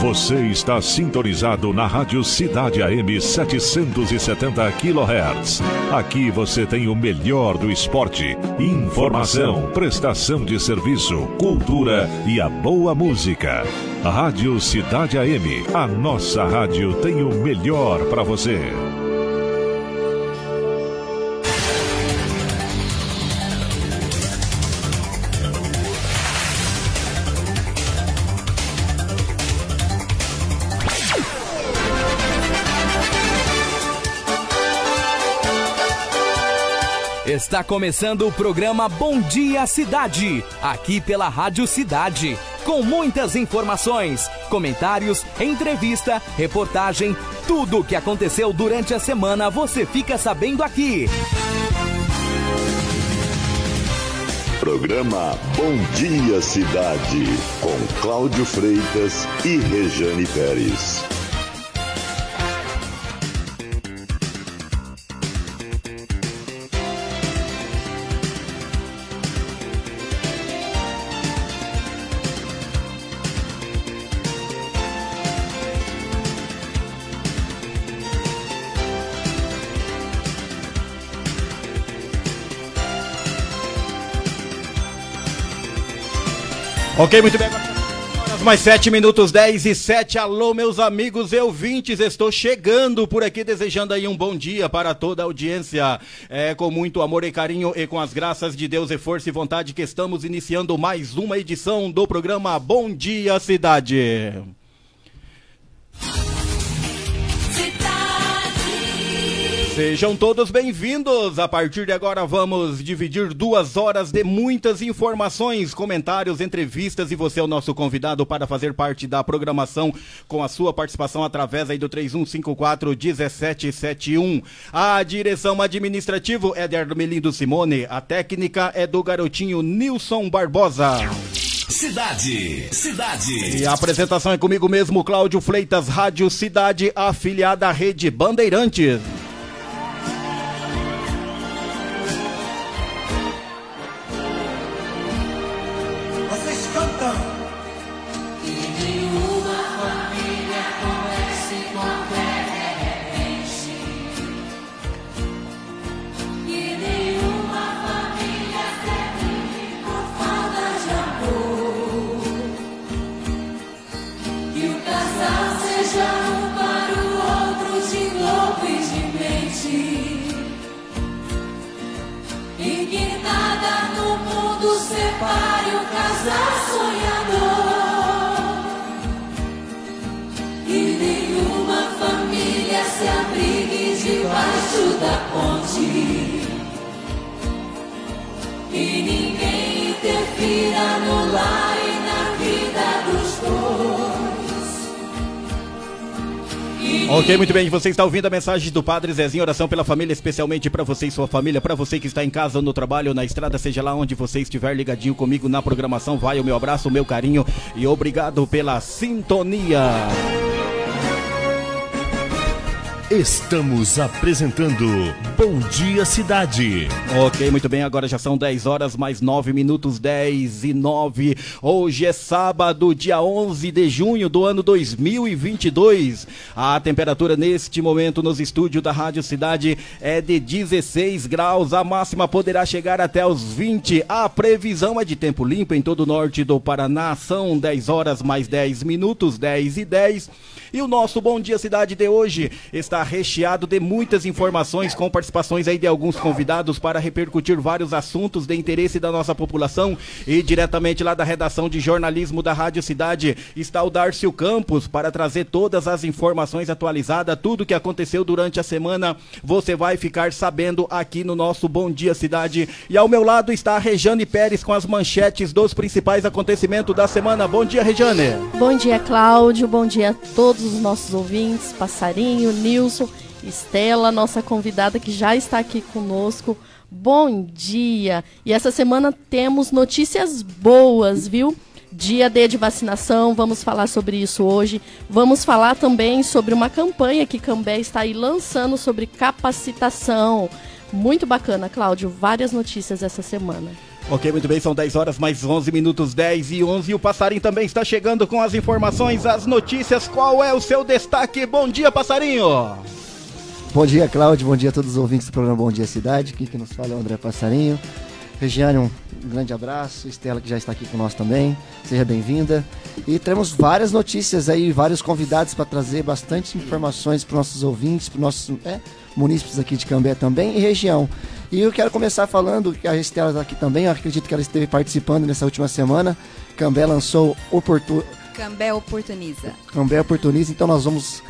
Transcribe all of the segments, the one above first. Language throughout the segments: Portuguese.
Você está sintonizado na Rádio Cidade AM 770 kHz. Aqui você tem o melhor do esporte, informação, prestação de serviço, cultura e a boa música. Rádio Cidade AM, a nossa rádio tem o melhor para você. Está começando o programa Bom Dia Cidade, aqui pela Rádio Cidade, com muitas informações, comentários, entrevista, reportagem, tudo o que aconteceu durante a semana você fica sabendo aqui. Programa Bom Dia Cidade, com Cláudio Freitas e Rejane Pérez. Ok, muito bem. Mais 7 minutos 10 e 7. Alô, meus amigos e ouvintes. Estou chegando por aqui desejando aí um bom dia para toda a audiência. É com muito amor e carinho e com as graças de Deus e força e vontade que estamos iniciando mais uma edição do programa Bom Dia Cidade. Sejam todos bem-vindos. A partir de agora vamos dividir duas horas de muitas informações, comentários, entrevistas e você é o nosso convidado para fazer parte da programação com a sua participação através aí do 3154 1771. A direção administrativa é de Armelindo Simone, a técnica é do garotinho Nilson Barbosa. Cidade, cidade. E a apresentação é comigo mesmo, Cláudio Fleitas, Rádio Cidade, afiliada à Rede Bandeirantes. Separe o casal sonhador. E nenhuma família se abrigue debaixo da ponte. E ninguém interfira no lar Ok, muito bem. Você está ouvindo a mensagem do Padre Zezinho, oração pela família, especialmente para você e sua família, para você que está em casa, no trabalho, na estrada, seja lá onde você estiver ligadinho comigo na programação. Vai o meu abraço, o meu carinho e obrigado pela sintonia. Estamos apresentando Bom Dia Cidade. Ok, muito bem, agora já são 10 horas mais 9 minutos, 10 e 9. Hoje é sábado, dia 11 de junho do ano 2022. A temperatura neste momento nos estúdios da Rádio Cidade é de 16 graus. A máxima poderá chegar até os 20. A previsão é de tempo limpo em todo o norte do Paraná. São 10 horas mais 10 minutos, 10 e 10. E o nosso Bom Dia Cidade de hoje está recheado de muitas informações com participações aí de alguns convidados para repercutir vários assuntos de interesse da nossa população e diretamente lá da redação de jornalismo da Rádio Cidade está o Darcio Campos para trazer todas as informações atualizadas, tudo que aconteceu durante a semana, você vai ficar sabendo aqui no nosso Bom Dia Cidade. E ao meu lado está a Rejane Pérez com as manchetes dos principais acontecimentos da semana. Bom dia, Rejane. Bom dia, Cláudio. Bom dia a todos os nossos ouvintes, Passarinho, Nilson, Estela, nossa convidada que já está aqui conosco. Bom dia! E essa semana temos notícias boas, viu? Dia D de vacinação, vamos falar sobre isso hoje. Vamos falar também sobre uma campanha que Cambé está aí lançando sobre capacitação. Muito bacana, Cláudio. Várias notícias essa semana. Ok, muito bem, são 10 horas mais 11 minutos, 10 e 11. E o Passarinho também está chegando com as informações, as notícias. Qual é o seu destaque? Bom dia, Passarinho! Bom dia, Cláudio. Bom dia a todos os ouvintes do programa Bom Dia Cidade. Aqui que nos fala é o André Passarinho. Regiane, um grande abraço. Estela, que já está aqui com nós também. Seja bem-vinda. E temos várias notícias aí, vários convidados para trazer bastante informações para os nossos ouvintes, para os nossos é, munícipes aqui de Cambé também e região. E eu quero começar falando que a Estela está aqui também. Eu acredito que ela esteve participando nessa última semana. Cambé lançou Oportu... Cambé Oportuniza. Cambé Oportuniza. Então nós vamos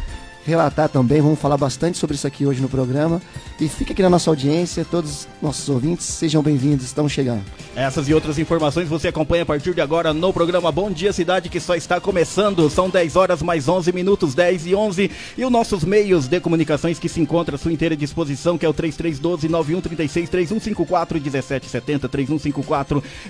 relatar também, vamos falar bastante sobre isso aqui hoje no programa. E fica aqui na nossa audiência, todos os nossos ouvintes, sejam bem-vindos, estamos chegando. Essas e outras informações você acompanha a partir de agora no programa Bom Dia Cidade, que só está começando. São 10 horas mais 11 minutos, 10 e 11. E os nossos meios de comunicações que se encontram à sua inteira disposição, que é o 3312-9136, 3154-1770,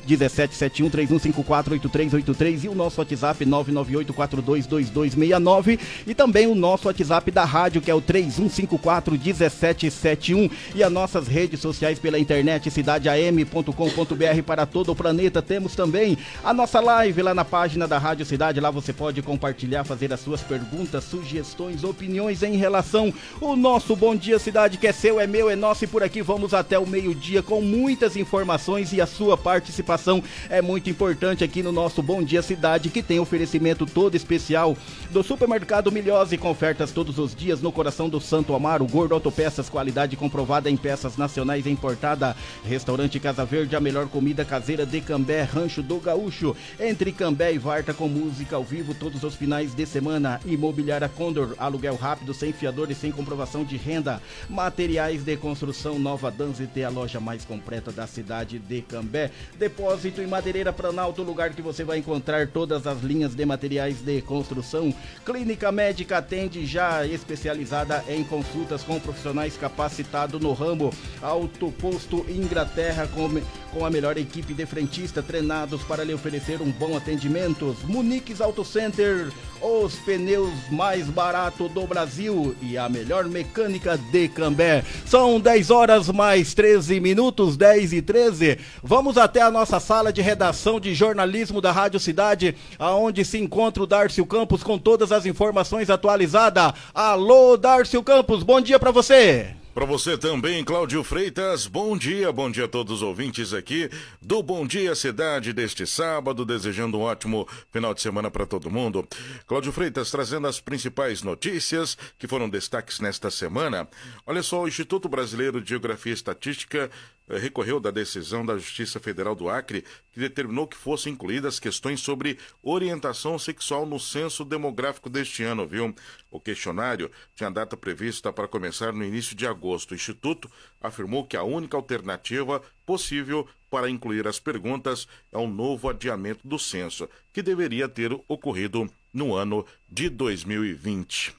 3154-1771, 3154-8383 e o nosso WhatsApp 998422269 e também o nosso WhatsApp da rádio, que é o 3154-1771 e as nossas redes sociais pela internet cidadeam.com.br para todo o planeta. Temos também a nossa live lá na página da Rádio Cidade. Lá você pode compartilhar, fazer as suas perguntas, sugestões, opiniões em relação ao nosso Bom Dia Cidade, que é seu, é meu, é nosso. E por aqui vamos até o meio-dia com muitas informações e a sua participação é muito importante aqui no nosso Bom Dia Cidade, que tem oferecimento todo especial do Supermercado Milhose com ofertas todos os dias no coração do Santo Amaro. Gordo Autopeças, qualidade comprovada em peças nacionais importada. Restaurante Casa Verde, a melhor comida caseira de Cambé, Rancho do Gaúcho. Entre Cambé e Varta com música ao vivo todos os finais de semana. Imobiliária Condor, aluguel rápido, sem fiador e sem comprovação de renda. Materiais de construção Nova Danzite, a loja mais completa da cidade de Cambé. Depósito em Madeireira Planalto, lugar que você vai encontrar todas as linhas de materiais de construção. Clínica Médica atende já especializada em consultas com profissionais capacitados no ramo. Alto Posto Inglaterra com, com a melhor equipe de frentista treinados para lhe oferecer um bom atendimento. Muniques Auto Center, os pneus mais baratos do Brasil e a melhor mecânica de Cambé. São 10 horas mais 13 minutos, 10 e 13. Vamos até a nossa sala de redação de jornalismo da Rádio Cidade, aonde se encontra o Darcio Campos com todas as informações atualizadas. Alô, Darcio Campos, bom dia para você. Para você também, Cláudio Freitas, bom dia, bom dia a todos os ouvintes aqui do Bom Dia Cidade deste sábado, desejando um ótimo final de semana para todo mundo. Cláudio Freitas trazendo as principais notícias que foram destaques nesta semana. Olha só, o Instituto Brasileiro de Geografia e Estatística recorreu da decisão da Justiça Federal do Acre, que determinou que fossem incluídas questões sobre orientação sexual no censo demográfico deste ano, viu? O questionário tinha data prevista para começar no início de agosto. O Instituto afirmou que a única alternativa possível para incluir as perguntas é um novo adiamento do censo, que deveria ter ocorrido no ano de 2020.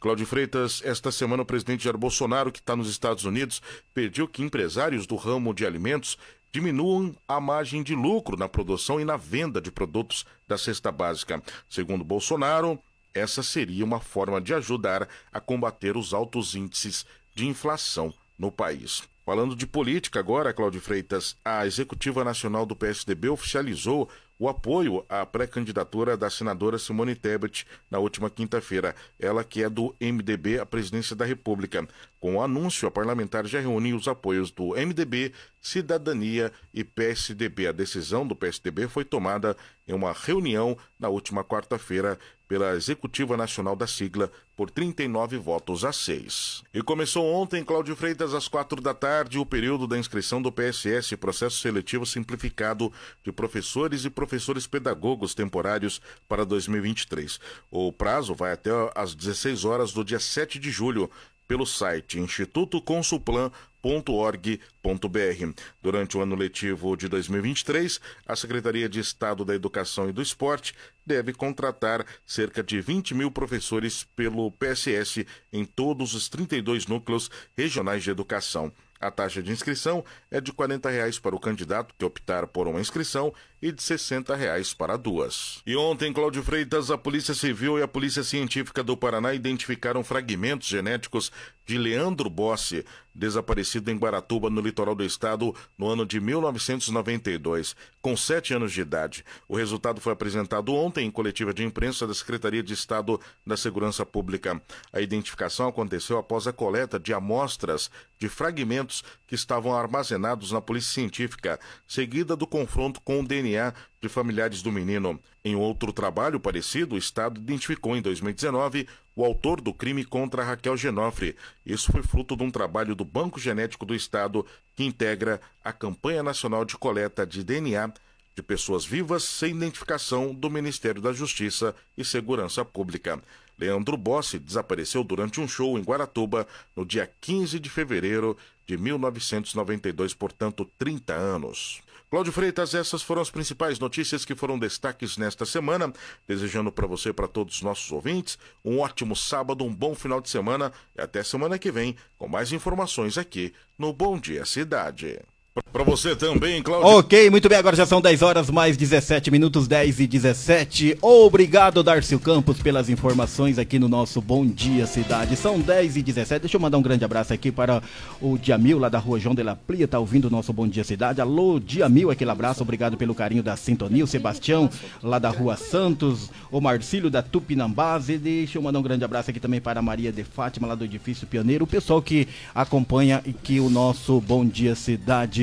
Cláudio Freitas, esta semana o presidente Jair Bolsonaro, que está nos Estados Unidos, pediu que empresários do ramo de alimentos diminuam a margem de lucro na produção e na venda de produtos da cesta básica. Segundo Bolsonaro, essa seria uma forma de ajudar a combater os altos índices de inflação no país. Falando de política agora, Cláudio Freitas, a executiva nacional do PSDB oficializou o apoio à pré-candidatura da senadora Simone Tebet na última quinta-feira. Ela que é do MDB à presidência da República. Com o anúncio, a parlamentar já reuniu os apoios do MDB, Cidadania e PSDB. A decisão do PSDB foi tomada em uma reunião na última quarta-feira pela Executiva Nacional da sigla por 39 votos a 6. E começou ontem, Cláudio Freitas, às quatro da tarde, o período da inscrição do PSS, Processo Seletivo Simplificado de Professores e Professores Pedagogos Temporários para 2023. O prazo vai até às 16 horas do dia 7 de julho pelo site institutoconsulplan.org.br. Durante o ano letivo de 2023, a Secretaria de Estado da Educação e do Esporte deve contratar cerca de 20 mil professores pelo PSS em todos os 32 núcleos regionais de educação. A taxa de inscrição é de 40 reais para o candidato que optar por uma inscrição e de 60 reais para duas. E ontem, Cláudio Freitas, a Polícia Civil e a Polícia Científica do Paraná identificaram fragmentos genéticos de Leandro Bossi, desaparecido em Guaratuba, no litoral do estado, no ano de 1992, com sete anos de idade. O resultado foi apresentado ontem em coletiva de imprensa da Secretaria de Estado da Segurança Pública. A identificação aconteceu após a coleta de amostras de fragmentos que estavam armazenados na Polícia Científica, seguida do confronto com o DNA de familiares do menino. Em outro trabalho parecido, o Estado identificou em 2019 o autor do crime contra Raquel Genofre. Isso foi fruto de um trabalho do Banco Genético do Estado, que integra a campanha nacional de coleta de DNA de pessoas vivas sem identificação do Ministério da Justiça e Segurança Pública. Leandro Bossi desapareceu durante um show em Guaratuba no dia 15 de fevereiro de 1992, portanto, 30 anos. Cláudio Freitas, essas foram as principais notícias que foram destaques nesta semana. Desejando para você e para todos os nossos ouvintes um ótimo sábado, um bom final de semana e até semana que vem com mais informações aqui no Bom Dia Cidade. Para você também, Cláudio. Ok, muito bem, agora já são 10 horas mais 17 minutos, 10 e 17. Obrigado, Darcio Campos, pelas informações aqui no nosso Bom Dia Cidade. São 10 e 17. Deixa eu mandar um grande abraço aqui para o Diamil, lá da rua João de la Plia, tá ouvindo o nosso Bom Dia Cidade. Alô, Diamil, aquele abraço, obrigado pelo carinho da sintonia. O Sebastião, lá da rua Santos, o Marcílio da Tupinambás. E deixa eu mandar um grande abraço aqui também para a Maria de Fátima, lá do Edifício Pioneiro. O pessoal que acompanha aqui o nosso Bom Dia Cidade.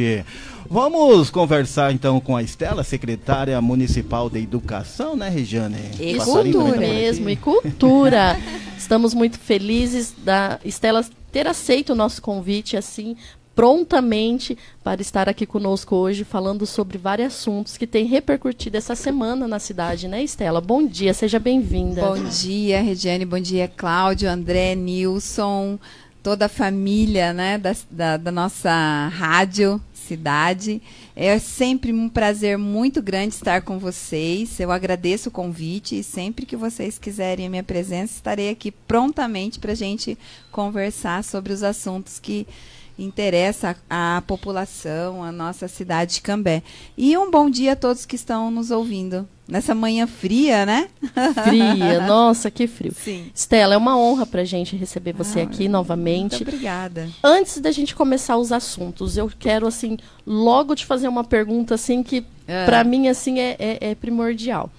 Vamos conversar então com a Estela, secretária municipal de educação, né, Regiane? E Passarinho cultura tá mesmo, e cultura. Estamos muito felizes da Estela ter aceito o nosso convite assim prontamente para estar aqui conosco hoje falando sobre vários assuntos que têm repercutido essa semana na cidade, né, Estela? Bom dia, seja bem-vinda. Bom dia, Regiane. Bom dia, Cláudio, André, Nilson, toda a família né, da, da, da nossa rádio cidade. É sempre um prazer muito grande estar com vocês. Eu agradeço o convite e sempre que vocês quiserem a minha presença, estarei aqui prontamente para a gente conversar sobre os assuntos que interessa a, a população, a nossa cidade de Cambé. E um bom dia a todos que estão nos ouvindo. Nessa manhã fria, né? Fria, nossa, que frio. Sim. Estela, é uma honra pra gente receber você Ah, aqui novamente. Muito obrigada. Antes da gente começar os assuntos, eu quero assim logo te fazer uma pergunta assim que Ah. pra mim assim é, é- é primordial.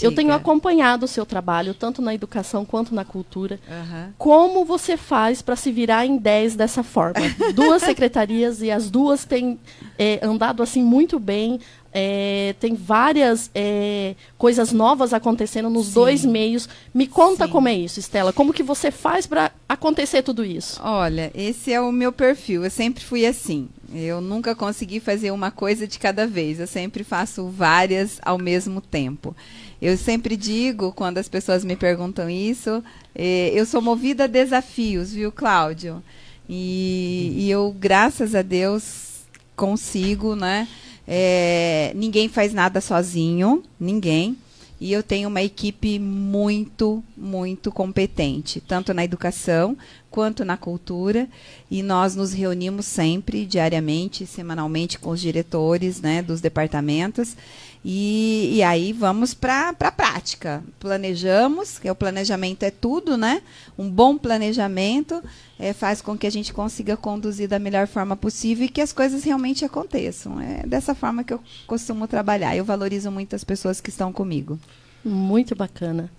Eu tenho acompanhado o seu trabalho tanto na educação quanto na cultura. Aham. Como você faz para se virar em 10 dessa forma? Duas secretarias e as duas têm é, andado assim muito bem. é, tem várias é, coisas novas acontecendo nos Sim. dois meios. Me conta Sim. como é isso, Estela. Como que você faz para acontecer tudo isso? Olha, esse é o meu perfil. Eu sempre fui assim. Eu nunca consegui fazer uma coisa de cada vez. Eu sempre faço várias ao mesmo tempo. Eu sempre digo, quando as pessoas me perguntam isso, eh, eu sou movida a desafios, viu, Cláudio? E, e eu, graças a Deus, consigo, né? Eh, ninguém faz nada sozinho, ninguém. E eu tenho uma equipe muito, muito competente, tanto na educação quanto na cultura. E nós nos reunimos sempre, diariamente, semanalmente, com os diretores né, dos departamentos. E, e aí vamos para a prática. Planejamos, que o planejamento é tudo, né? Um bom planejamento eh, faz com que a gente consiga conduzir da melhor forma possível e que as coisas realmente aconteçam. É dessa forma que eu costumo trabalhar. Eu valorizo muito as pessoas que estão comigo. Muito bacana.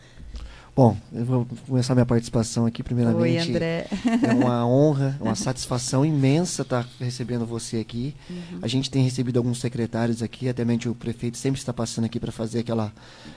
Bom, eu vou começar minha participação aqui primeiramente. Oi, André. É uma honra, uma satisfação imensa estar recebendo você aqui. Uhum. A gente tem recebido alguns secretários aqui, até mesmo o prefeito sempre está passando aqui para fazer aquela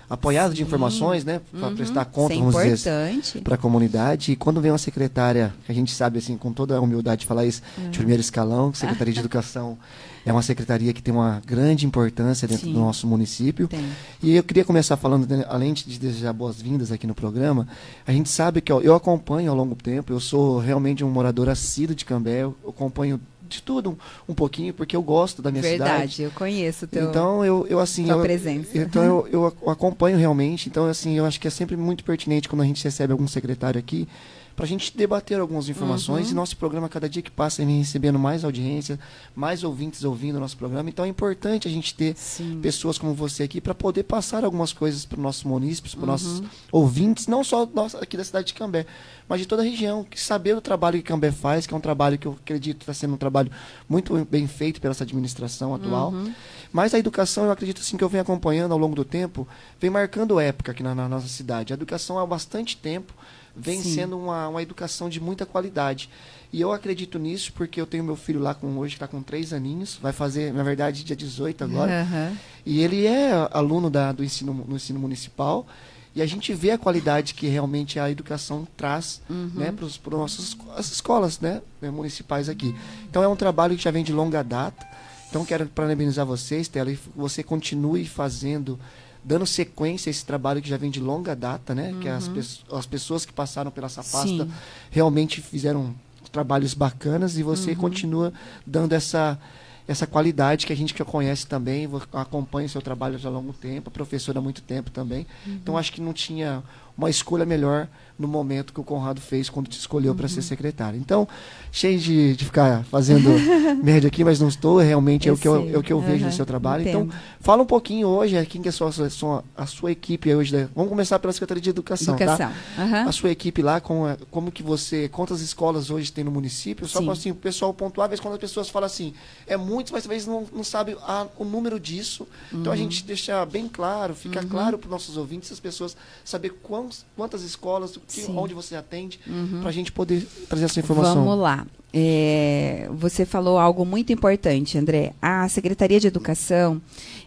apoiada de informações, né? Para Uhum. prestar conta, Isso é importante. para a comunidade. E quando vem uma secretária, a gente sabe assim, com toda a humildade de falar isso, Uhum. de primeiro escalão, Secretaria de Educação é uma secretaria que tem uma grande importância dentro Sim. do nosso município. Tem. E eu queria começar falando, né, além de desejar boas-vindas aqui no programa, a gente sabe que ó, eu acompanho ao longo do tempo, eu sou realmente um morador assíduo de Cambé, eu acompanho de tudo um, um pouquinho, porque eu gosto da minha Verdade, cidade. eu conheço teu. Então eu, eu assim, tua eu, presença. então eu, eu ac- acompanho realmente, então assim, eu acho que é sempre muito pertinente quando a gente recebe algum secretário aqui, para a gente debater algumas informações Uhum. e nosso programa, cada dia que passa, vem recebendo mais audiência, mais ouvintes ouvindo o nosso programa. Então é importante a gente ter Sim. pessoas como você aqui para poder passar algumas coisas para os nossos munícipes, para os nossos Uhum. ouvintes, não só nós aqui da cidade de Cambé, mas de toda a região, que saber o trabalho que Cambé faz, que é um trabalho que eu acredito está sendo um trabalho muito bem feito pela essa administração atual. Uhum. Mas a educação, eu acredito assim que eu venho acompanhando ao longo do tempo, vem marcando época aqui na, na nossa cidade. A educação há bastante tempo vem Sim. sendo uma, uma educação de muita qualidade. E eu acredito nisso porque eu tenho meu filho lá com hoje, que está com três aninhos, vai fazer, na verdade, dia 18 agora. Aham. E ele é aluno da, do ensino, no ensino municipal. E a gente vê a qualidade que realmente a educação traz né, para as nossas as escolas né, né, municipais aqui. Então é um trabalho que já vem de longa data. Então quero parabenizar você, Stella, e você continue fazendo, dando sequência a esse trabalho que já vem de longa data, né? Que as, pes- as pessoas que passaram pela essa pasta Sim. realmente fizeram trabalhos bacanas e você continua dando essa essa qualidade que a gente que conhece também, acompanha o seu trabalho já há longo tempo, professora há muito tempo também. Então acho que não tinha uma escolha melhor no momento que o Conrado fez quando te escolheu para ser secretário. Então, cheio de, de ficar fazendo média aqui, mas não estou, realmente é o que eu, é o que eu vejo no Aham, seu trabalho. entendo. Então, fala um pouquinho hoje, é, quem que é a sua, a sua, a sua equipe hoje. né? Vamos começar pela Secretaria de Educação, tá? Educação. Aham. a sua equipe lá, com a- como que você, quantas escolas hoje tem no município, só para assim, o pessoal pontuar, às vezes quando as pessoas falam assim, é muitos, mas talvez não, não sabe a- o número disso. Então Uhum. a gente deixa bem claro, fica claro para os nossos ouvintes, as pessoas saber quantos, quantas escolas, que. Uhum. onde você atende, para a gente poder trazer essa informação. Vamos lá. É, você falou algo muito importante, André. A Secretaria de Educação,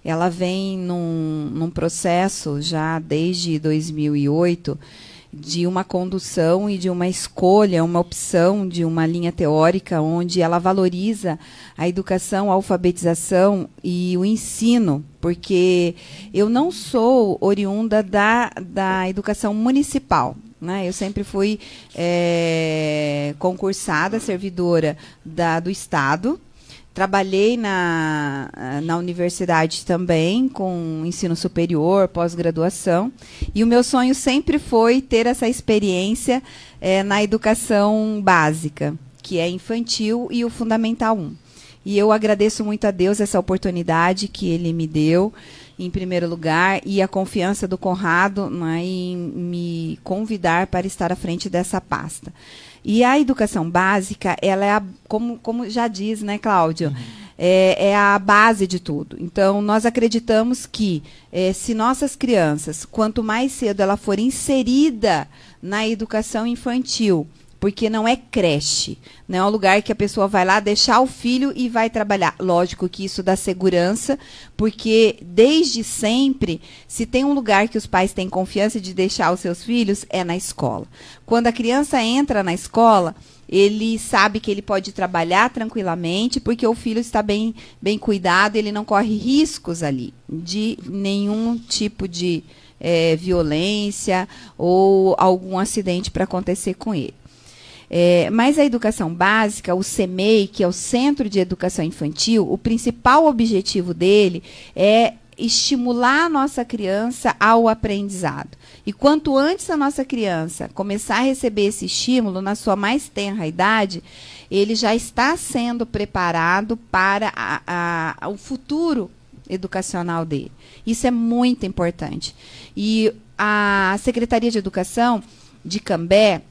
ela vem num, num processo já desde 2008 de uma condução e de uma escolha, uma opção de uma linha teórica onde ela valoriza a educação, a alfabetização e o ensino, porque eu não sou oriunda da, da educação municipal. Né? Eu sempre fui eh, concursada, servidora da, do Estado. Trabalhei na, na universidade também, com ensino superior, pós-graduação. E o meu sonho sempre foi ter essa experiência eh, na educação básica, que é infantil e o Fundamental 1. E eu agradeço muito a Deus essa oportunidade que ele me deu, em primeiro lugar, e a confiança do Conrado né, em me convidar para estar à frente dessa pasta. E a educação básica, ela é, a, como, como já diz, né, Cláudio? É, é a base de tudo. Então, nós acreditamos que eh, se nossas crianças, quanto mais cedo ela for inserida na educação infantil, porque não é creche, não é um lugar que a pessoa vai lá deixar o filho e vai trabalhar. Lógico que isso dá segurança, porque desde sempre, se tem um lugar que os pais têm confiança de deixar os seus filhos, é na escola. Quando a criança entra na escola, ele sabe que ele pode trabalhar tranquilamente, porque o filho está bem, bem cuidado, ele não corre riscos ali de nenhum tipo de eh, violência ou algum acidente para acontecer com ele. É, mas a educação básica, o CEMEI, que é o Centro de Educação Infantil, o principal objetivo dele é estimular a nossa criança ao aprendizado. E quanto antes a nossa criança começar a receber esse estímulo, na sua mais tenra idade, ele já está sendo preparado para a- a- o futuro educacional dele. Isso é muito importante. E a Secretaria de Educação de Cambé,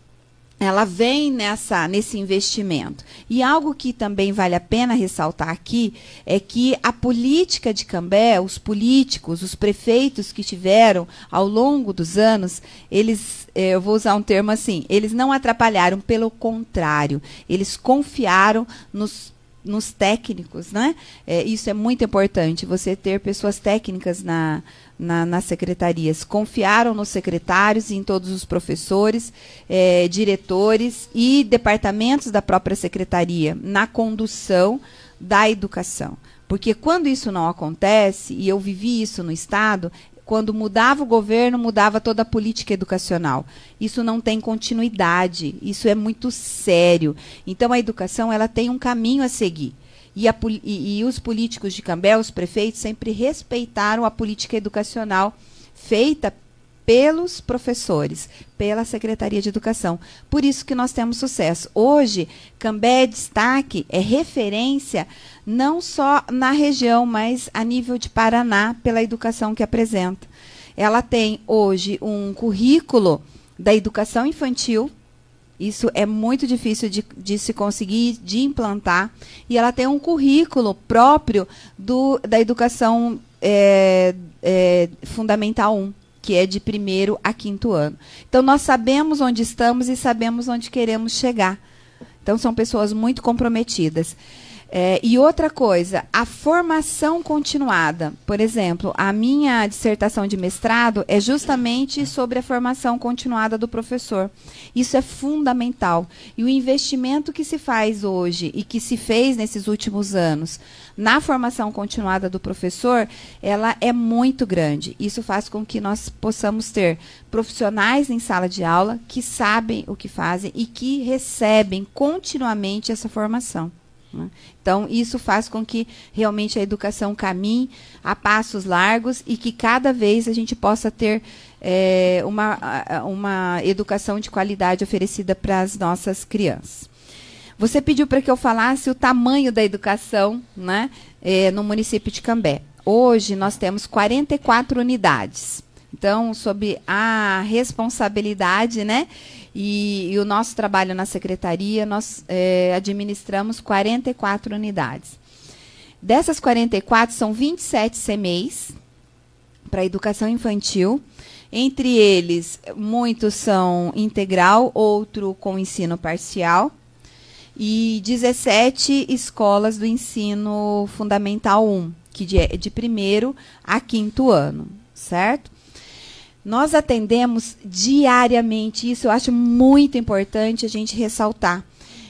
ela vem nessa nesse investimento. E algo que também vale a pena ressaltar aqui é que a política de Cambé, os políticos, os prefeitos que tiveram ao longo dos anos, eles, eh, eu vou usar um termo assim, eles não atrapalharam, pelo contrário, eles confiaram nos nos técnicos, né? É, isso é muito importante, você ter pessoas técnicas na, na, nas secretarias. Confiaram nos secretários e em todos os professores, é, diretores e departamentos da própria secretaria na condução da educação. Porque quando isso não acontece, e eu vivi isso no Estado, quando mudava o governo, mudava toda a política educacional. Isso não tem continuidade, isso é muito sério. Então a educação ela tem um caminho a seguir. E, a e- e os políticos de Cambé, os prefeitos, sempre respeitaram a política educacional feita pelos professores, pela Secretaria de Educação. Por isso que nós temos sucesso. Hoje, Cambé é destaque, é referência não só na região, mas a nível de Paraná, pela educação que apresenta. Ela tem hoje um currículo da educação infantil, isso é muito difícil de, de, se conseguir, de implantar. E ela tem um currículo próprio do, da educação é, é, fundamental 1, que é de primeiro a quinto ano. Então, nós sabemos onde estamos e sabemos onde queremos chegar. Então, são pessoas muito comprometidas. É, e outra coisa, a formação continuada. Por exemplo, a minha dissertação de mestrado é justamente sobre a formação continuada do professor. Isso é fundamental. E o investimento que se faz hoje e que se fez nesses últimos anos na formação continuada do professor, ela é muito grande. Isso faz com que nós possamos ter profissionais em sala de aula que sabem o que fazem e que recebem continuamente essa formação. Né? Então, isso faz com que realmente a educação caminhe a passos largos e que cada vez a gente possa ter é, uma, uma educação de qualidade oferecida para as nossas crianças. Você pediu para que eu falasse o tamanho da educação né, é, no município de Cambé. Hoje nós temos 44 unidades. Então, sob a responsabilidade né, e, e o nosso trabalho na secretaria, nós é, administramos 44 unidades. Dessas 44, são 27 CMEs para educação infantil. Entre eles, muitos são integral, outro com ensino parcial. E 17 escolas do ensino fundamental 1, que de, de primeiro a quinto ano, certo? Nós atendemos diariamente, isso eu acho muito importante a gente ressaltar.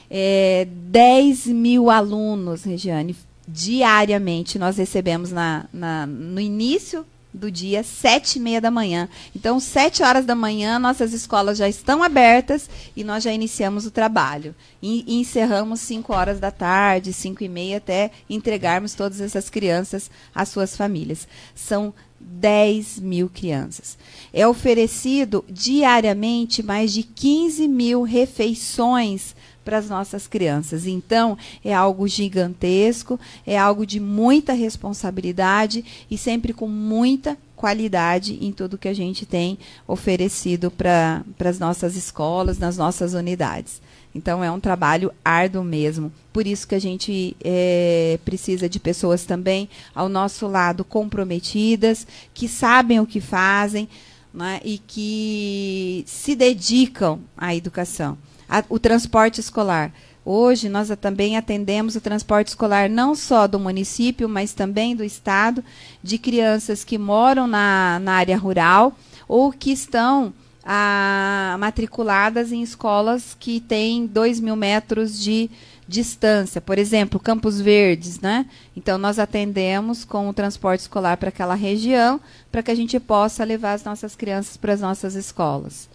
É, 10 mil alunos, Regiane, diariamente nós recebemos na, na, no início do dia, sete e meia da manhã. Então, sete horas da manhã, nossas escolas já estão abertas e nós já iniciamos o trabalho. E, e encerramos cinco horas da tarde, cinco e meia, até entregarmos todas essas crianças às suas famílias. São 10 mil crianças. É oferecido diariamente mais de 15 mil refeições para as nossas crianças. Então, é algo gigantesco, é algo de muita responsabilidade e sempre com muita qualidade em tudo que a gente tem oferecido para as nossas escolas, nas nossas unidades. Então é um trabalho árduo mesmo. Por isso que a gente é, precisa de pessoas também ao nosso lado comprometidas, que sabem o que fazem né, e que se dedicam à educação. A, o transporte escolar. Hoje nós também atendemos o transporte escolar não só do município, mas também do estado, de crianças que moram na, na área rural ou que estão a, matriculadas em escolas que têm 2 mil metros de distância. Por exemplo, Campos Verdes, né? Então, nós atendemos com o transporte escolar para aquela região, para que a gente possa levar as nossas crianças para as nossas escolas.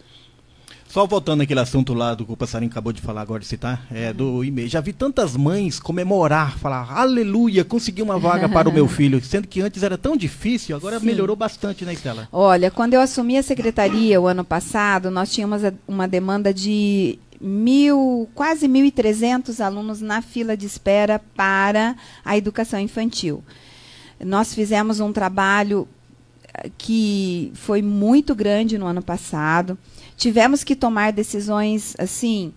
Só voltando àquele assunto lá do que o passarinho acabou de falar agora de citar, é, do e-mail. Já vi tantas mães comemorar, falar, aleluia, consegui uma vaga para o meu filho, sendo que antes era tão difícil, agora Sim. melhorou bastante, né, Estela? Olha, quando eu assumi a secretaria o ano passado, nós tínhamos uma demanda de mil, quase 1.300 alunos na fila de espera para a educação infantil. Nós fizemos um trabalho eh, que foi muito grande no ano passado tivemos que tomar decisões assim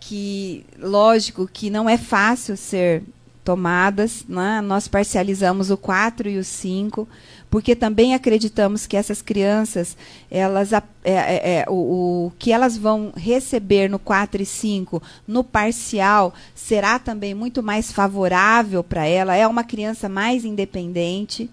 que lógico que não é fácil ser tomadas, né? nós parcializamos o 4 e o 5, porque também acreditamos que essas crianças, elas, é, é, é, o, o, que elas vão receber no 4 e 5, no parcial, será também muito mais favorável para ela, é uma criança mais independente,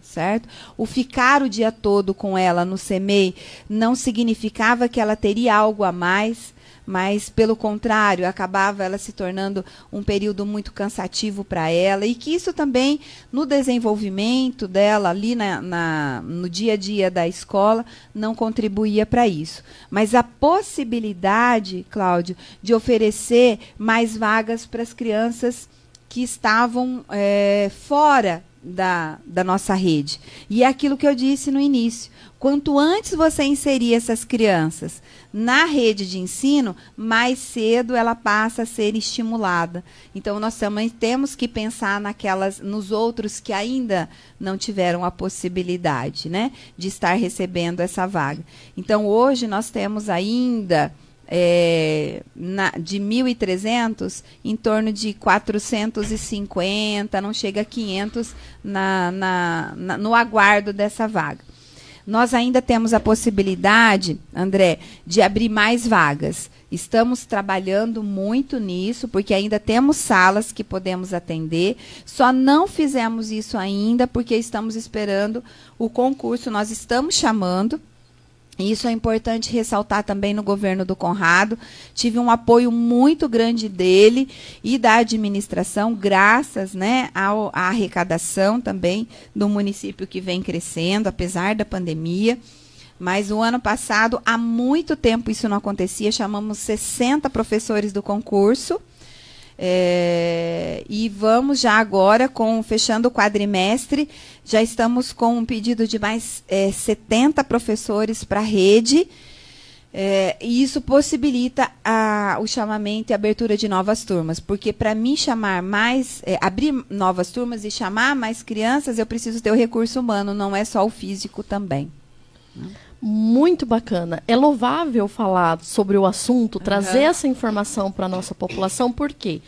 certo? O ficar o dia todo com ela no CEMEI não significava que ela teria algo a mais, mas pelo contrário, acabava ela se tornando um período muito cansativo para ela e que isso também no desenvolvimento dela ali na, na, no dia a dia da escola não contribuía para isso. Mas a possibilidade, Cláudio, de oferecer mais vagas para as crianças que estavam é, fora da, da nossa rede. E é aquilo que eu disse no início. Quanto antes você inserir essas crianças na rede de ensino, mais cedo ela passa a ser estimulada. Então nós também temos que pensar naquelas, nos outros que ainda não tiveram a possibilidade, né, de estar recebendo essa vaga. Então hoje nós temos ainda é, na, de 1.300, em torno de 450, não chega a 500 na, na, na, no aguardo dessa vaga. Nós ainda temos a possibilidade, André, de abrir mais vagas. Estamos trabalhando muito nisso, porque ainda temos salas que podemos atender. Só não fizemos isso ainda porque estamos esperando o concurso. Nós estamos chamando, isso é importante ressaltar também no governo do Conrado. Tive um apoio muito grande dele e da administração, graças né, ao, à arrecadação também do município que vem crescendo, apesar da pandemia. Mas o ano passado, há muito tempo isso não acontecia, chamamos 60 professores do concurso é, e vamos já agora com fechando o quadrimestre, já estamos com um pedido de mais é, 70 professores para a rede. É, e isso possibilita a, o chamamento e abertura de novas turmas, porque para mim chamar mais, é, abrir novas turmas e chamar mais crianças, eu preciso ter o recurso humano, não é só o físico também. Muito bacana. É louvável falar sobre o assunto, uhum. trazer essa informação para a nossa população, por quê?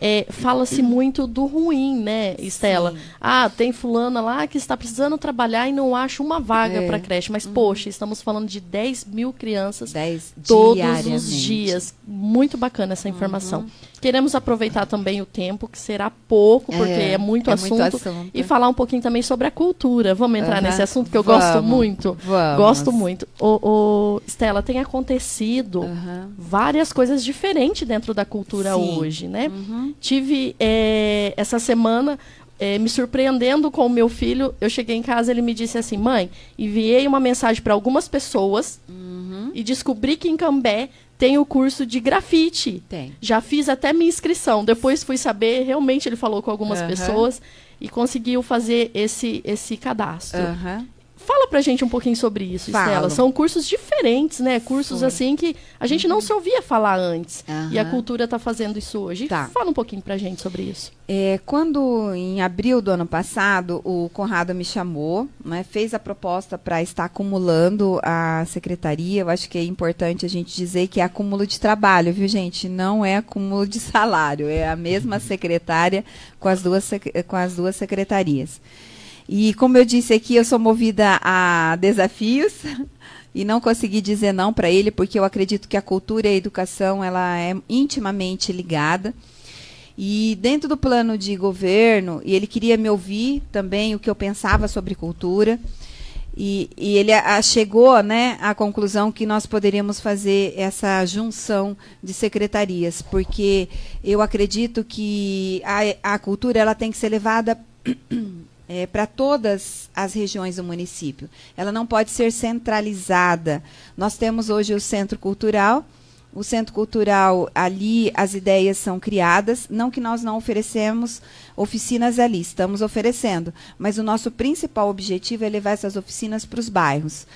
É, fala-se muito do ruim, né, Estela? Sim. Ah, tem fulana lá que está precisando trabalhar e não acha uma vaga é. para creche. Mas, uhum. poxa, estamos falando de 10 mil crianças 10 todos os dias. Muito bacana essa informação. Uhum. Queremos aproveitar também o tempo, que será pouco, porque é, é, muito, é assunto, muito, assunto, e falar um pouquinho também sobre a cultura. Vamos entrar uhum. nesse assunto que eu Vamos. gosto muito. Vamos. Gosto muito. O, o Stella, tem acontecido uhum. várias coisas diferentes dentro da cultura Sim. hoje, né? Uhum. Tive é, essa semana é, me surpreendendo com o meu filho. Eu cheguei em casa, ele me disse assim: mãe, enviei uma mensagem para algumas pessoas uhum. e descobri que em Cambé tem o curso de grafite. Tem. Já fiz até minha inscrição. Depois fui saber, realmente ele falou com algumas uhum. pessoas e conseguiu fazer esse, esse cadastro. Uhum. Fala pra gente um pouquinho sobre isso, Falo. Estela. São cursos diferentes, né? Cursos Foi. assim que a gente uhum. não se ouvia falar antes. Uhum. E a cultura está fazendo isso hoje. Tá. Fala um pouquinho pra gente sobre isso. É, quando, em abril do ano passado, o Conrado me chamou, né, fez a proposta para estar acumulando a secretaria. Eu acho que é importante a gente dizer que é acúmulo de trabalho, viu, gente? Não é acúmulo de salário. É a mesma secretária com as duas, com as duas secretarias. E como eu disse aqui, eu sou movida a desafios e não consegui dizer não para ele, porque eu acredito que a cultura e a educação ela é intimamente ligada. E dentro do plano de governo, e ele queria me ouvir também o que eu pensava sobre cultura. E, e ele a, a chegou né, à conclusão que nós poderíamos fazer essa junção de secretarias, porque eu acredito que a, a cultura ela tem que ser levada é, para todas as regiões do município. Ela não pode ser centralizada. Nós temos hoje o Centro Cultural. O Centro Cultural, ali as ideias são criadas. Não que nós não oferecemos oficinas ali, estamos oferecendo. Mas o nosso principal objetivo é levar essas oficinas para os bairros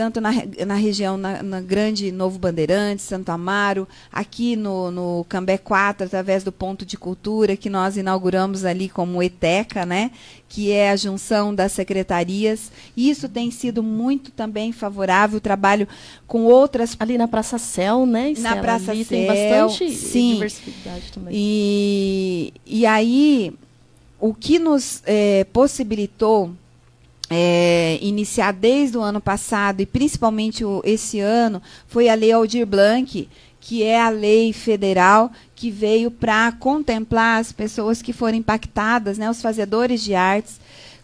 tanto na, na região, na, na, grande Novo Bandeirantes, Santo Amaro, aqui no, no Cambé 4, através do ponto de cultura que nós inauguramos ali como ETECA, né? que é a junção das secretarias. Isso tem sido muito também favorável, o trabalho com outras... Ali na Praça Céu, né? Na Praça ali Céu, tem bastante sim. diversidade também. E, e aí, o que nos é, possibilitou é, iniciar desde o ano passado e principalmente o, esse ano foi a Lei Aldir Blanc, que é a lei federal que veio para contemplar as pessoas que foram impactadas, né, os fazedores de artes,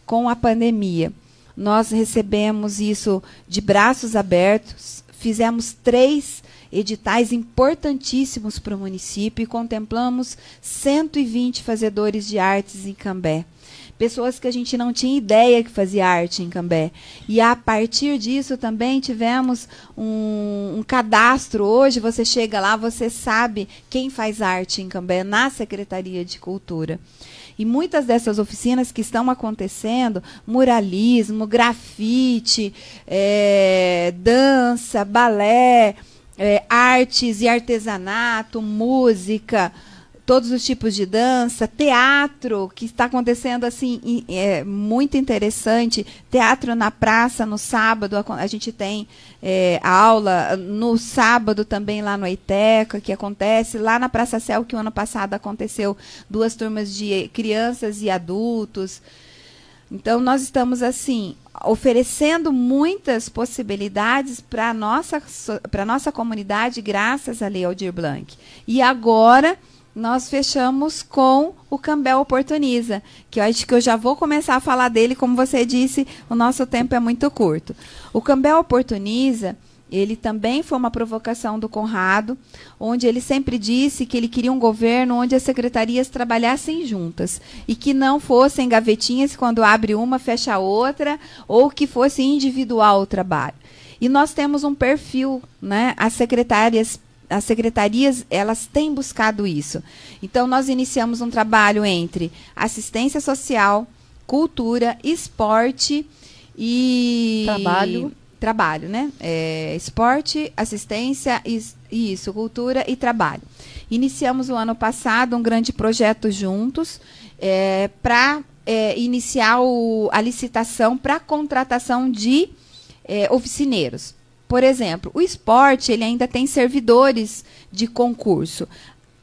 com a pandemia. Nós recebemos isso de braços abertos, fizemos três editais importantíssimos para o município e contemplamos 120 fazedores de artes em Cambé. Pessoas que a gente não tinha ideia que fazia arte em Cambé. E a partir disso também tivemos um, um cadastro. Hoje você chega lá, você sabe quem faz arte em Cambé na Secretaria de Cultura. E muitas dessas oficinas que estão acontecendo, muralismo, grafite, é, dança, balé, é, artes e artesanato, música, todos os tipos de dança, teatro, que está acontecendo assim, é muito interessante. Teatro na praça no sábado, a, gente tem é, aula no sábado também lá no Eiteca, que acontece lá na Praça Céu, que o ano passado aconteceu duas turmas de crianças e adultos. Então nós estamos assim oferecendo muitas possibilidades para a nossa, nossa comunidade, graças à Lei Aldir Blanc. E agora nós fechamos com o Campbell Oportuniza, que eu acho que eu já vou começar a falar dele, como você disse, o nosso tempo é muito curto. O Campbell Oportuniza, ele também foi uma provocação do Conrado, onde ele sempre disse que ele queria um governo onde as secretarias trabalhassem juntas e que não fossem gavetinhas quando abre uma, fecha a outra, ou que fosse individual o trabalho. E nós temos um perfil, né? As secretárias as secretarias elas têm buscado isso. Então nós iniciamos um trabalho entre assistência social, cultura, esporte e trabalho, trabalho, né? É, esporte, assistência, isso, cultura e trabalho. Iniciamos o ano passado um grande projeto juntos é, para é, iniciar o, a licitação para contratação de é, oficineiros. Por exemplo, o esporte ele ainda tem servidores de concurso.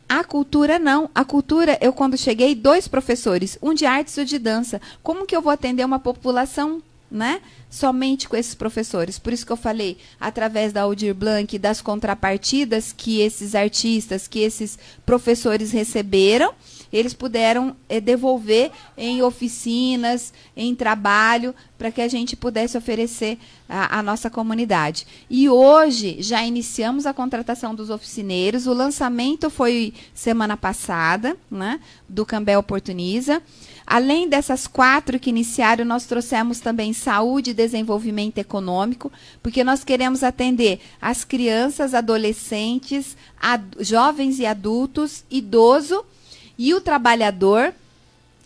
A cultura não. A cultura, eu quando cheguei, dois professores, um de artes e um de dança. Como que eu vou atender uma população, né? Somente com esses professores. Por isso que eu falei, através da Aldir Blanc, das contrapartidas que esses artistas, que esses professores receberam, eles puderam é, devolver em oficinas, em trabalho, para que a gente pudesse oferecer à nossa comunidade. E hoje já iniciamos a contratação dos oficineiros. O lançamento foi semana passada, né, do Cambé Oportuniza. Além dessas quatro que iniciaram, nós trouxemos também saúde e desenvolvimento econômico, porque nós queremos atender as crianças, adolescentes, ad jovens e adultos, idoso e o trabalhador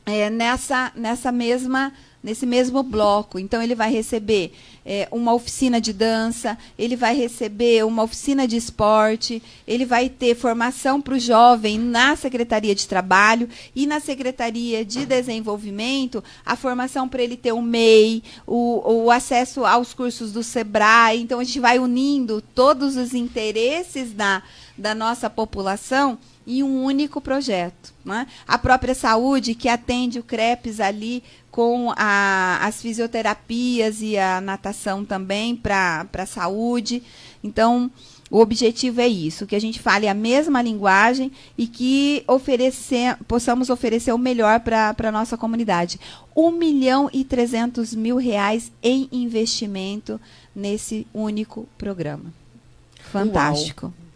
é, nessa, nessa mesma nesse mesmo bloco. Então, ele vai receber é, uma oficina de dança, ele vai receber uma oficina de esporte, ele vai ter formação para o jovem na Secretaria de Trabalho e na Secretaria de Desenvolvimento, a formação para ele ter o MEI, o, o acesso aos cursos do SEBRAE. Então, a gente vai unindo todos os interesses da, da nossa população em um único projeto. Né? A própria saúde, que atende o CREPS ali com a, as fisioterapias e a natação também para a saúde. Então, o objetivo é isso, que a gente fale a mesma linguagem e que oferecer, possamos oferecer o melhor para a nossa comunidade. Um milhão e trezentos mil reais em investimento nesse único programa. Fantástico. Uau.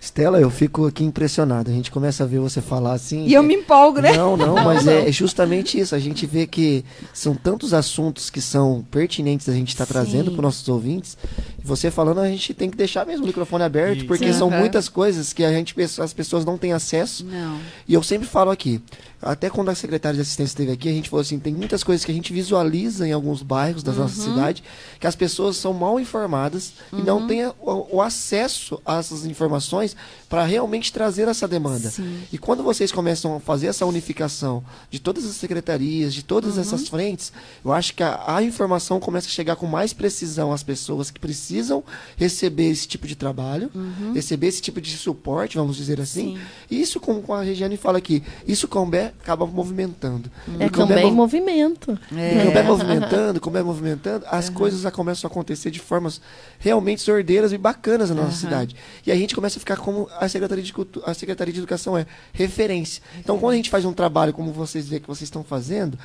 Estela, eu fico aqui impressionado. A gente começa a ver você falar assim. E eu me empolgo, né? Não, não, mas é, é, justamente isso. A gente vê que são tantos assuntos que são pertinentes a gente estar tá trazendo para os nossos ouvintes. Você falando, a gente tem que deixar mesmo o microfone aberto, porque uhum. são muitas coisas que a gente, as pessoas não têm acesso. Não. E eu sempre falo aqui, até quando a secretária de assistência esteve aqui, a gente falou assim, tem muitas coisas que a gente visualiza em alguns bairros da uhum. nossa cidade, que as pessoas são mal informadas uhum. e não uhum. têm o, o, acesso a essas informações para realmente trazer essa demanda. Sim. E quando vocês começam a fazer essa unificação de todas as secretarias, de todas uhum. essas frentes, eu acho que a, a, informação começa a chegar com mais precisão às pessoas que precisam receber esse tipo de trabalho, uhum. receber esse tipo de suporte, vamos dizer assim. Sim. E isso, como a Regiane fala aqui, isso Combé acaba movimentando. É também mov... movimento. É. Como é movimentando, como é movimentando, as uhum. coisas começam a acontecer de formas realmente sordeiras e bacanas na nossa uhum. cidade. E a gente começa a ficar como a Secretaria de, Cultu... a Secretaria de Educação é, referência. Então, quando a gente faz um trabalho como vocês veem que vocês estão fazendo,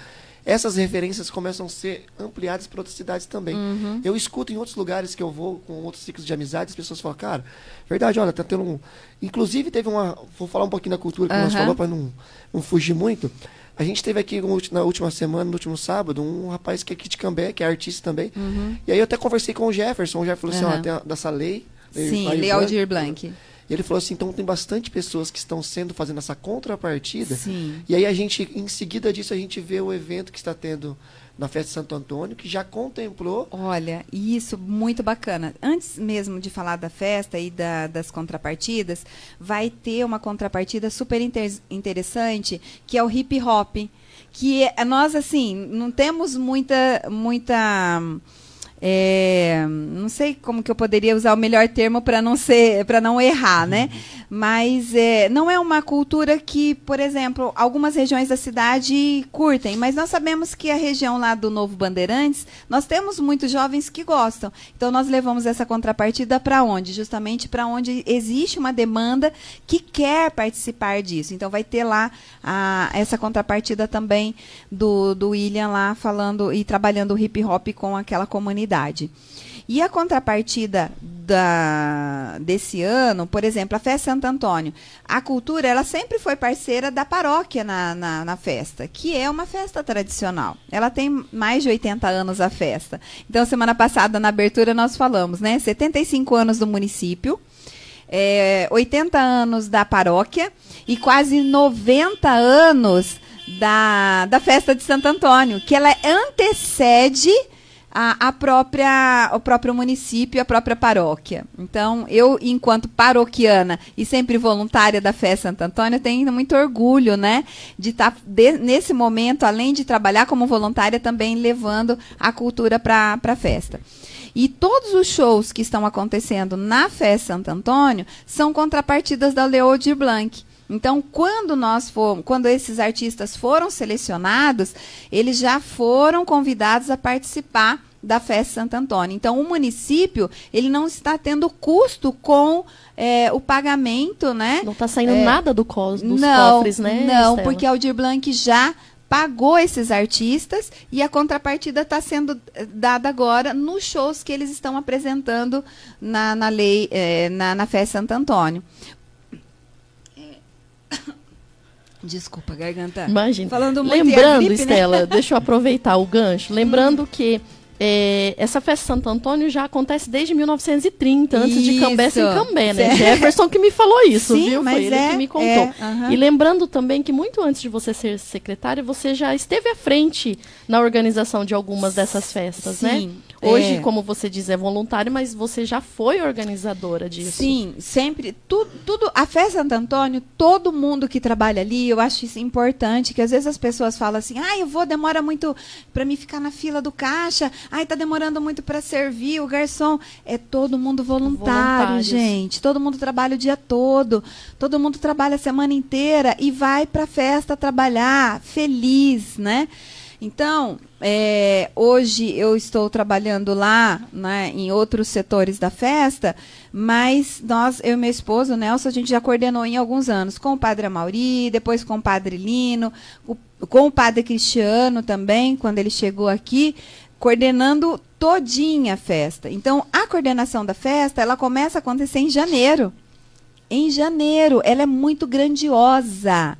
essas referências começam a ser ampliadas para outras cidades também. Uhum. Eu escuto em outros lugares que eu vou, com outros ciclos de amizade, as pessoas falam, cara, verdade, olha, tá tendo um. Inclusive, teve uma. Vou falar um pouquinho da cultura que uhum. nós falamos para não, não fugir muito. A gente teve aqui na última semana, no último sábado, um rapaz que é aqui de Cambé, que é artista também. E aí eu até conversei com o Jefferson. O Jefferson falou Uhum. assim, ó, tem a- dessa lei. Sim, Lei Aldir Blanc. E ele falou assim, então tem bastante pessoas que estão sendo fazendo essa contrapartida. Sim. E aí a gente, em seguida disso, a gente vê o evento que está tendo na festa de Santo Antônio, que já contemplou Olha, isso muito bacana. Antes mesmo de falar da festa e da- das contrapartidas, vai ter uma contrapartida super inter- interessante, que é o hip hop. Que é- nós, assim, não temos muita. muita é, não sei como que eu poderia usar o melhor termo para não ser para não errar, né? Mas é, não é uma cultura que, por exemplo, algumas regiões da cidade curtem, mas nós sabemos que a região lá do Novo Bandeirantes, nós temos muitos jovens que gostam. Então nós levamos essa contrapartida para onde? Justamente para onde existe uma demanda que quer participar disso. Então vai ter lá a- essa contrapartida também do, do William lá falando e trabalhando o hip hop com aquela comunidade. E a contrapartida da, desse ano, por exemplo, a festa Santo Antônio, a cultura ela sempre foi parceira da paróquia na, na, na festa, que é uma festa tradicional. Ela tem mais de 80 anos a festa. Então, semana passada, na abertura, nós falamos, né? 75 anos do município, é, 80 anos da paróquia e quase 90 anos da, da festa de Santo Antônio, que ela antecede a, a própria, o próprio município, a própria paróquia. Então, eu, enquanto paroquiana e sempre voluntária da festa Santo Antônio, tenho muito orgulho, né, de estar nesse momento, além de trabalhar como voluntária, também levando a cultura para a festa. E todos os shows que estão acontecendo na festa Santo Antônio são contrapartidas da Leodir Blanc. Então, quando nós fomos, quando esses artistas foram selecionados, eles já foram convidados a participar da festa Santo Antônio. Então, o município ele não está tendo custo com é, o pagamento, né? Não está saindo É, nada do cos, dos não, cofres, né? Não, Estela? porque a Aldir Blanc já pagou esses artistas e a contrapartida está sendo eh, dada agora nos shows que eles estão apresentando na, na lei, eh, na, na festa Santo Antônio. É. Desculpa, garganta. Imagina. Falando muito Lembrando, gripe, né? Estela, deixa eu aproveitar o gancho. Lembrando que é, essa festa Santo Antônio já acontece desde 1930, antes de Cambé sem Isso. Cambé, né? Certo. Jefferson que me falou isso, Sim, viu? Foi ele é, que me contou. é, aham. E lembrando também que muito antes de você ser secretária, você já esteve à frente na organização de algumas dessas festas, né? Sim, Hoje, é. como você diz, é voluntário, mas você já foi organizadora disso. Sim, sempre. Tudo, tudo. A festa Santo Antônio, todo mundo que trabalha ali, eu acho isso importante, que às vezes as pessoas falam assim, ah, eu vou, demora muito para me ficar na fila do caixa, ai, tá demorando muito para servir, o garçom. É todo mundo voluntário, gente. Todo mundo trabalha o dia todo, todo mundo trabalha a semana inteira e vai pra festa trabalhar feliz, né? Então, é, hoje eu estou trabalhando lá, né, em outros setores da festa, mas nós, eu e meu esposo, Nelson, a gente já coordenou em alguns anos com o Padre Amauri, depois com o Padre Lino, com o Padre Cristiano também, quando ele chegou aqui, coordenando todinha a festa. Então, a coordenação da festa, ela começa a acontecer em janeiro. Em janeiro, ela é muito grandiosa.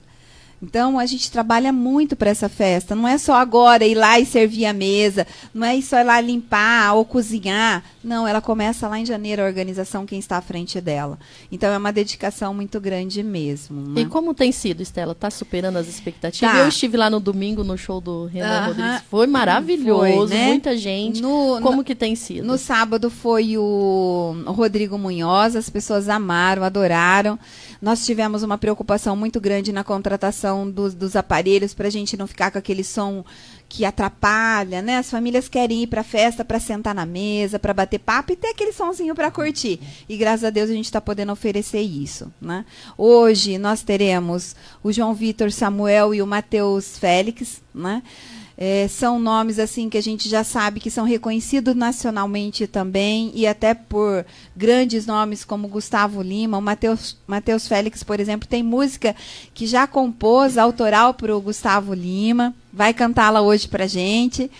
Então a gente trabalha muito para essa festa. Não é só agora ir lá e servir a mesa, não é só ir lá limpar ou cozinhar. Não, ela começa lá em janeiro a organização quem está à frente dela. Então é uma dedicação muito grande mesmo. né? E como tem sido, Estela? Tá superando as expectativas? Tá. Eu estive lá no domingo no show do Renan Aham. Rodrigues. Foi maravilhoso, Foi, né? muita gente. No- como no- que tem sido? No sábado foi o Rodrigo Munhoz, as pessoas amaram, adoraram. Nós tivemos uma preocupação muito grande na contratação dos, dos aparelhos para a gente não ficar com aquele som que atrapalha, né? As famílias querem ir para a festa para sentar na mesa, para bater papo e ter aquele sonzinho para curtir. E graças a Deus a gente está podendo oferecer isso, né? Hoje nós teremos o João Vitor Samuel e o Matheus Félix, né? É, são nomes assim que a gente já sabe que são reconhecidos nacionalmente também e até por grandes nomes como Gustavo Lima, o Matheus Matheus Félix, por exemplo, tem música que já compôs autoral para o Gustavo Lima, vai cantá-la hoje pra gente.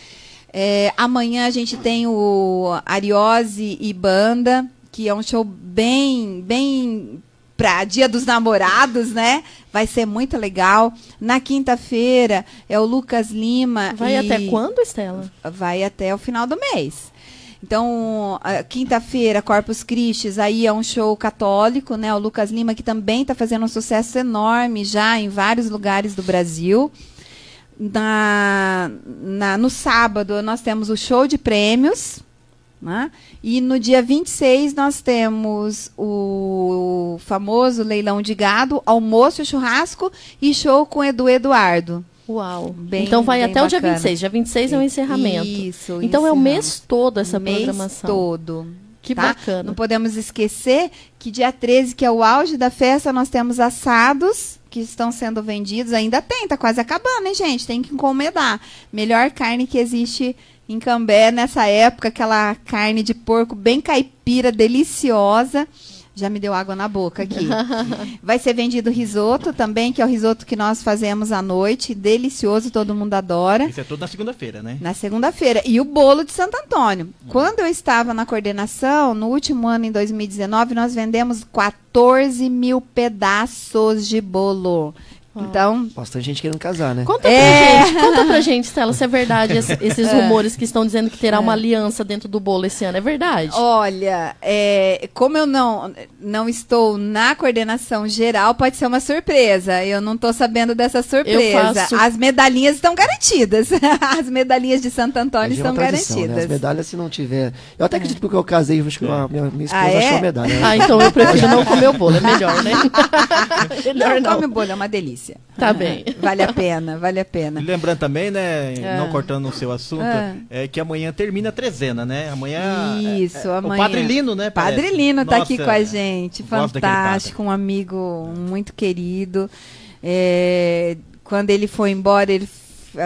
É, amanhã a gente tem o Ariose e Banda, que é um show bem bem para Dia dos Namorados, né? Vai ser muito legal. Na quinta-feira é o Lucas Lima. Vai até quando, Estela? Vai até o final do mês. Então, quinta-feira, Corpus Christi, aí é um show católico, né? O Lucas Lima, que também está fazendo um sucesso enorme já em vários lugares do Brasil. Na, na- no sábado, nós temos o show de prêmios. Né? E no dia 26 nós temos o famoso leilão de gado, almoço, churrasco e show com Edu Eduardo. Uau. Bem- então vai até o dia bacana. 26. Dia 26 é o encerramento. Isso, Então é o encerramos. mês todo essa mês programação. todo. Que tá? bacana. Não podemos esquecer que dia 13, que é o auge da festa, nós temos assados que estão sendo vendidos. Ainda tem, tá quase acabando, hein, gente? Tem que encomendar. Melhor carne que existe em Cambé nessa época, aquela carne de porco bem caipira, deliciosa. Já me deu água na boca aqui. Vai ser vendido risoto também, que é o risoto que nós fazemos à noite. Delicioso, todo mundo adora Isso é tudo na segunda-feira, né? na segunda-feira. E o bolo de Santo Antônio. Quando eu estava na coordenação, no último ano, em 2019, nós vendemos 14 mil pedaços de bolo. Então, Bastante gente querendo casar, né? Conta É. pra gente, conta pra gente, Stella, se é verdade esse- esses rumores que estão dizendo que terá uma aliança dentro do bolo esse ano. É verdade? olha, é, como eu não, não estou na coordenação geral, pode ser uma surpresa. Eu não estou sabendo dessa surpresa. faço- As medalhinhas estão garantidas. As medalhinhas de Santo Antônio é estão tradição, né? As garantidas. medalhas, se não tiver. Eu até acredito que porque eu casei, acho que a minha, minha esposa Ah, é? achou a medalha. né? Ah, então eu prefiro não comer o bolo, é melhor, né? melhor Não, não. come bolo, é uma delícia. Tá bem. Vale a pena, vale a pena. E lembrando também, né, É. não cortando o seu assunto, Ah. é que amanhã termina a trezena, né? Amanhã. é- Isso, é, amanhã. O Padre Lino, né? Padre parece? Lino tá Nossa, aqui com a gente, fantástico, um amigo muito querido. É, quando ele foi embora, ele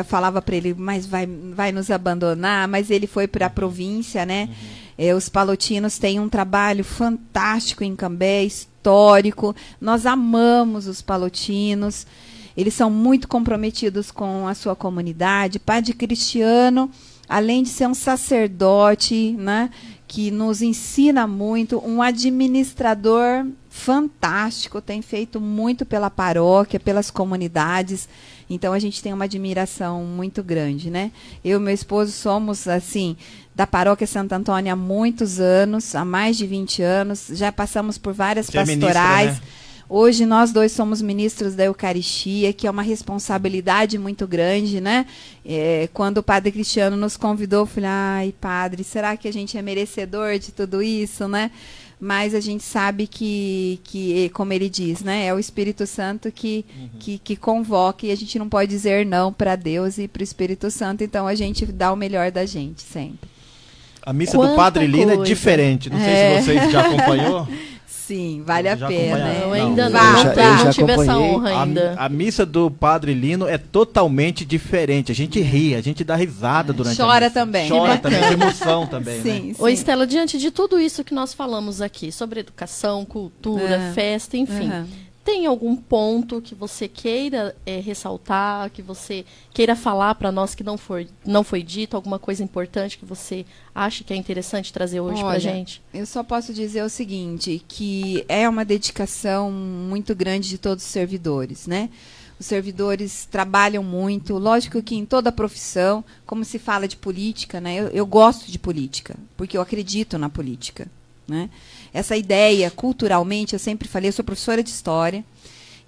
falava para ele, mas vai, vai nos abandonar, mas ele foi para a província, né? É, os palotinos têm um trabalho fantástico em Cambé, histórico. Nós amamos os palotinos. Eles são muito comprometidos com a sua comunidade. Padre Cristiano, além de ser um sacerdote, né, que nos ensina muito, um administrador fantástico, tem feito muito pela paróquia, pelas comunidades. Então a gente tem uma admiração muito grande, né? Eu e meu esposo somos assim da paróquia Santo Antônio há muitos anos, há mais de 20 anos, já passamos por várias Você é ministra, pastorais. né? Hoje nós dois somos ministros da Eucaristia, que é uma responsabilidade muito grande, né? É, quando o Padre Cristiano nos convidou, eu falei, ai, Padre, será que a gente é merecedor de tudo isso, né? Mas a gente sabe que, que como ele diz, né? É o Espírito Santo que, que, que convoca e a gente não pode dizer não para Deus e para o Espírito Santo, então a gente dá o melhor da gente sempre. A missa Quanta do Padre Lino é diferente. Não É. sei se vocês já acompanhou. Sim, vale a pena. Eu ainda não, não, já- tenho- eu não já tive essa honra ainda. A, a missa do Padre Lino é totalmente diferente. A gente ri, a gente dá risada durante a Chora missa. também. Chora Que também, de emoção também, né? Sim, Ô, sim. Estela, diante de tudo isso que nós falamos aqui, sobre educação, cultura, É. festa, enfim, Aham. Tem algum ponto que você queira eh, ressaltar, que você queira falar para nós que não, for, não foi dito, alguma coisa importante que você acha que é interessante trazer hoje Olha, gente? Eu só posso dizer o seguinte, que é uma dedicação muito grande de todos os servidores, né? Os servidores trabalham muito, lógico que em toda profissão, como se fala de política, né? Eu, eu gosto de política, porque eu acredito na política, né? Essa ideia, culturalmente, eu sempre falei, eu sou professora de história,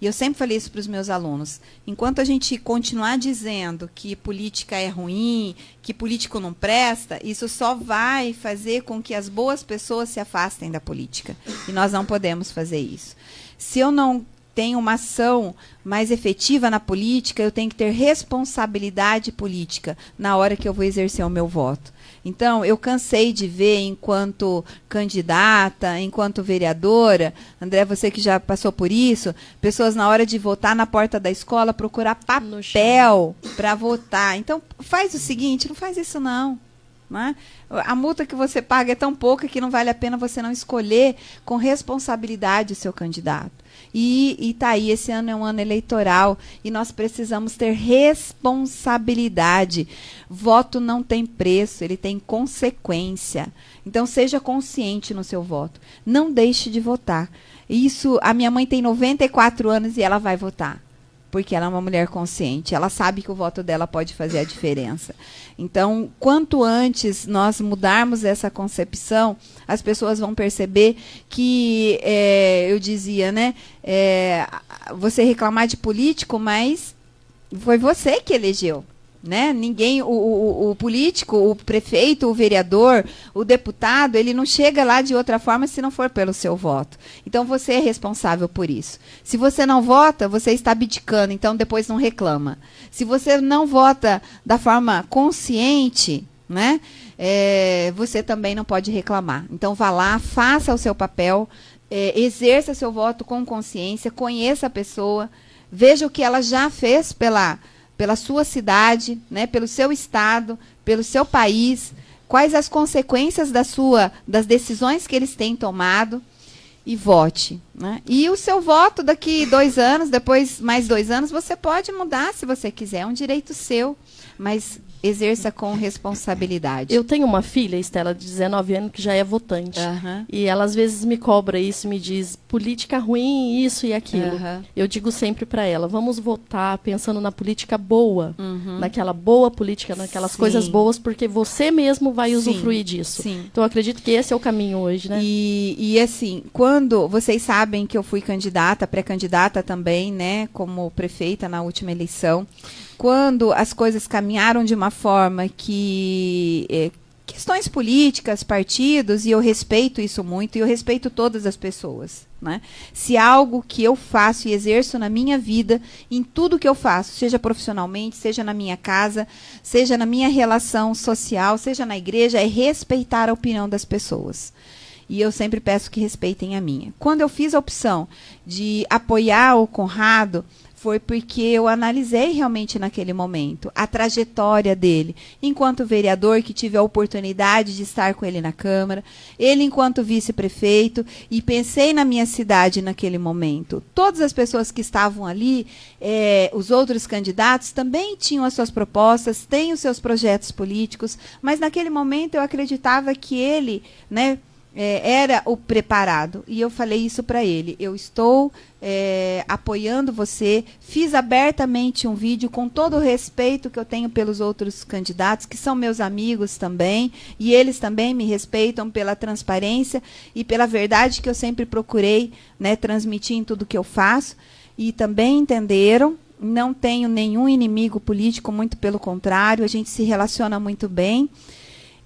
e eu sempre falei isso para os meus alunos. Enquanto a gente continuar dizendo que política é ruim, que político não presta, isso só vai fazer com que as boas pessoas se afastem da política. E nós não podemos fazer isso. Se eu não tenho uma ação mais efetiva na política, eu tenho que ter responsabilidade política na hora que eu vou exercer o meu voto. Então, eu cansei de ver, enquanto candidata, enquanto vereadora, André, você que já passou por isso, pessoas na hora de votar na porta da escola procurar papel para votar. Então, faz o seguinte, não faz isso não. né? A multa que você paga é tão pouca que não vale a pena você não escolher com responsabilidade o seu candidato. E, e tá aí, esse ano é um ano eleitoral e nós precisamos ter responsabilidade. Voto não tem preço, ele tem consequência. Então seja consciente no seu voto. Não deixe de votar. Isso, a minha mãe tem 94 anos e ela vai votar. Porque ela é uma mulher consciente, ela sabe que o voto dela pode fazer a diferença. Então, quanto antes nós mudarmos essa concepção, as pessoas vão perceber que, é, eu dizia, né? É, você reclamar de político, mas foi você que elegeu né? Ninguém, o, o, o, político, o prefeito, o vereador, o deputado, ele não chega lá de outra forma se não for pelo seu voto. Então você é responsável por isso. Se você não vota, você está abdicando, então depois não reclama. Se você não vota da forma consciente, né? É, você também não pode reclamar. Então vá lá, faça o seu papel, é, exerça seu voto com consciência, conheça a pessoa, veja o que ela já fez pela pela sua cidade, né, pelo seu estado, pelo seu país, quais as consequências da sua, das decisões que eles têm tomado e vote. Né? E o seu voto daqui dois anos, depois mais dois anos, você pode mudar se você quiser, é um direito seu. Mas exerça com responsabilidade. Eu tenho uma filha, Estela, de 19 anos, que já é votante. Uhum. E ela às vezes me cobra isso, me diz política ruim, isso e aquilo. Uhum. Eu digo sempre para ela, vamos votar pensando na política boa, uhum. naquela boa política, naquelas Sim. coisas boas, porque você mesmo vai Sim. usufruir disso. Sim. Então eu acredito que esse é o caminho hoje, né? E, e assim, quando vocês sabem que eu fui candidata, pré-candidata também, né, como prefeita na última eleição, quando as coisas caminharam de uma forma que eh, questões políticas, partidos, e eu respeito isso muito, e eu respeito todas as pessoas. Né? Se algo que eu faço e exerço na minha vida, em tudo que eu faço, seja profissionalmente, seja na minha casa, seja na minha relação social, seja na igreja, é respeitar a opinião das pessoas. E eu sempre peço que respeitem a minha. Quando eu fiz a opção de apoiar o Conrado, foi porque eu analisei realmente naquele momento a trajetória dele, enquanto vereador que tive a oportunidade de estar com ele na Câmara, ele enquanto vice-prefeito, e pensei na minha cidade naquele momento. Todas as pessoas que estavam ali, eh, os outros candidatos, também tinham as suas propostas, têm os seus projetos políticos, mas naquele momento eu acreditava que ele, né, é, era o preparado. E eu falei isso para ele. Eu estou é, apoiando você. Fiz abertamente um vídeo com todo o respeito que eu tenho pelos outros candidatos, que são meus amigos também. E eles também me respeitam pela transparência e pela verdade que eu sempre procurei né, transmitir em tudo que eu faço. E também entenderam. Não tenho nenhum inimigo político, muito pelo contrário, a gente se relaciona muito bem.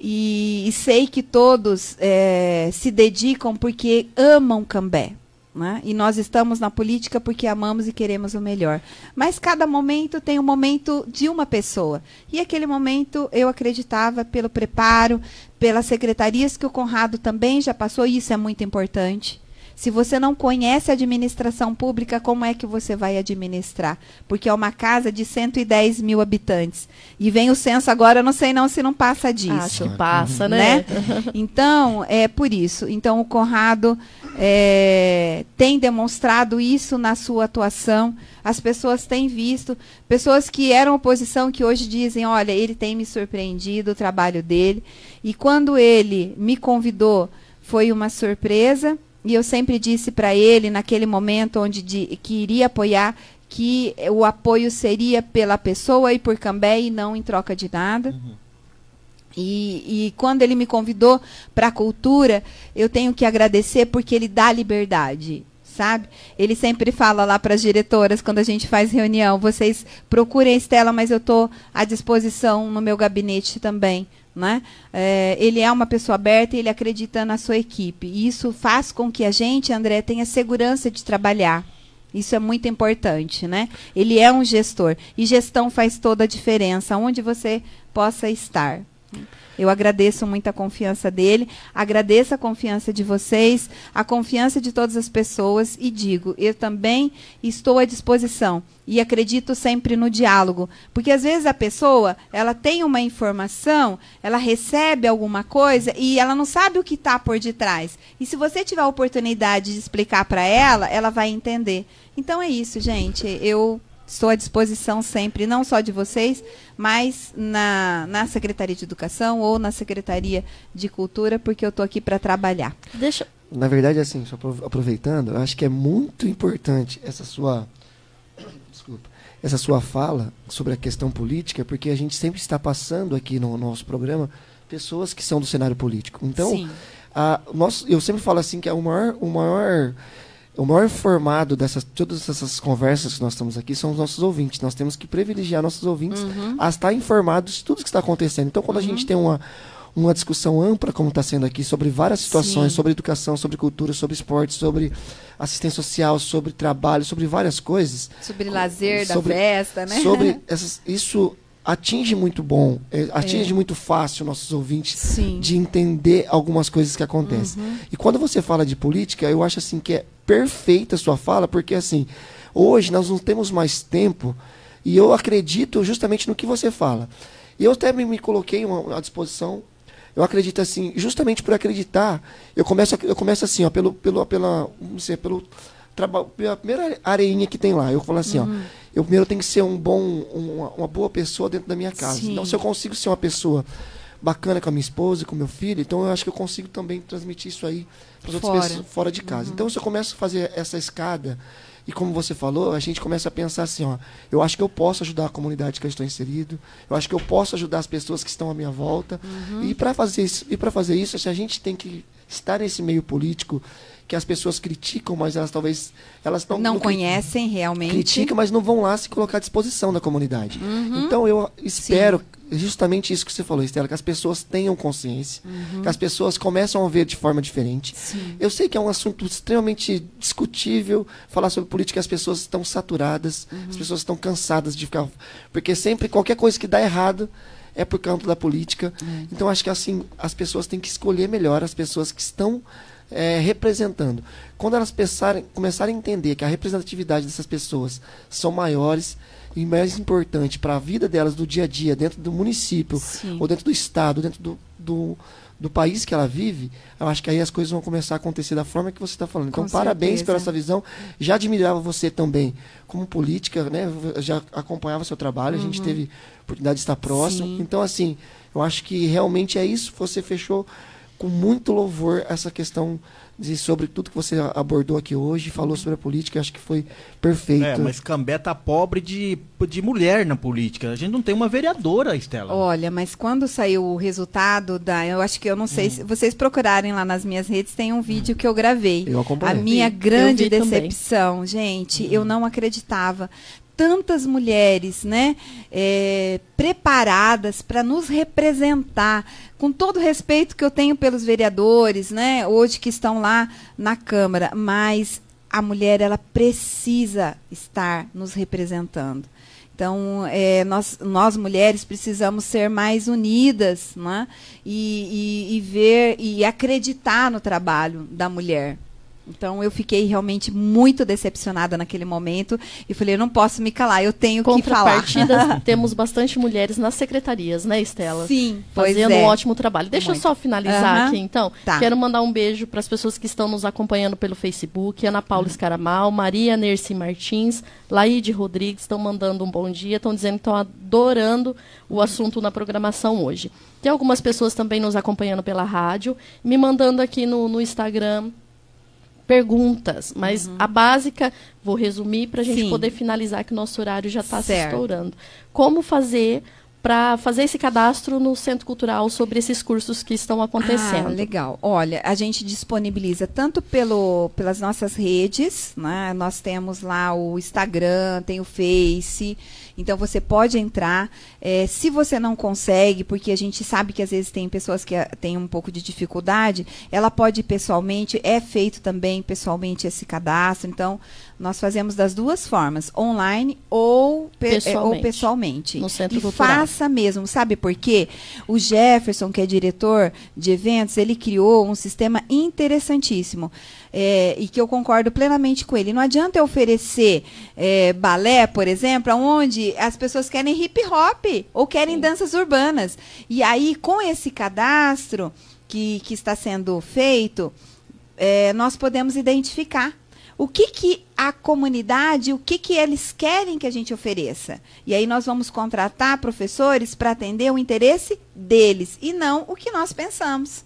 E, e sei que todos é, se dedicam porque amam Cambé. Né? E nós estamos na política porque amamos e queremos o melhor. Mas cada momento tem um momento de uma pessoa. E aquele momento eu acreditava pelo preparo, pelas secretarias que o Conrado também já passou, e isso é muito importante. Se você não conhece a administração pública, como é que você vai administrar? Porque é uma casa de 110 mil habitantes. E vem o censo agora, eu não sei não se não passa disso. Acho passa, né? Então, é por isso. Então, o Conrado é, tem demonstrado isso na sua atuação. As pessoas têm visto, pessoas que eram oposição que hoje dizem, olha, ele tem me surpreendido o trabalho dele. E quando ele me convidou, foi uma surpresa. E eu sempre disse para ele, naquele momento onde de, que iria apoiar, que o apoio seria pela pessoa e por Cambé e não em troca de nada. Uhum. E, e, quando ele me convidou para a cultura, eu tenho que agradecer porque ele dá liberdade, sabe? Ele sempre fala lá para as diretoras, quando a gente faz reunião, vocês procurem a Estela, mas eu estou à disposição no meu gabinete também. Né? É, ele é uma pessoa aberta e ele acredita na sua equipe. E isso faz com que a gente, André, tenha segurança de trabalhar. Isso é muito importante, né? Ele é um gestor e gestão faz toda a diferença, onde você possa estar. Eu agradeço muito a confiança dele, agradeço a confiança de vocês, a confiança de todas as pessoas e digo, eu também estou à disposição e acredito sempre no diálogo, porque às vezes a pessoa, ela tem uma informação, ela recebe alguma coisa e ela não sabe o que está por detrás. E se você tiver a oportunidade de explicar para ela, ela vai entender. Então é isso, gente. Eu estou à disposição sempre, não só de vocês, mas na, na Secretaria de Educação ou na Secretaria de Cultura, porque eu estou aqui para trabalhar. Deixa. Na verdade, assim, só apro- aproveitando, eu acho que é muito importante essa sua. Desculpa. Essa sua fala sobre a questão política, porque a gente sempre está passando aqui no nosso programa pessoas que são do cenário político. Então, Sim. a, nós, eu sempre falo assim que é o maior, o maior, o maior formado dessas todas essas conversas que nós estamos aqui são os nossos ouvintes. Nós temos que privilegiar nossos ouvintes a estar informados de tudo que está acontecendo. Então, quando a gente tem uma uma discussão ampla como está sendo aqui sobre várias situações, Sim. sobre educação, sobre cultura, sobre esporte, sobre assistência social, sobre trabalho, sobre várias coisas. Sobre lazer da Sobre- festa, né? Sobre essas, isso atinge muito bom, é, atinge muito fácil nossos ouvintes Sim. de entender algumas coisas que acontecem. E quando você fala de política, eu acho assim que é perfeita a sua fala, porque assim, hoje nós não temos mais tempo e eu acredito justamente no que você fala. E eu até me, me coloquei uma- à disposição. Eu acredito assim, justamente por acreditar, eu começo, eu começo assim, ó, pelo, pelo, pela, não sei, pelo trabalho, pela primeira areinha que tem lá. Eu falo assim, ó, eu primeiro tenho que ser um bom, uma, uma boa pessoa dentro da minha casa. Sim. Então, se eu consigo ser uma pessoa bacana com a minha esposa, com meu filho, então eu acho que eu consigo também transmitir isso aí para as outras pessoas fora de casa. Então, se eu começo a fazer essa escada e como você falou, a gente começa a pensar assim, ó, eu acho que eu posso ajudar a comunidade que eu estou inserido, eu acho que eu posso ajudar as pessoas que estão à minha volta. E para fazer isso, e para fazer isso, a gente tem que estar nesse meio político que as pessoas criticam, mas elas talvez elas não Não cri- conhecem realmente. criticam, mas não vão lá se colocar à disposição da comunidade. Uhum. Então eu espero justamente isso que você falou, Estela, que as pessoas tenham consciência, Uhum. que as pessoas começam a ver de forma diferente. Eu sei que é um assunto extremamente discutível falar sobre política, as pessoas estão saturadas, Uhum. as pessoas estão cansadas de ficar, porque sempre qualquer coisa que dá errado é por conta da política. É. Então acho que assim as pessoas têm que escolher melhor as pessoas que estão é, representando. Quando elas pensarem, começarem a entender que a representatividade dessas pessoas são maiores e mais importante para a vida delas do dia a dia, dentro do município, Sim. ou dentro do estado, dentro do, do, do país que ela vive, eu acho que aí as coisas vão começar a acontecer da forma que você está falando. Então, Com parabéns certeza. pela essa visão. Já admirava você também como política, né? Eu Já acompanhava seu trabalho, a gente teve oportunidade de estar próximo. Uhum. Sim. Então, assim, eu acho que realmente é isso. Você fechou com muito louvor essa questão sobre tudo que você abordou aqui hoje, falou sobre a política, acho que foi perfeito. É, mas Cambé tá pobre de, de mulher na política. A gente não tem uma vereadora, Estela. Olha, mas quando saiu o resultado da. Eu acho que eu não sei Hum. se vocês procurarem lá nas minhas redes, tem um vídeo que eu gravei. Eu acompanhei. A minha grande vi também. decepção, gente, eu não acreditava. Tantas mulheres, né, é, preparadas para nos representar, com todo o respeito que eu tenho pelos vereadores, né, hoje que estão lá na Câmara, mas a mulher ela precisa estar nos representando. Então, é, nós, nós mulheres precisamos ser mais unidas né? e, e, e ver e acreditar no trabalho da mulher. Então, eu fiquei realmente muito decepcionada naquele momento e falei: eu não posso me calar, eu tenho que falar. Temos bastante mulheres nas secretarias, né, Estela? Sim, Fazendo é. um ótimo trabalho. Deixa Muito. eu só finalizar Aham. aqui, então. Tá. Quero mandar um beijo para as pessoas que estão nos acompanhando pelo Facebook. Ana Paula Escaramal, Maria Nerci Martins, Laide Rodrigues estão mandando um bom dia. Estão dizendo que estão adorando o assunto na programação hoje. Tem algumas pessoas também nos acompanhando pela rádio, me mandando aqui no, no Instagram perguntas, mas a básica, vou resumir para a gente Uhum. Sim. poder finalizar que o nosso horário já está se estourando. Como fazer para fazer esse cadastro no Centro Cultural sobre esses cursos que estão acontecendo? Ah, legal. Olha, a gente disponibiliza tanto pelo, pelas nossas redes, né? Nós temos lá o Instagram, tem o Face. Então você pode entrar. Eh, se você não consegue, porque a gente sabe que às vezes tem pessoas que ah, têm um pouco de dificuldade, ela pode ir pessoalmente, é feito também pessoalmente esse cadastro. Então, nós fazemos das duas formas, online ou, pe- eh, ou Pessoalmente. pessoalmente. No Centro e Cultural. faça mesmo, sabe por quê? O Jefferson, que é diretor de eventos, ele criou um sistema interessantíssimo. é, e que eu concordo plenamente com ele. Não adianta eu oferecer é, balé, por exemplo, onde as pessoas querem hip hop ou querem danças urbanas. E aí, com esse cadastro que, que está sendo feito, é, nós podemos identificar o que, que a comunidade, o que, que eles querem que a gente ofereça. E aí nós vamos contratar professores para atender o interesse deles e não o que nós pensamos.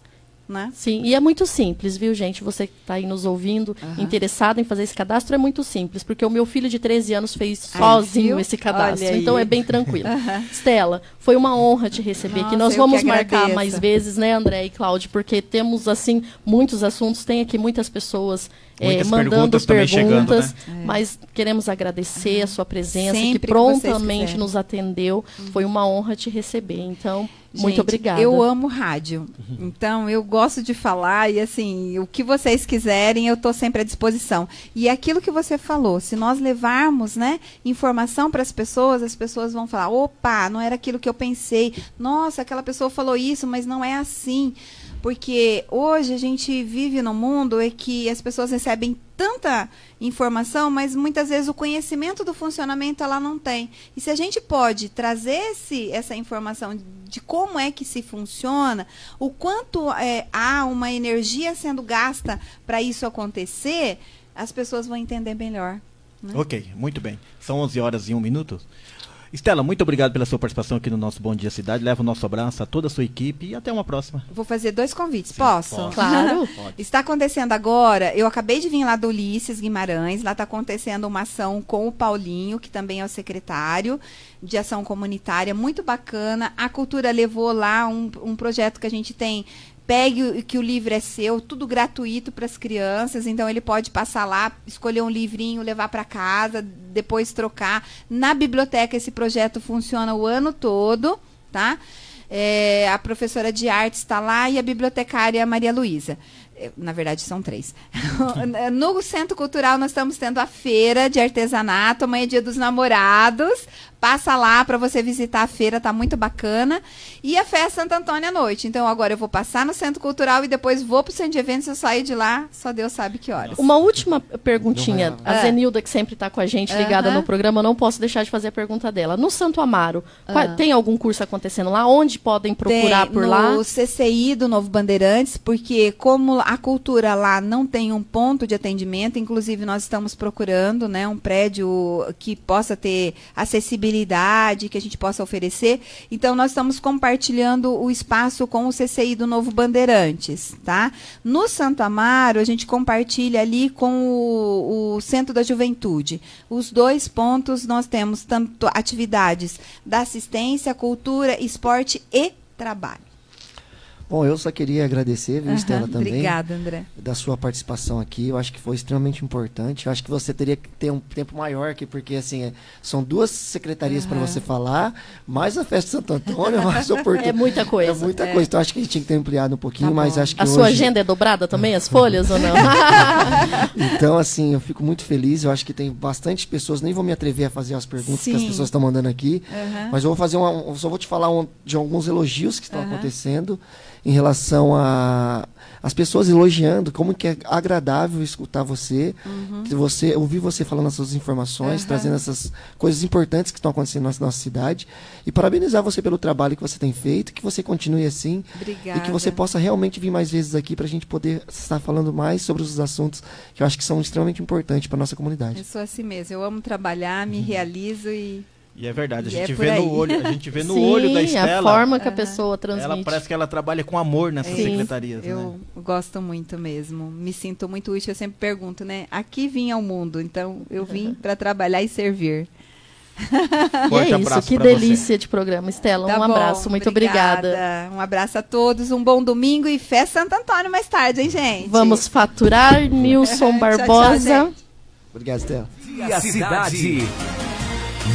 Né? Sim, e é muito simples, viu, gente? Você que está aí nos ouvindo, Aham. interessado em fazer esse cadastro, é muito simples, porque o meu filho de 13 anos fez Aí, sozinho viu? esse cadastro, então é bem tranquilo. Aham. Stella, foi uma honra te receber aqui. Nós vamos marcar mais vezes, né, André e Cláudio, porque temos, assim, muitos assuntos, tem aqui muitas pessoas Muitas mandando perguntas chegando, né? mas queremos agradecer a sua presença, Sempre que que prontamente quiserem. nos atendeu. Foi uma honra te receber, então, muito Gente, obrigada. Eu amo rádio. Então, eu gosto de falar e, assim, o que vocês quiserem, eu estou sempre à disposição. E aquilo que você falou, se nós levarmos, né, informação para as pessoas, as pessoas vão falar: opa, não era aquilo que eu pensei. Nossa, aquela pessoa falou isso, mas não é assim. Porque hoje a gente vive num mundo em que as pessoas recebem tanta informação, mas muitas vezes o conhecimento do funcionamento ela não tem. E se a gente pode trazer esse, essa informação de como é que se funciona, o quanto é, há uma energia sendo gasta para isso acontecer, as pessoas vão entender melhor. né? Ok, muito bem. São 11 horas e 1 minuto. Estela, muito obrigado pela sua participação aqui no nosso Bom Dia Cidade. Leva o nosso abraço a toda a sua equipe e até uma próxima. Vou fazer dois convites, posso? pode. Claro. Pode. Está acontecendo agora, eu acabei de vir lá do Ulisses Guimarães, lá está acontecendo uma ação com o Paulinho, que também é o secretário de ação comunitária, muito bacana. A Cultura levou lá um, um projeto que a gente tem. Pegue que o livro é seu, tudo gratuito para as crianças, então ele pode passar lá, escolher um livrinho, levar para casa, depois trocar. Na biblioteca esse projeto funciona o ano todo, tá? É, a professora de artes está lá e a bibliotecária Maria Luísa. É, Na verdade, são três. no Centro Cultural, nós estamos tendo a feira de artesanato. Amanhã é dia dos namorados. Passa lá para você visitar a feira, tá muito bacana. E a festa Santo Antônio à noite. Então, agora eu vou passar no Centro Cultural e depois vou pro Centro de Eventos. Eu saio de lá, só Deus sabe que horas. Uma última perguntinha. A. Zenilda, que sempre está com a gente ligada Aham. no programa, não posso deixar de fazer a pergunta dela. No Santo Amaro, qua- Ah. tem algum curso acontecendo lá? Onde podem procurar Tem por no lá? CCI do Novo Bandeirantes, porque como a cultura lá não tem um ponto de atendimento, inclusive nós estamos procurando, né, um prédio que possa ter acessibilidade, que a gente possa oferecer. Então nós estamos compartilhando o espaço com o CCI do Novo Bandeirantes, tá? No Santo Amaro, a gente compartilha ali com o, o Centro da Juventude. Os dois pontos nós temos tanto atividades da assistência, cultura, esporte e trabalho. Bom, eu só queria agradecer, viu, Estela, Aham, também. Obrigada, André. Da sua participação aqui. Eu acho que foi extremamente importante. Eu acho que você teria que ter um tempo maior aqui, porque, assim, é- são duas secretarias para você falar, mais a festa de Santo Antônio, mais oportunidade. É muita coisa. É muita É. coisa. Então, acho que a gente tinha que ter ampliado um pouquinho, Tá mas acho que A sua hoje- agenda é dobrada também, as folhas ou não? Então, assim, eu fico muito feliz. Eu acho que tem bastante pessoas. Nem vou me atrever a fazer as perguntas que as Sim. pessoas estão mandando aqui. Aham. Mas eu vou fazer uma. eu só vou te falar um- de alguns elogios que estão acontecendo em relação a as pessoas elogiando, como que é agradável escutar você, que você ouvir você falando essas informações, Aham. trazendo essas coisas importantes que estão acontecendo na nossa cidade e parabenizar você pelo trabalho que você tem feito, que você continue assim Obrigada. e que você possa realmente vir mais vezes aqui para a gente poder estar falando mais sobre os assuntos que eu acho que são extremamente importantes para nossa comunidade. Eu sou assim mesmo. Eu amo trabalhar, me realizo e. E é verdade, a E é gente por vê aí. no olho, a gente vê no Sim, olho da a Estela. forma que a pessoa transmite. Ela parece que ela trabalha com amor nessas Sim. secretarias, né? Eu gosto muito mesmo. Me sinto muito útil. Eu sempre pergunto, né? Aqui vim ao mundo, então eu vim para trabalhar e servir. E Forte é isso, que pra você. delícia de programa. Estela, Tá um bom, abraço, muito obrigada. Um abraço a todos, um bom domingo e fé Santo Antônio mais tarde, hein, gente? Vamos faturar, Nilson Tchau, tchau, Barbosa. gente. Obrigado, Estela. E a cidade.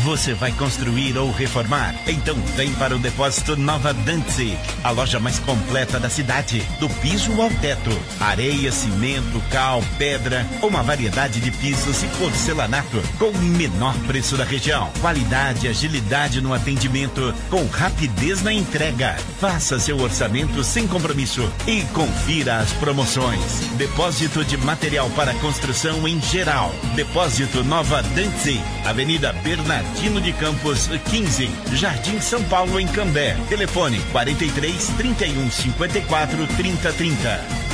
Você vai construir ou reformar? Então vem para o Depósito Nova Danzig, a loja mais completa da cidade, do piso ao teto. Areia, cimento, cal, pedra, uma variedade de pisos e porcelanato com o menor preço da região. Qualidade, agilidade no atendimento, com rapidez na entrega. Faça seu orçamento sem compromisso e confira as promoções. Depósito de material para construção em geral. Depósito Nova Danzig, Avenida Bernardino de Campos, 15, Jardim São Paulo, em Cambé. Telefone 43 31 54 30 30.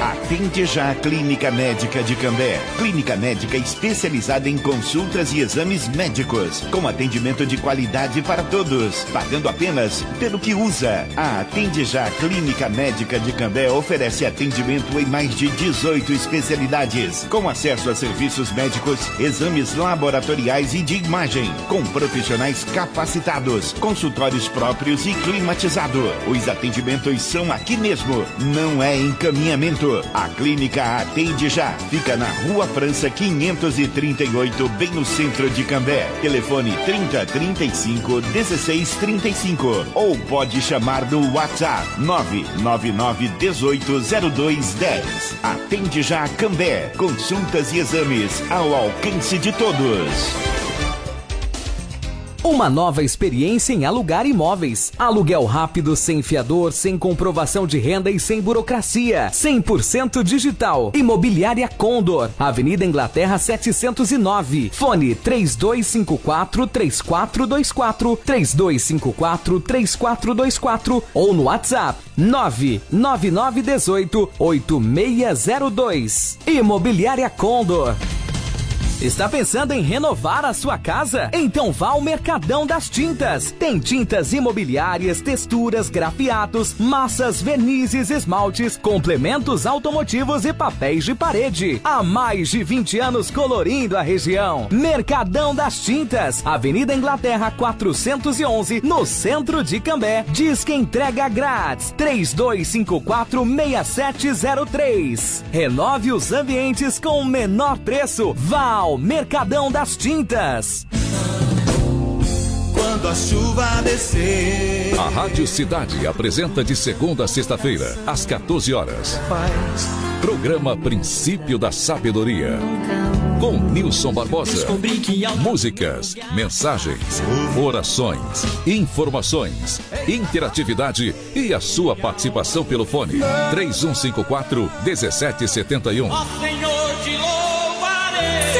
Atende já a Clínica Médica de Cambé. Clínica médica especializada em consultas e exames médicos, com atendimento de qualidade para todos, pagando apenas pelo que usa. A Atende já Clínica Médica de Cambé oferece atendimento em mais de 18 especialidades, com acesso a serviços médicos, exames laboratoriais e de imagem, com profissionais capacitados, consultórios próprios e climatizado. Os atendimentos são aqui mesmo, não é encaminhamento. A clínica atende já. Fica na Rua França 538, bem no centro de Cambé. Telefone 30 35 16 35 ou pode chamar no WhatsApp 999 18 02 10. Atende já Cambé. Consultas e exames ao alcance de todos. Uma nova experiência em alugar imóveis. Aluguel rápido, sem fiador, sem comprovação de renda e sem burocracia. 100% digital. Imobiliária Condor. Avenida Inglaterra 709. Fone 3254 3424 3254 3424 ou no WhatsApp 99918 8602. Imobiliária Condor. Está pensando em renovar a sua casa? Então vá ao Mercadão das Tintas. Tem tintas imobiliárias, texturas, grafiatos, massas, vernizes, esmaltes, complementos automotivos e papéis de parede. Há mais de 20 anos colorindo a região. Mercadão das Tintas, Avenida Inglaterra 411, no centro de Cambé. Diz que entrega grátis. 3254 6703. Renove os ambientes com o menor preço. Vá ao Mercadão das Tintas. Quando a chuva descer. A Rádio Cidade apresenta de segunda a sexta-feira, às 14 horas. Programa Princípio da Sabedoria. Com Nilson Barbosa. Músicas, mensagens, orações, informações, interatividade e a sua participação pelo fone 3154 1771. Senhor, te louvarei.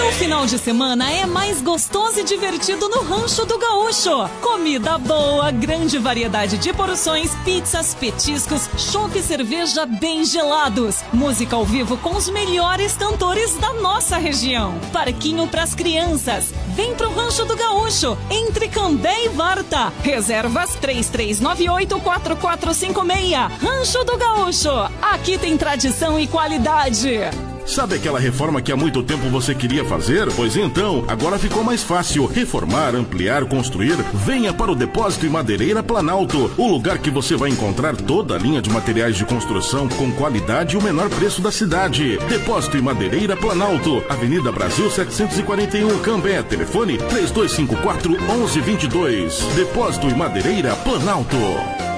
Seu final de semana é mais gostoso e divertido no Rancho do Gaúcho. Comida boa, grande variedade de porções, pizzas, petiscos, chopp e cerveja bem gelados. Música ao vivo com os melhores cantores da nossa região. Parquinho pras crianças. Vem pro Rancho do Gaúcho, entre Cambé e Varta. Reservas 3398-4456. Rancho do Gaúcho. Aqui tem tradição e qualidade. Sabe aquela reforma que há muito tempo você queria fazer? Pois então, agora ficou mais fácil. Reformar, ampliar, construir. Venha para o Depósito e Madeireira Planalto. O lugar que você vai encontrar toda a linha de materiais de construção com qualidade e o menor preço da cidade. Depósito e Madeireira Planalto. Avenida Brasil 741 Cambé. Telefone 3254 1122. Depósito e Madeireira Planalto.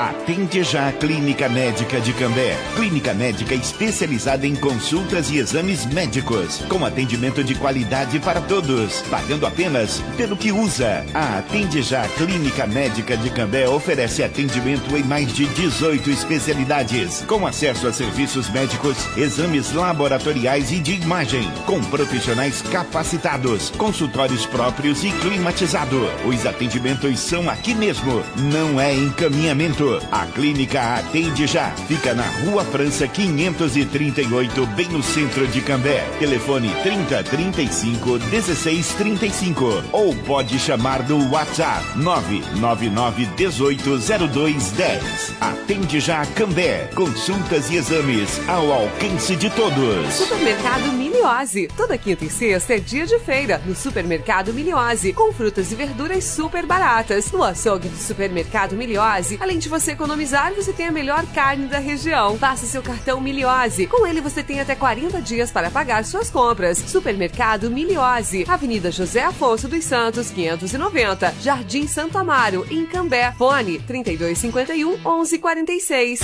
Atende já a Clínica Médica de Cambé. Clínica médica especializada em consultas e exames médicos, com atendimento de qualidade para todos, pagando apenas pelo que usa. A Atende já Clínica Médica de Cambé oferece atendimento em mais de 18 especialidades, com acesso a serviços médicos, exames laboratoriais e de imagem, com profissionais capacitados, consultórios próprios e climatizado. Os atendimentos são aqui mesmo, não é encaminhamento. A clínica atende já. Fica na Rua França 538, bem no centro de Cambé. Telefone 30 35 16 35 ou pode chamar no WhatsApp 999 18 02 10. Atende já Cambé. Consultas e exames ao alcance de todos. Supermercado Miliose. Toda quinta e sexta é dia de feira no Supermercado Miliose, com frutas e verduras super baratas. No açougue do Supermercado Miliose, além de você economizar, você tem a melhor carne da região. Passe seu cartão Miliose. Com ele você tem até 40 dias para pagar suas compras. Supermercado Miliose, Avenida José Afonso dos Santos, 590, Jardim Santo Amaro, em Cambé. Fone 3251 1146.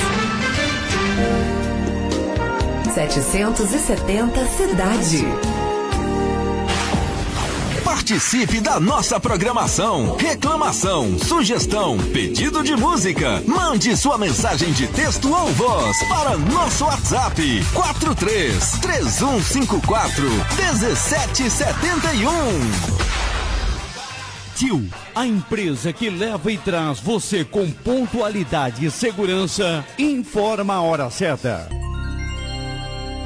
770 Cidade. Participe da nossa programação. Reclamação, sugestão, pedido de música. Mande sua mensagem de texto ou voz para nosso WhatsApp 43 3154 1771. Tio, a empresa que leva e traz você com pontualidade e segurança, informa a hora certa.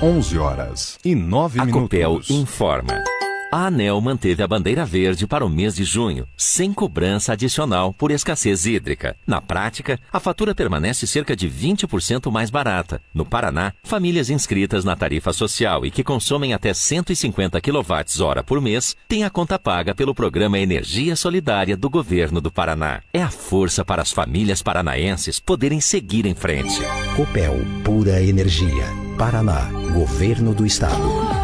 11 horas e 9 A minutos. Copel informa. A ANEL manteve a bandeira verde para o mês de junho, sem cobrança adicional por escassez hídrica. Na prática, a fatura permanece cerca de 20% mais barata. No Paraná, famílias inscritas na tarifa social e que consomem até 150 kWh por mês têm a conta paga pelo programa Energia Solidária do Governo do Paraná. É a força para as famílias paranaenses poderem seguir em frente. Copel, pura energia. Paraná, Governo do Estado.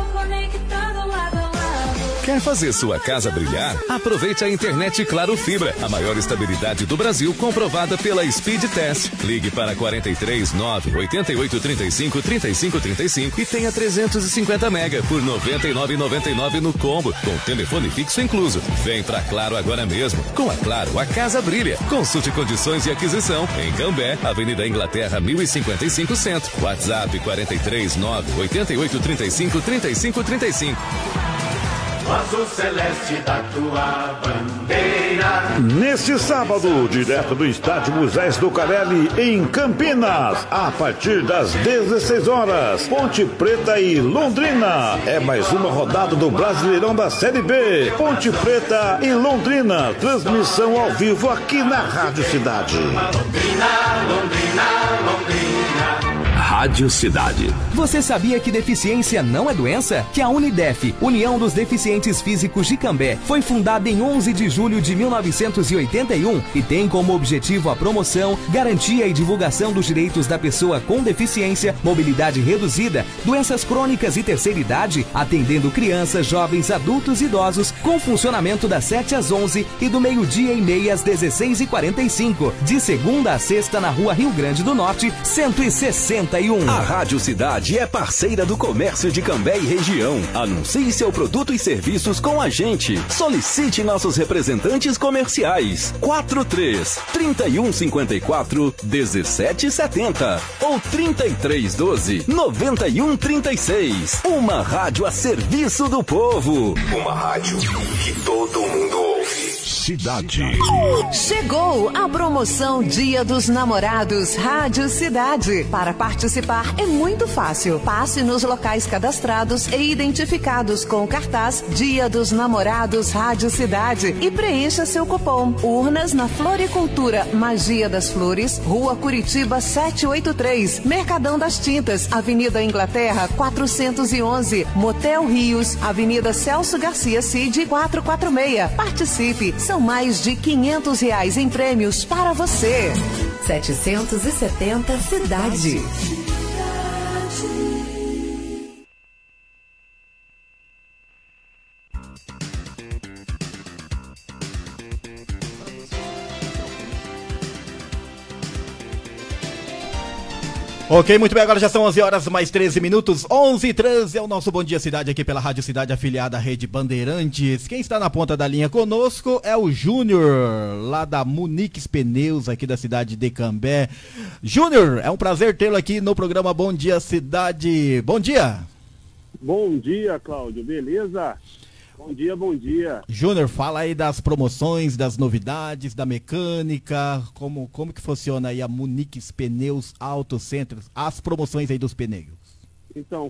Quer fazer sua casa brilhar? Aproveite a internet Claro Fibra, a maior estabilidade do Brasil, comprovada pela Speed Test. Ligue para 43 9 88 35 35 35 e tenha 350 mega por 99,99 no combo, com telefone fixo incluso. Vem pra Claro agora mesmo. Com a Claro, a casa brilha. Consulte condições de aquisição em Cambé, Avenida Inglaterra 1055 Centro. WhatsApp 43 9 88 35 35 35. O azul celeste da tua bandeira. Neste sábado, direto do estádio Moisés do Carelli, em Campinas, a partir das 16 horas, Ponte Preta e Londrina. É mais uma rodada do Brasileirão da Série B. Ponte Preta e Londrina. Transmissão ao vivo aqui na Rádio Cidade. Londrina, Londrina, Londrina. Rádio Cidade. Você sabia que deficiência não é doença? Que a Unidef, União dos Deficientes Físicos de Cambé, foi fundada em 11 de julho de 1981 e tem como objetivo a promoção, garantia e divulgação dos direitos da pessoa com deficiência, mobilidade reduzida, doenças crônicas e terceira idade, atendendo crianças, jovens, adultos e idosos, com funcionamento das 7 às 11 e do meio-dia e meia às 16 e 45 de segunda a sexta na Rua Rio Grande do Norte, 161. A Rádio Cidade é parceira do comércio de Cambé e região. Anuncie seu produto e serviços com a gente. Solicite nossos representantes comerciais. 43 3154 1770 ou 3312 9136. Uma rádio a serviço do povo. Uma rádio que todo mundo. Cidade. Chegou a promoção Dia dos Namorados Rádio Cidade. Para participar é muito fácil. Passe nos locais cadastrados e identificados com o cartaz Dia dos Namorados Rádio Cidade e preencha seu cupom. Urnas na Floricultura Magia das Flores, Rua Curitiba 783, Mercadão das Tintas, Avenida Inglaterra 411, Motel Rios, Avenida Celso Garcia Cid 446. Participe, são mais de 500 reais em prêmios para você. 770 Cidade. Ok, muito bem, agora já são 11 horas mais 13 minutos, 11 e 13 é o nosso Bom Dia Cidade aqui pela Rádio Cidade afiliada à Rede Bandeirantes. Quem está na ponta da linha conosco é o Júnior, lá da Munix Pneus, aqui da cidade de Cambé. Júnior, é um prazer tê-lo aqui no programa Bom Dia Cidade. Bom dia! Bom dia, Cláudio, beleza? Bom dia, bom dia. Júnior, fala aí das promoções, das novidades, da mecânica, como, como que funciona aí a Munix Pneus Auto Centers, as promoções aí dos pneus. Então,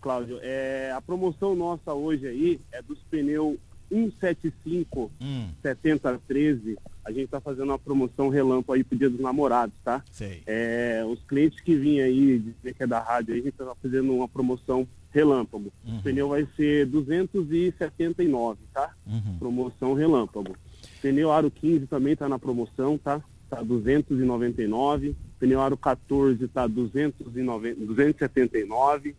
Cláudio, é, a promoção nossa hoje aí é dos pneus 175 Hum. 7013. A gente tá fazendo uma promoção relâmpago aí pro Dia dos Namorados, tá? Sei. É, os clientes que vinham aí, dizer que é da rádio aí, a gente tá fazendo uma promoção relâmpago. O pneu vai ser 279, tá? Promoção relâmpago. Pneu aro 15 também tá na promoção, tá? Tá 299. Pneu aro 14 tá 290, 279.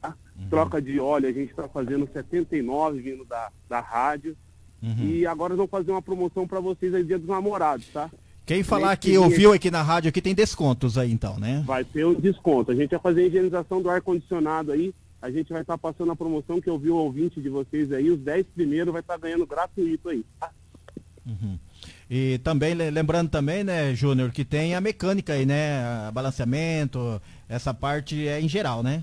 Tá? Troca de óleo a gente tá fazendo 79 vindo da, da rádio. E agora vamos fazer uma promoção para vocês aí Dia dos Namorados, tá? Quem falar que ouviu aqui na rádio aqui tem descontos aí então, né? Vai ter um desconto. A gente vai fazer a higienização do ar-condicionado aí. A gente vai estar passando a promoção que eu vi o ouvinte de vocês aí. Os 10 primeiros vai estar ganhando gratuito aí. tá? E também, le- lembrando também, né, Júnior, que tem a mecânica aí, né? a- Balanceamento, essa parte é em geral, né?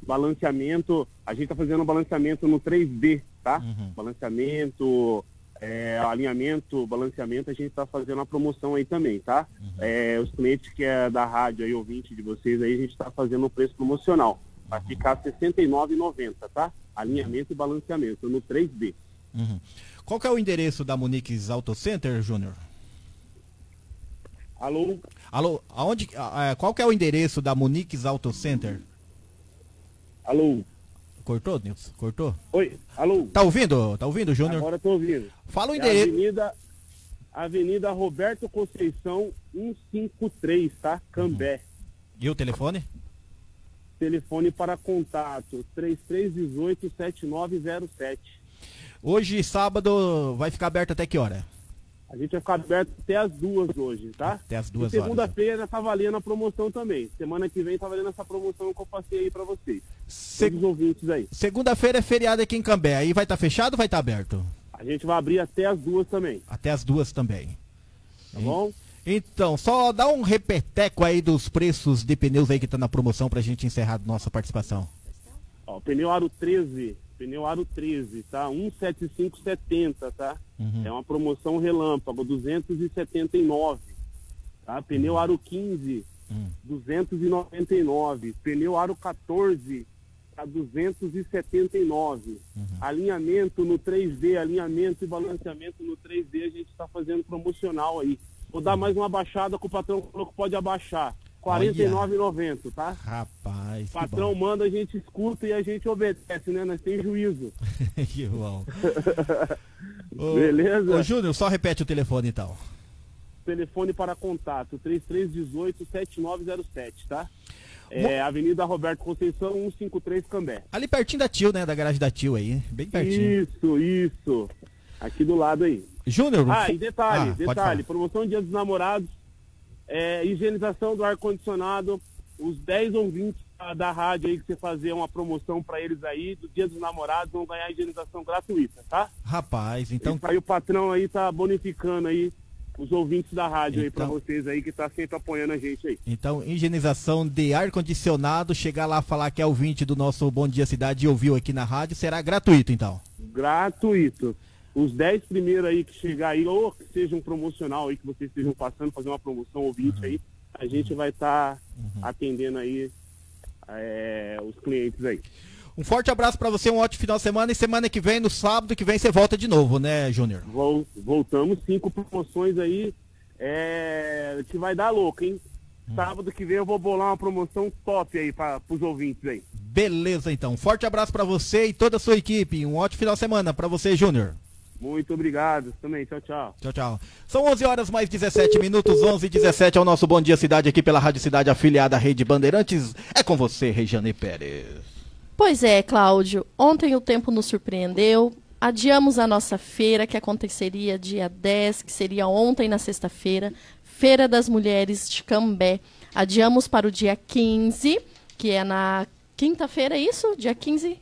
Balanceamento, a gente está fazendo um balanceamento no 3D, tá? Balanceamento, é, alinhamento, balanceamento, a gente está fazendo uma promoção aí também, tá? É, os clientes que é da rádio aí, ouvinte de vocês aí, a gente está fazendo um preço promocional. Vai ficar R$ 69,90, tá? Alinhamento e balanceamento no 3D. Uhum. Qual é o endereço da Munix Auto Center, Júnior? Alô? Alô, aonde, a- a- qual que é o endereço da Munix Auto Center? Alô? Cortou, Nilson? Cortou? Oi, alô? Tá ouvindo? Tá ouvindo, Júnior? Agora tô ouvindo. Fala o É endereço. Avenida, Avenida Roberto Conceição 153, tá? Cambé. E o telefone? Telefone para contato 3318-7907. Hoje, sábado, vai ficar aberto até que hora? A gente vai ficar aberto até as duas hoje, tá? Até as duas e horas. segunda-feira tá valendo a promoção também. Semana que vem tá valendo essa promoção que eu passei aí pra vocês. Todos os ouvintes aí. Segunda-feira é feriado aqui em Cambé. Aí vai estar fechado ou vai estar aberto? A gente vai abrir até as duas também, Até as duas também. tá bom? Então, só dá um repeteco aí dos preços de pneus aí que tá na promoção pra gente encerrar nossa participação. Ó, pneu aro 13, pneu aro 13, tá? 17570, tá? Uhum. É uma promoção relâmpago, 279. Tá? Pneu aro 15, Hum. 299. Pneu aro 14, tá 279. Uhum. Alinhamento no 3D, alinhamento e balanceamento no 3D, a gente está fazendo promocional aí. Vou dar mais uma baixada que o patrão falou que pode abaixar. R$ 49,90, tá? Rapaz, O patrão manda, a gente escuta e a gente obedece, né? Nós temos juízo. que bom. Ô, Beleza? Ô, Júnior, só repete o telefone então. Telefone para contato, 3318-7907, tá? É, Avenida Roberto Conceição, 153 Cambé. Ali pertinho da Tio, né? Da garagem da Tio aí. Bem pertinho. Isso, isso. Aqui do lado aí. Júnior, Ah, e detalhe, Ah, detalhe, promoção Dia dos Namorados, é, higienização do ar-condicionado, os 10 ouvintes da, da rádio aí que você fazer uma promoção para eles aí, do Dia dos Namorados, vão ganhar higienização gratuita, tá? Rapaz, então. Isso aí o patrão aí tá bonificando aí os ouvintes da rádio aí para Então- vocês aí que tá sempre apoiando a gente aí. Então, higienização de ar-condicionado, chegar lá falar que é ouvinte do nosso Bom Dia Cidade e ouviu aqui na rádio, será gratuito então. Gratuito. Os 10 primeiros aí que chegar aí, ou que seja um promocional aí, que vocês estejam passando, fazer uma promoção ouvinte aí, a gente vai estar atendendo aí é, os clientes aí. Um forte abraço pra você, um ótimo final de semana e semana que vem, no sábado que vem, você volta de novo, né, Júnior? Vol- voltamos, cinco promoções aí, é, que vai dar louco, hein? Sábado que vem eu vou bolar uma promoção top aí para os ouvintes aí. Beleza, então. Um forte abraço pra você e toda a sua equipe. Um ótimo final de semana pra você, Júnior. Muito obrigado também. Tchau, tchau. Tchau, tchau. São 11 horas mais 17 minutos, 11 e 17 é o nosso Bom Dia Cidade aqui pela Rádio Cidade afiliada à Rede Bandeirantes. É com você, Regiane Pérez. Pois é, Cláudio. Ontem o tempo nos surpreendeu. Adiamos a nossa feira, que aconteceria dia 10, que seria ontem na sexta-feira. Feira das Mulheres de Cambé. Adiamos para o dia 15, que é na quinta-feira, é isso? Dia 15?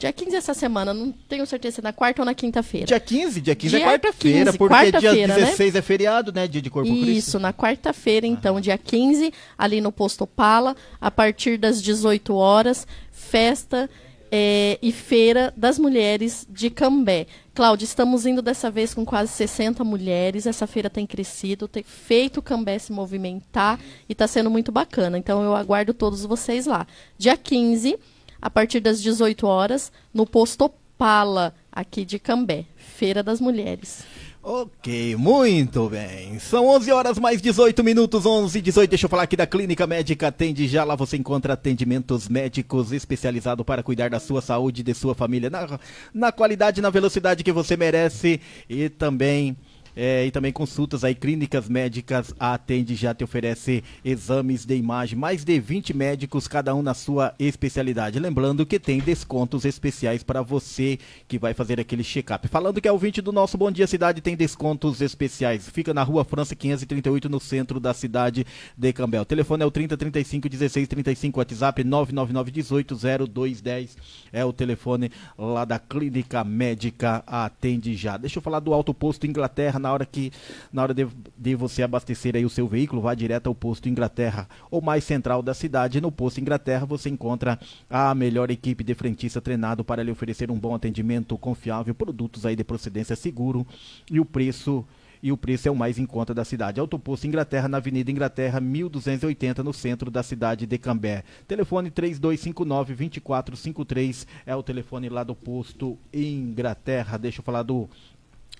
Dia 15 essa semana, não tenho certeza se é na quarta ou na quinta-feira. Dia 15, dia 15 é Dia quarta-feira, 15, porque dia quarta-feira, né? 16 é feriado, né? Dia de Corpo Cristo. Isso, na quarta-feira, então, dia 15, ali no Posto Pala, a partir das 18 horas, festa eh, e feira das mulheres de Cambé. Cláudia, estamos indo dessa vez com quase 60 mulheres, essa feira tem crescido, tem feito o Cambé se movimentar e está sendo muito bacana. Então, eu aguardo todos vocês lá. Dia 15, a partir das 18 horas, no Posto Pala, aqui de Cambé, Feira das Mulheres. Ok, muito bem. São 11 horas mais 18 minutos, 11 e 18. Deixa eu falar aqui da Clínica Médica Atende Já. Lá você encontra atendimentos médicos especializados para cuidar da sua saúde e de sua família na, na qualidade e na velocidade que você merece e também. É, e também consultas aí, clínicas médicas, a Atende já te oferece exames de imagem, mais de 20 médicos, cada um na sua especialidade. Lembrando que tem descontos especiais para você que vai fazer aquele check-up. Falando que é ouvinte do nosso Bom Dia Cidade, tem descontos especiais. Fica na rua França 538, no centro da cidade de Cambel. O telefone é o 30 35 16 35, WhatsApp 999 18 0210. É o telefone lá da Clínica Médica Atende Já. Deixa eu falar do Alto Posto Inglaterra, na hora que na hora de, de você abastecer aí o seu veículo, vá direto ao Posto Inglaterra, ou mais central da cidade. No Posto Inglaterra você encontra a melhor equipe de frentista treinado para lhe oferecer um bom atendimento confiável, produtos aí de procedência seguro e o preço e o preço é o mais em conta da cidade. Autoposto Inglaterra, na Avenida Inglaterra, 1280, no centro da cidade de Cambé. Telefone 3259-2453 é o telefone lá do posto Inglaterra. Deixa eu falar do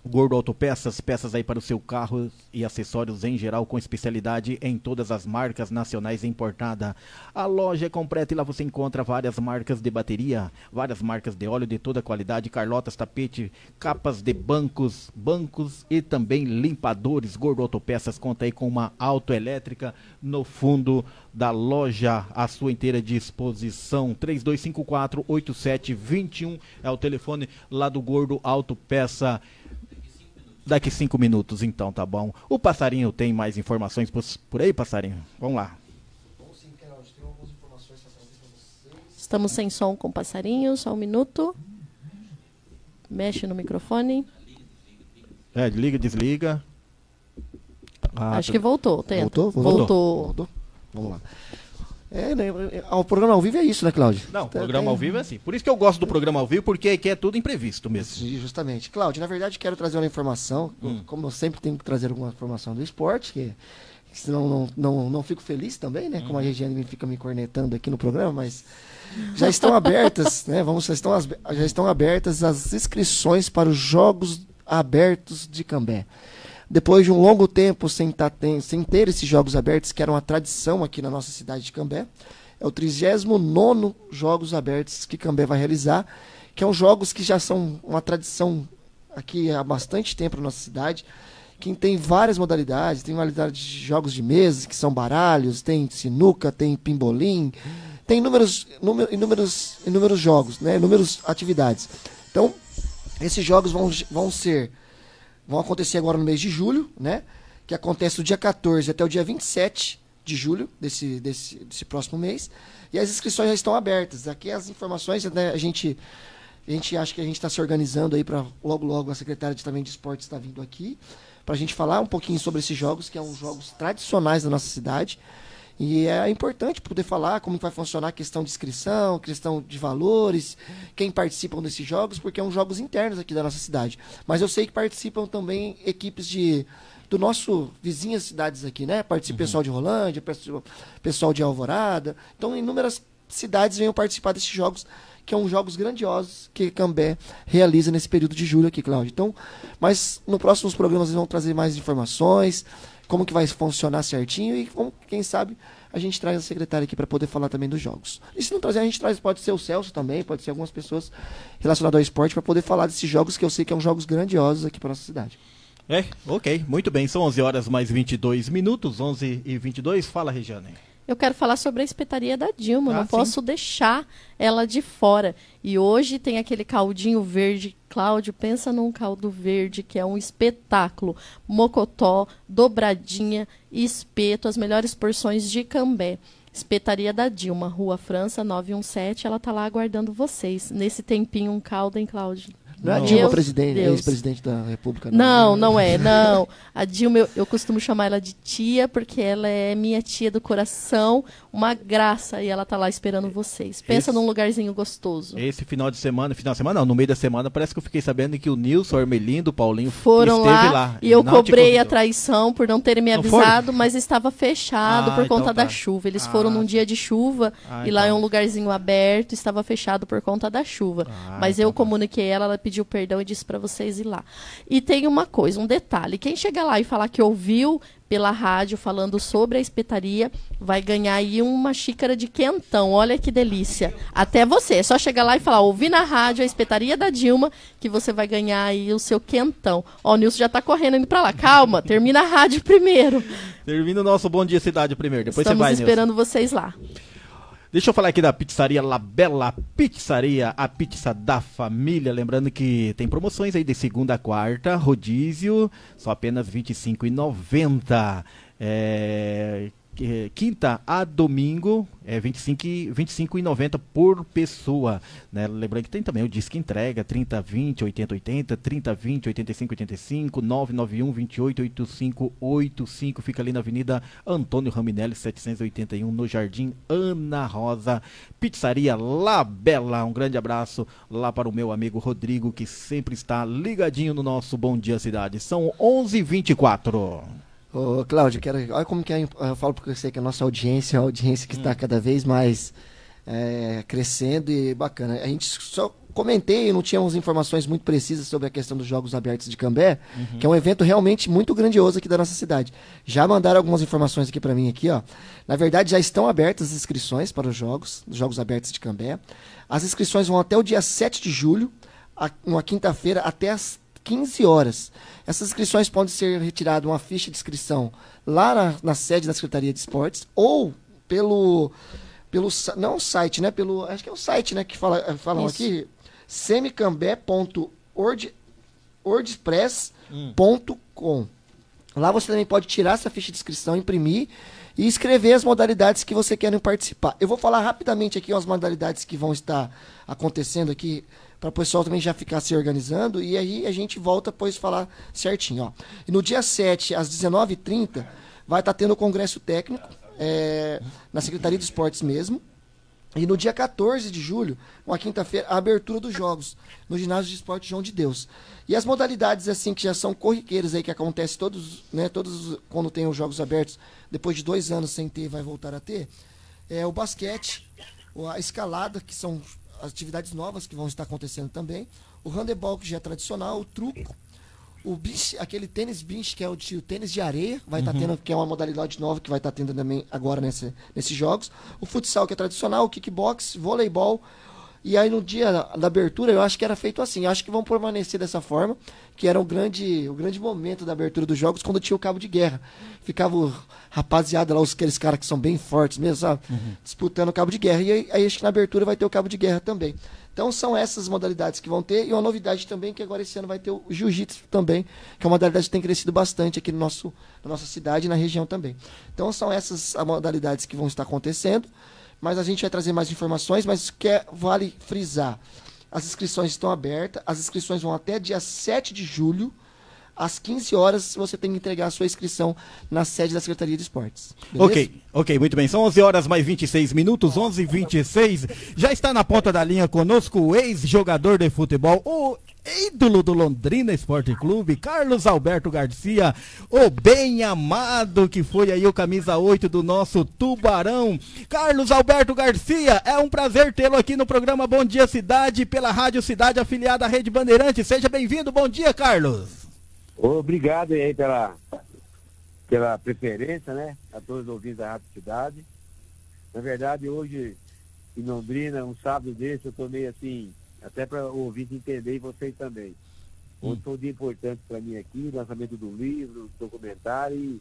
Gordo Autopeças, peças aí para o seu carro e acessórios em geral com especialidade em todas as marcas nacionais importada. A loja é completa e lá você encontra várias marcas de bateria, várias marcas de óleo de toda qualidade, carlotas, tapete, capas de bancos, bancos e também limpadores. Gordo Autopeças conta aí com uma autoelétrica no fundo da loja à sua inteira disposição. 3254 8721 é o telefone lá do Gordo Autopeça. Daqui cinco minutos, então, tá bom. O passarinho tem mais informações por, por aí, passarinho? Vamos lá. Estamos sem som com passarinho, só um minuto. Mexe no microfone. É, liga, desliga. Ah, Acho tá. que voltou, tenta. Voltou? Voltou. voltou. voltou. Vamos lá. É, né, o programa ao vivo é isso, né, Cláudio? Não, o programa ao vivo é assim. Por isso que eu gosto do programa ao vivo, porque aqui é tudo imprevisto mesmo. Sim, justamente. Cláudio, na verdade, quero trazer uma informação, hum. como eu sempre tenho que trazer alguma informação do esporte, que senão não, não, não fico feliz também, né? Como a uhum. Regiane fica me cornetando aqui no programa, mas já estão abertas, né? Vamos, já estão, já estão abertas as inscrições para os Jogos Abertos de Cambé depois de um longo tempo sem, tá, sem ter esses jogos abertos, que era uma tradição aqui na nossa cidade de Cambé, é o 39 Jogos Abertos que Cambé vai realizar, que são jogos que já são uma tradição aqui há bastante tempo na nossa cidade, que tem várias modalidades, tem modalidade de jogos de mesa, que são baralhos, tem sinuca, tem pimbolim, tem inúmeros, inúmeros, inúmeros jogos, né, inúmeras atividades. Então, esses jogos vão, vão ser vão acontecer agora no mês de julho, né? Que acontece do dia 14 até o dia 27 de julho desse, desse, desse próximo mês. E as inscrições já estão abertas. Aqui as informações, né, a gente a gente acha que a gente está se organizando aí para logo logo a secretária de, também de esportes está vindo aqui para a gente falar um pouquinho sobre esses jogos que são jogos tradicionais da nossa cidade e é importante poder falar como vai funcionar a questão de inscrição, questão de valores, quem participam desses jogos, porque são jogos internos aqui da nossa cidade. Mas eu sei que participam também equipes de do nosso vizinhas cidades aqui, né? Participa uhum. pessoal de Rolândia, pessoal de Alvorada. Então, inúmeras cidades venham participar desses jogos, que são jogos grandiosos que Cambé realiza nesse período de julho aqui, Cláudio. Então, mas nos próximos programas eles vão trazer mais informações, como que vai funcionar certinho e como, quem sabe a gente traz a secretária aqui para poder falar também dos jogos. E se não trazer, a gente traz, pode ser o Celso também, pode ser algumas pessoas relacionadas ao esporte para poder falar desses jogos que eu sei que são jogos grandiosos aqui para nossa cidade. É, ok, muito bem, são 11 horas mais 22 minutos, 11 e 22, fala Regiane eu quero falar sobre a espetaria da Dilma. Ah, não sim. posso deixar ela de fora. E hoje tem aquele caldinho verde. Cláudio, pensa num caldo verde que é um espetáculo. Mocotó, dobradinha, espeto, as melhores porções de cambé. Espetaria da Dilma, Rua França 917. Ela tá lá aguardando vocês. Nesse tempinho, um caldo, hein, Cláudio? Não é a Dilma, presidente, ex-presidente da República. Não, não, não é, não. A Dilma, eu, eu, costumo chamar ela de tia, porque ela é minha tia do coração, uma graça, e ela tá lá esperando vocês. Pensa esse, num lugarzinho gostoso. Esse final de semana, final de semana não, no meio da semana, parece que eu fiquei sabendo que o Nilson, o Armelindo, o Paulinho foram lá, lá, E eu cobrei a traição por não terem me avisado, mas estava fechado ah, por conta então tá. da chuva. Eles ah, foram num dia de chuva, ah, e lá então. é um lugarzinho aberto, estava fechado por conta da chuva. Ah, mas então eu tá. comuniquei ela, ela pediu perdão e disse para vocês ir lá. E tem uma coisa, um detalhe: quem chegar lá e falar que ouviu pela rádio falando sobre a espetaria, vai ganhar aí uma xícara de quentão. Olha que delícia. Até você, é só chegar lá e falar, ouvi na rádio a espetaria da Dilma, que você vai ganhar aí o seu quentão. Ó, o Nilson já tá correndo indo para lá. Calma, termina a rádio primeiro. Termina o nosso Bom Dia Cidade primeiro, depois Estamos você vai, esperando Nilson. vocês lá. Deixa eu falar aqui da pizzaria La Bella Pizzaria, a pizza da família. Lembrando que tem promoções aí de segunda a quarta, rodízio, só apenas R$ 25,90. É, quinta a domingo é 25 e 25,90 por pessoa, né? Lembrando que tem também o disque entrega 30 20 80 80, 30 20 85 85, 991 28 85 85, fica ali na Avenida Antônio Raminelli 781 no Jardim Ana Rosa, Pizzaria La Bela. Um grande abraço lá para o meu amigo Rodrigo que sempre está ligadinho no nosso Bom Dia Cidade. São 11h24. Ô, Cláudio, quero, olha como que é, eu falo porque sei que a nossa audiência é uma audiência que está cada vez mais é, crescendo e bacana. A gente só comentei, não tínhamos informações muito precisas sobre a questão dos Jogos Abertos de Cambé, Uhum. que é um evento realmente muito grandioso aqui da nossa cidade. Já mandaram algumas informações aqui para mim aqui, ó. Na verdade, já estão abertas as inscrições para os jogos, os Jogos Abertos de Cambé. As inscrições vão até o dia 7 de julho, a- uma quinta-feira, até as 15 horas. Essas inscrições podem ser retiradas uma ficha de inscrição lá na, na sede da Secretaria de Esportes ou pelo pelo não o site, né? Pelo acho que é o site, né, que fala, eh, falam Isso. aqui semicambé.wordpress.com. Lá você também pode tirar essa ficha de inscrição, imprimir e escrever as modalidades que você quer participar. Eu vou falar rapidamente aqui as modalidades que vão estar acontecendo aqui para o pessoal também já ficar se organizando e aí a gente volta depois falar certinho, ó. E no dia 7 às 19h30 vai estar tendo o congresso técnico é, na Secretaria de Esportes mesmo. E no dia 14 de julho, uma quinta-feira, a abertura dos jogos no ginásio de esporte João de Deus. E as modalidades assim que já são corriqueiras aí que acontece todos, né, todos quando tem os jogos abertos, depois de dois anos sem ter, vai voltar a ter, é o basquete, a escalada, que são atividades novas que vão estar acontecendo também, o handebol que já é tradicional, o truco, o beach, aquele tênis beach, que é o, de- o tênis de areia, vai estar Uhum. tendo, que é uma modalidade nova que vai estar tendo também agora nesse, nesses jogos. O futsal, que é tradicional, o kickbox, voleibol. E aí no dia da abertura, eu acho que era feito assim. Eu acho que vão permanecer dessa forma, que era o grande, o grande momento da abertura dos jogos, quando tinha o cabo de guerra. Ficava o rapaziada lá, os, aqueles caras que são bem fortes mesmo, sabe? Disputando o cabo de guerra. E aí, aí acho que na abertura vai ter o cabo de guerra também. Então são essas modalidades que vão ter. E uma novidade também, que agora esse ano vai ter o jiu-jitsu também, que é uma modalidade que tem crescido bastante aqui no nosso, na nossa cidade e na região também. Então são essas as modalidades que vão estar acontecendo. Mas a gente vai trazer mais informações, mas quer, vale frisar. As inscrições estão abertas, as inscrições vão até dia 7 de julho. Às 15 horas você tem que entregar a sua inscrição na sede da Secretaria de Esportes. beleza? Ok, ok, muito bem. São 11 horas mais 26 minutos, 11 e 26 Já está na ponta da linha conosco o ex-jogador de futebol, o ídolo do Londrina Esporte Clube, Carlos Alberto Garcia, o bem amado que foi aí o camisa 8 do nosso Tubarão. Carlos Alberto Garcia, é um prazer tê-lo aqui no programa Bom Dia Cidade, pela Rádio Cidade afiliada à Rede Bandeirante. Seja bem-vindo, bom dia, Carlos. Obrigado aí pela, pela preferência, né? A todos os ouvintes da Rádio Cidade. Na verdade, hoje, em Londrina, um sábado desse, eu tô meio assim, até para o ouvinte entender e vocês também. Hoje foi um dia importante para mim aqui, lançamento do livro, documentário e,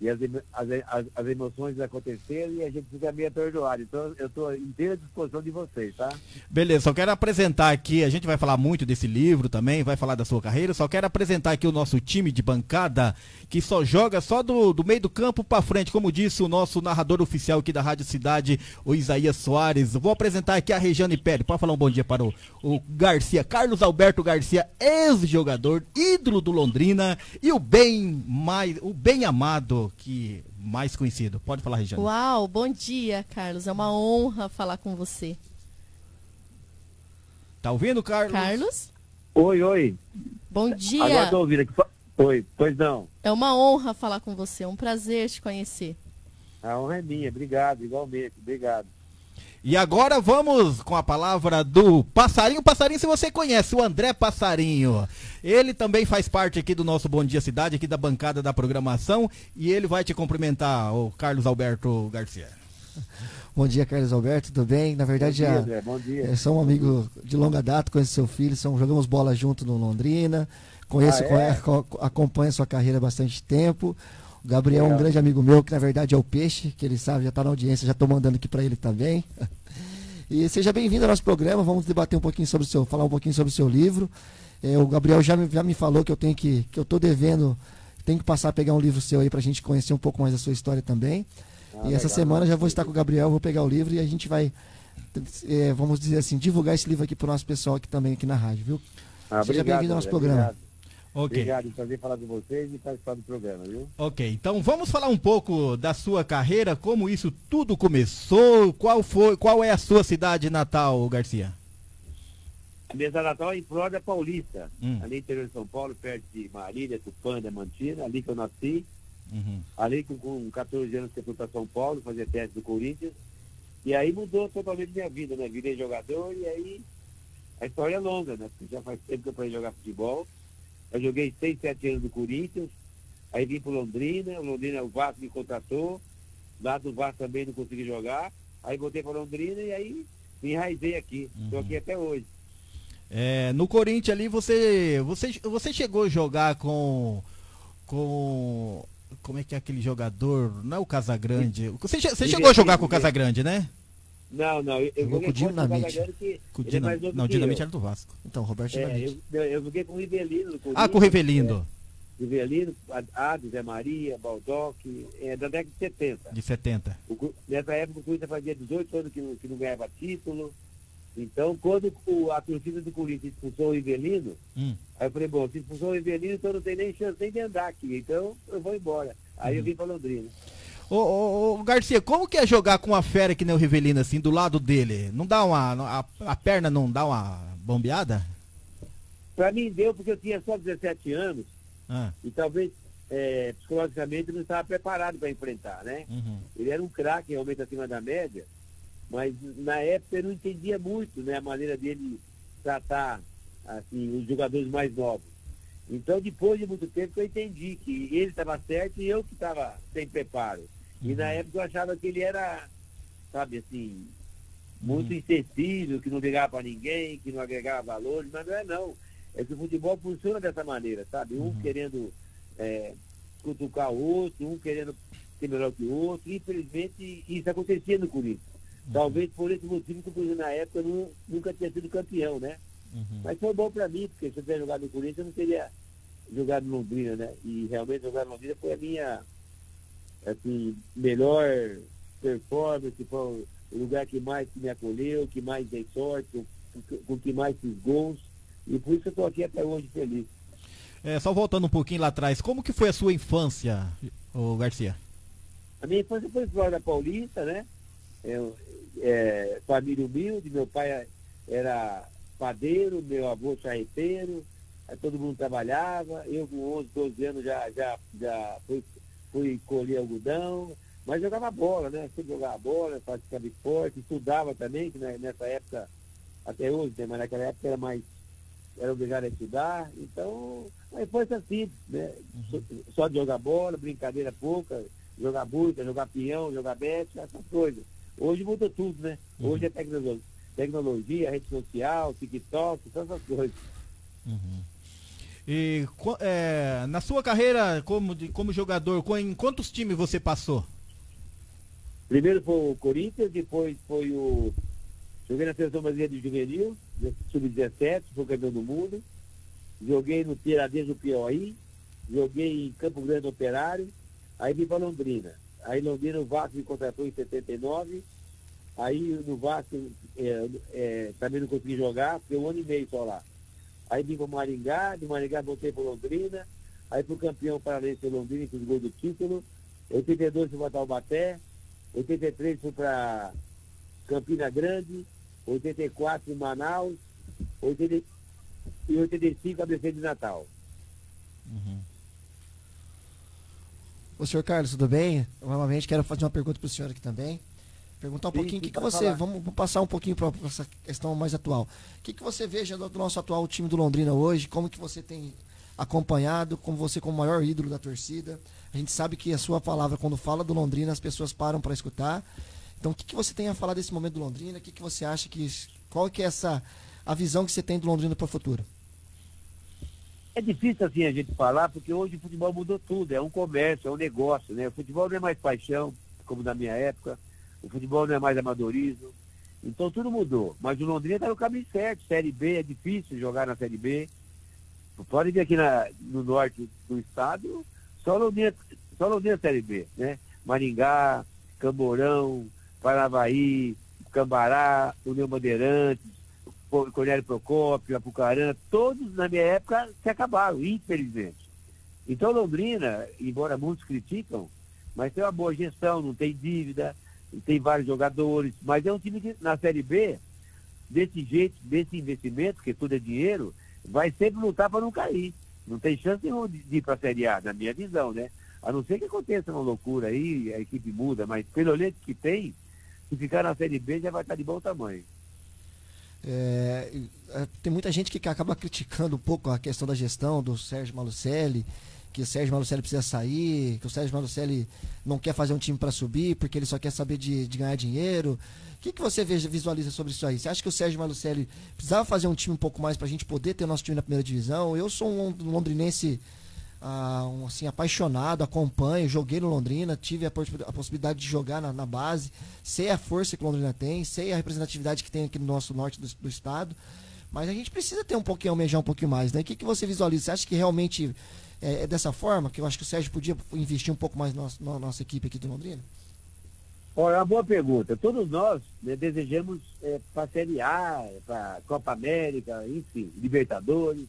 e as, as, as, as emoções aconteceram e a gente fica meio atordoado. Então, eu estou inteira à disposição de vocês, tá? Beleza, só quero apresentar aqui, a gente vai falar muito desse livro também, vai falar da sua carreira, só quero apresentar aqui o nosso time de bancada, que só joga só do, do meio do campo pra frente, como disse o nosso narrador oficial aqui da Rádio Cidade, o Isaías Soares. Vou apresentar aqui a Regiane Pérez, pode falar um bom dia para o, o Garcia, Carlos Alberto Garcia, ex-jogador, ídolo do Londrina, e o bem mais, o bem amado, que mais conhecido. Pode falar, Regiane. Uau, bom dia, Carlos. É uma honra falar com você. Tá ouvindo, Carlos? Carlos? Oi, oi. Bom dia. Agora estou ouvindo aqui. Oi, pois não. É uma honra falar com você. É um prazer te conhecer. A honra é minha, obrigado, igualmente, obrigado. E agora vamos com a palavra do Passarinho. Passarinho, se você conhece, o André Passarinho. Ele também faz parte aqui do nosso Bom Dia Cidade, aqui da bancada da programação. E ele vai te cumprimentar, o Carlos Alberto Garcia. Bom dia, Carlos Alberto, tudo bem? Na verdade, Bom dia, já André, bom dia. é, sou um amigo de longa data, conheço seu filho, são, jogamos bola junto no Londrina, conheço, Ah, é? acompanho sua carreira há bastante tempo. O Gabriel é um grande amigo meu, que na verdade é o Peixe, que ele sabe, já está na audiência, já estou mandando aqui para ele também. E seja bem-vindo ao nosso programa, vamos debater um pouquinho sobre o seu, falar um pouquinho sobre o seu livro. É, o Gabriel já me, já me falou que eu tenho que, que eu tô devendo, tenho que passar a pegar um livro seu aí pra gente conhecer um pouco mais da sua história também. e essa legal. semana já vou estar com o Gabriel, vou pegar o livro e a gente vai, é, vamos dizer assim, divulgar esse livro aqui pro nosso pessoal aqui também aqui na rádio, viu? Ah, Seja obrigado, bem-vindo ao nosso André, programa. Obrigado. Ok. Obrigado, prazer falar com vocês e participar do programa, viu? Ok, então vamos falar um pouco da sua carreira, como isso tudo começou, qual foi, qual é a sua cidade natal, Garcia? A minha cidade natal é em Flórida Paulista, Hum. ali no interior de São Paulo, perto de Marília, Tupã, Diamantina, ali que eu nasci. Uhum. Ali com, com 14 anos que eu fui para São Paulo fazer teste do Corinthians. E aí mudou totalmente minha vida, né? Virei jogador e aí a história é longa, né? Porque já faz tempo que eu parei jogar futebol. Eu joguei 6, 7 anos do Corinthians, aí vim para Londrina, Londrina o Vasco me contratou, lá do Vasco também não consegui jogar, aí voltei para Londrina e aí me enraizei aqui. Estou aqui até hoje. É, no Corinthians ali você, você, você chegou a jogar com, com, como é que é aquele jogador, não é o Casagrande, você, você chegou a jogar com o Casagrande, né? Não, não, eu, Jogou joguei com o o Dinamite. Com o é novo não, o. Dinamite era do Vasco. Então, Roberto É, Dinamite. eu, eu joguei com o Rivelino no Corinthians. Ah, com o Rivelino, É, Rivelino, Ades, Zé Maria, Baldock, é da década de 70. de 70. O nessa época o Corinthians fazia 18 anos que não, que não ganhava título. Então, quando o- a torcida do Corinthians expulsou o Rivelino, Hum. aí eu falei, bom, se expulsou o Rivelino, então não tem nem chance nem de andar aqui. Então, eu vou embora. Aí Uhum. eu vim para Londrina. Ô, ô, ô, Garcia, como que é jogar com uma fera que nem o Rivelino, assim, do lado dele? Não dá uma, a, a perna não dá uma bombeada? Para mim deu porque eu tinha só 17 anos Ah, e talvez é, psicologicamente eu não estava preparado para enfrentar, né? uhum. Ele era um craque realmente acima da média, mas na época eu não entendia muito né, a maneira dele tratar assim, os jogadores mais novos. Então, depois de muito tempo, eu entendi que ele estava certo e eu que estava sem preparo. E na época eu achava que ele era, sabe assim, muito insensível, que não ligava para ninguém, que não agregava valores, mas não é não. É que o futebol funciona dessa maneira, sabe? Um querendo é, cutucar o outro, um querendo ser melhor que o outro. Infelizmente, isso acontecia no Corinthians. Talvez por esse motivo que o Corinthians na época nu- nunca tinha sido campeão, né? Mas foi bom para mim, porque se eu tivesse jogado no Corinthians, eu não teria jogado no Londrina, né? E realmente jogar no Londrina foi a minha assim, melhor performance, foi o lugar que mais me acolheu, que mais dei sorte, com, que mais fiz gols. E por isso eu estou aqui até hoje feliz. É, só voltando um pouquinho lá atrás, como que foi a sua infância, ô Garcia? A minha infância foi em Flórida Paulista, né? Eu, é, família humilde, meu pai era padeiro, meu avô charreteiro, todo mundo trabalhava, eu com 11, 12 anos já, já, já fui, fui colher algodão, mas jogava bola, né? Sempre jogava bola, praticava esporte, estudava também, que né, nessa época, até hoje, né? mas naquela época era mais, era obrigado a estudar, então a infância simples, né? Só, só de jogar bola, brincadeira pouca, jogar burca, jogar peão, jogar bete, essas coisas. Hoje muda tudo, né? Hoje é tecnologia, tecnologia, rede social, TikTok, todas essas coisas. E é, na sua carreira como, como jogador, em quantos times você passou? Primeiro foi o Corinthians, depois foi o. Joguei na seleção brasileira de juvenil, sub-17, fui campeão do mundo. Joguei no Tiradentes do Piauí, joguei em Campo Grande Operário, aí vim para Londrina. Aí Londrina o Vasco me contratou em 79. Aí no Vasco é, é, também não consegui jogar, fiquei um ano e meio só lá. Aí vim para Maringá, de Maringá voltei para Londrina, aí fui campeão paranaense de Londrina, fiz gol do título. 82 fui para Taubaté, 83 fui para Campina Grande, 84 em Manaus, 80, e 85 ABC de Natal. Ô, senhor Carlos, tudo bem? Novamente quero fazer uma pergunta para o senhor aqui também. Perguntar um Sim, pouquinho o que, que você. falar. Vamos vamos passar um pouquinho para essa questão mais atual. O que, que você veja do, do nosso atual time do Londrina hoje? Como que você tem acompanhado? Como você, como maior ídolo da torcida? A gente sabe que a sua palavra, quando fala do Londrina, as pessoas param para escutar. Então, o que, que você tem a falar desse momento do Londrina? O que, que você acha que. Qual que é essa a visão que você tem do Londrina para o futuro? É difícil assim a gente falar, porque hoje o futebol mudou tudo, é um comércio, é um negócio, né? O futebol não é mais paixão, como na minha época, o futebol não é mais amadorismo. Então tudo mudou. Mas o Londrina está no caminho certo. Série B é difícil jogar na Série B. Pode vir aqui na- no norte do estado, só Londrina, só Londrina Série B, né? Maringá, Camborão, Paravaí, Cambará, União Bandeirantes, Cornélio Procópio, Apucarana, todos na minha época se acabaram, infelizmente. Então Londrina, embora muitos criticam, mas tem uma boa gestão, não tem dívida, tem vários jogadores, mas é um time que na Série B, desse jeito, desse investimento, porque tudo é dinheiro, vai sempre lutar para não cair. Não tem chance nenhuma de ir para a Série A, na minha visão, né? A não ser que aconteça uma loucura aí, a equipe muda, mas pelo elenco que tem, se ficar na Série B já vai estar de bom tamanho. É, é, tem muita gente que acaba criticando um pouco a questão da gestão do Sérgio Malucelli, que o Sérgio Malucelli precisa sair, que o Sérgio Malucelli não quer fazer um time para subir porque ele só quer saber de, de ganhar dinheiro. O que, que você veja, visualiza sobre isso aí? Você acha que o Sérgio Malucelli precisava fazer um time um pouco mais para a gente poder ter nosso time na primeira divisão? Eu sou um londrinense ah, um, assim, apaixonado, acompanho, joguei no Londrina, tive a, a possibilidade de jogar na, na, base, sei a força que o Londrina tem, sei a representatividade que tem aqui no nosso norte do, do estado, mas a gente precisa ter um pouquinho, almejar um pouquinho mais, né? O que, que você visualiza? Você acha que realmente é, é dessa forma? Que eu acho que o Sérgio podia investir um pouco mais na nossa, equipe aqui do Londrina? Olha, é uma boa pergunta. Todos nós né, desejamos é, para a Série A, para Copa América, enfim, Libertadores.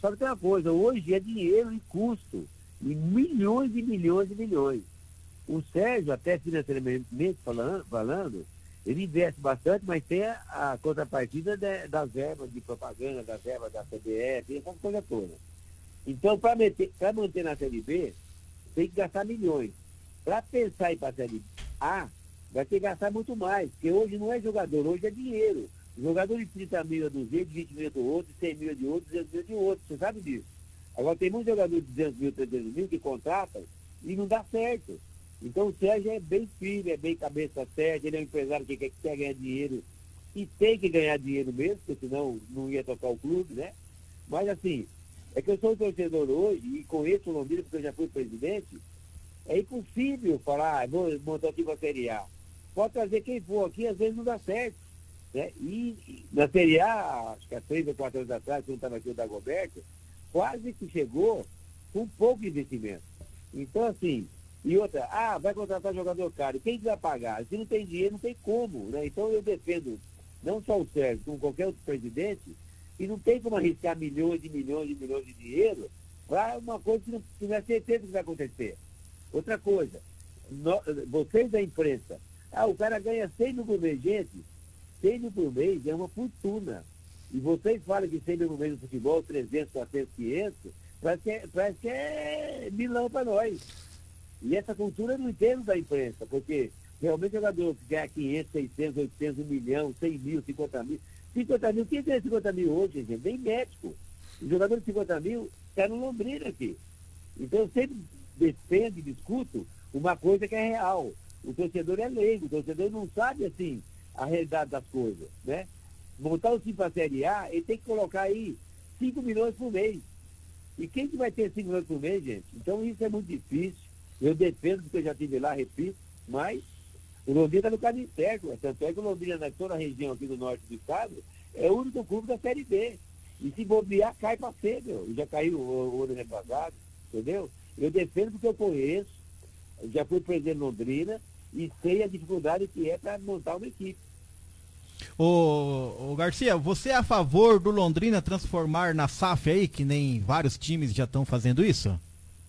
Só que tem uma coisa, hoje é dinheiro e custo, e milhões e milhões e milhões. O Sérgio, até financeiramente falando, ele investe bastante, mas tem a, contrapartida das verbas de propaganda, das verbas da CBF, essa coisa toda. Então, para manter na Série B, tem que gastar milhões. Para pensar em ir para a Série A, vai ter que gastar muito mais, porque hoje não é jogador, hoje é dinheiro. Jogador de 30 mil é 200, 20 mil é do outro, 100 mil é de outro, 200 mil é de outro. Você sabe disso. Agora, tem muitos jogadores de 200 mil, 300 mil que contratam e não dá certo. Então, o Sérgio é bem firme, é bem cabeça certa, ele é um empresário que quer, que quer ganhar dinheiro e tem que ganhar dinheiro mesmo, porque senão não ia tocar o clube, né? Mas, assim, é que eu sou torcedor hoje e conheço o Londrina porque eu já fui presidente. É impossível falar, ah, vou montar aqui para a Série A. Pode trazer quem for aqui, às vezes não dá certo. Né? E na Série A, acho que há três ou quatro anos atrás, quando estava aqui o Dagoberto, quase que chegou com pouco investimento. Então, assim, e outra, ah, vai contratar jogador caro. Quem vai pagar? Se não tem dinheiro, não tem como. Né? Então eu defendo, não só o Sérgio, como qualquer outro presidente, e não tem como arriscar milhões e milhões e milhões de dinheiro para uma coisa que não tiver certeza que vai acontecer. Outra coisa, vocês da imprensa, ah, o cara ganha 100 mil por mês, gente, 100 mil por mês é uma fortuna. E vocês falam que 100 mil por mês no futebol, 300, 400, 500, parece que é, parece que é milão para nós. E essa cultura eu não entendo da imprensa, porque realmente o jogador que ganha 500, 600, 800, 1 milhão, 100 mil, 50 mil. 50 mil, quem ganha 50 mil hoje, gente? Nem médico. O jogador de 50 mil está no Londrina aqui. Então eu sempre defendo e discuto uma coisa que é real. O torcedor é leigo, o torcedor não sabe assim a realidade das coisas, né? Montar o time para a Série A, ele tem que colocar aí 5 milhões por mês. E quem que vai ter 5 milhões por mês, gente? Então isso é muito difícil. Eu defendo porque eu já estive lá, repito, mas o Londrina está no caminho certo. Tanto é que o Londrina, na toda a região aqui do norte do estado, é o único clube da Série B. E se bobear, cai para C, meu. Já caiu o, o ano retrasado, entendeu? Eu defendo porque eu conheço, já fui presidente de Londrina e sei a dificuldade que é para montar uma equipe. Ô, ô, Garcia, você é a favor do Londrina transformar na SAF aí, que nem vários times já estão fazendo isso?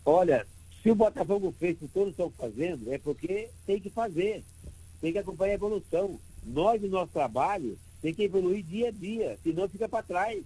Olha, se o Botafogo fez, se todos estão fazendo, é porque tem que fazer, tem que acompanhar a evolução. Nós, no nosso trabalho, tem que evoluir dia a dia, senão fica para trás.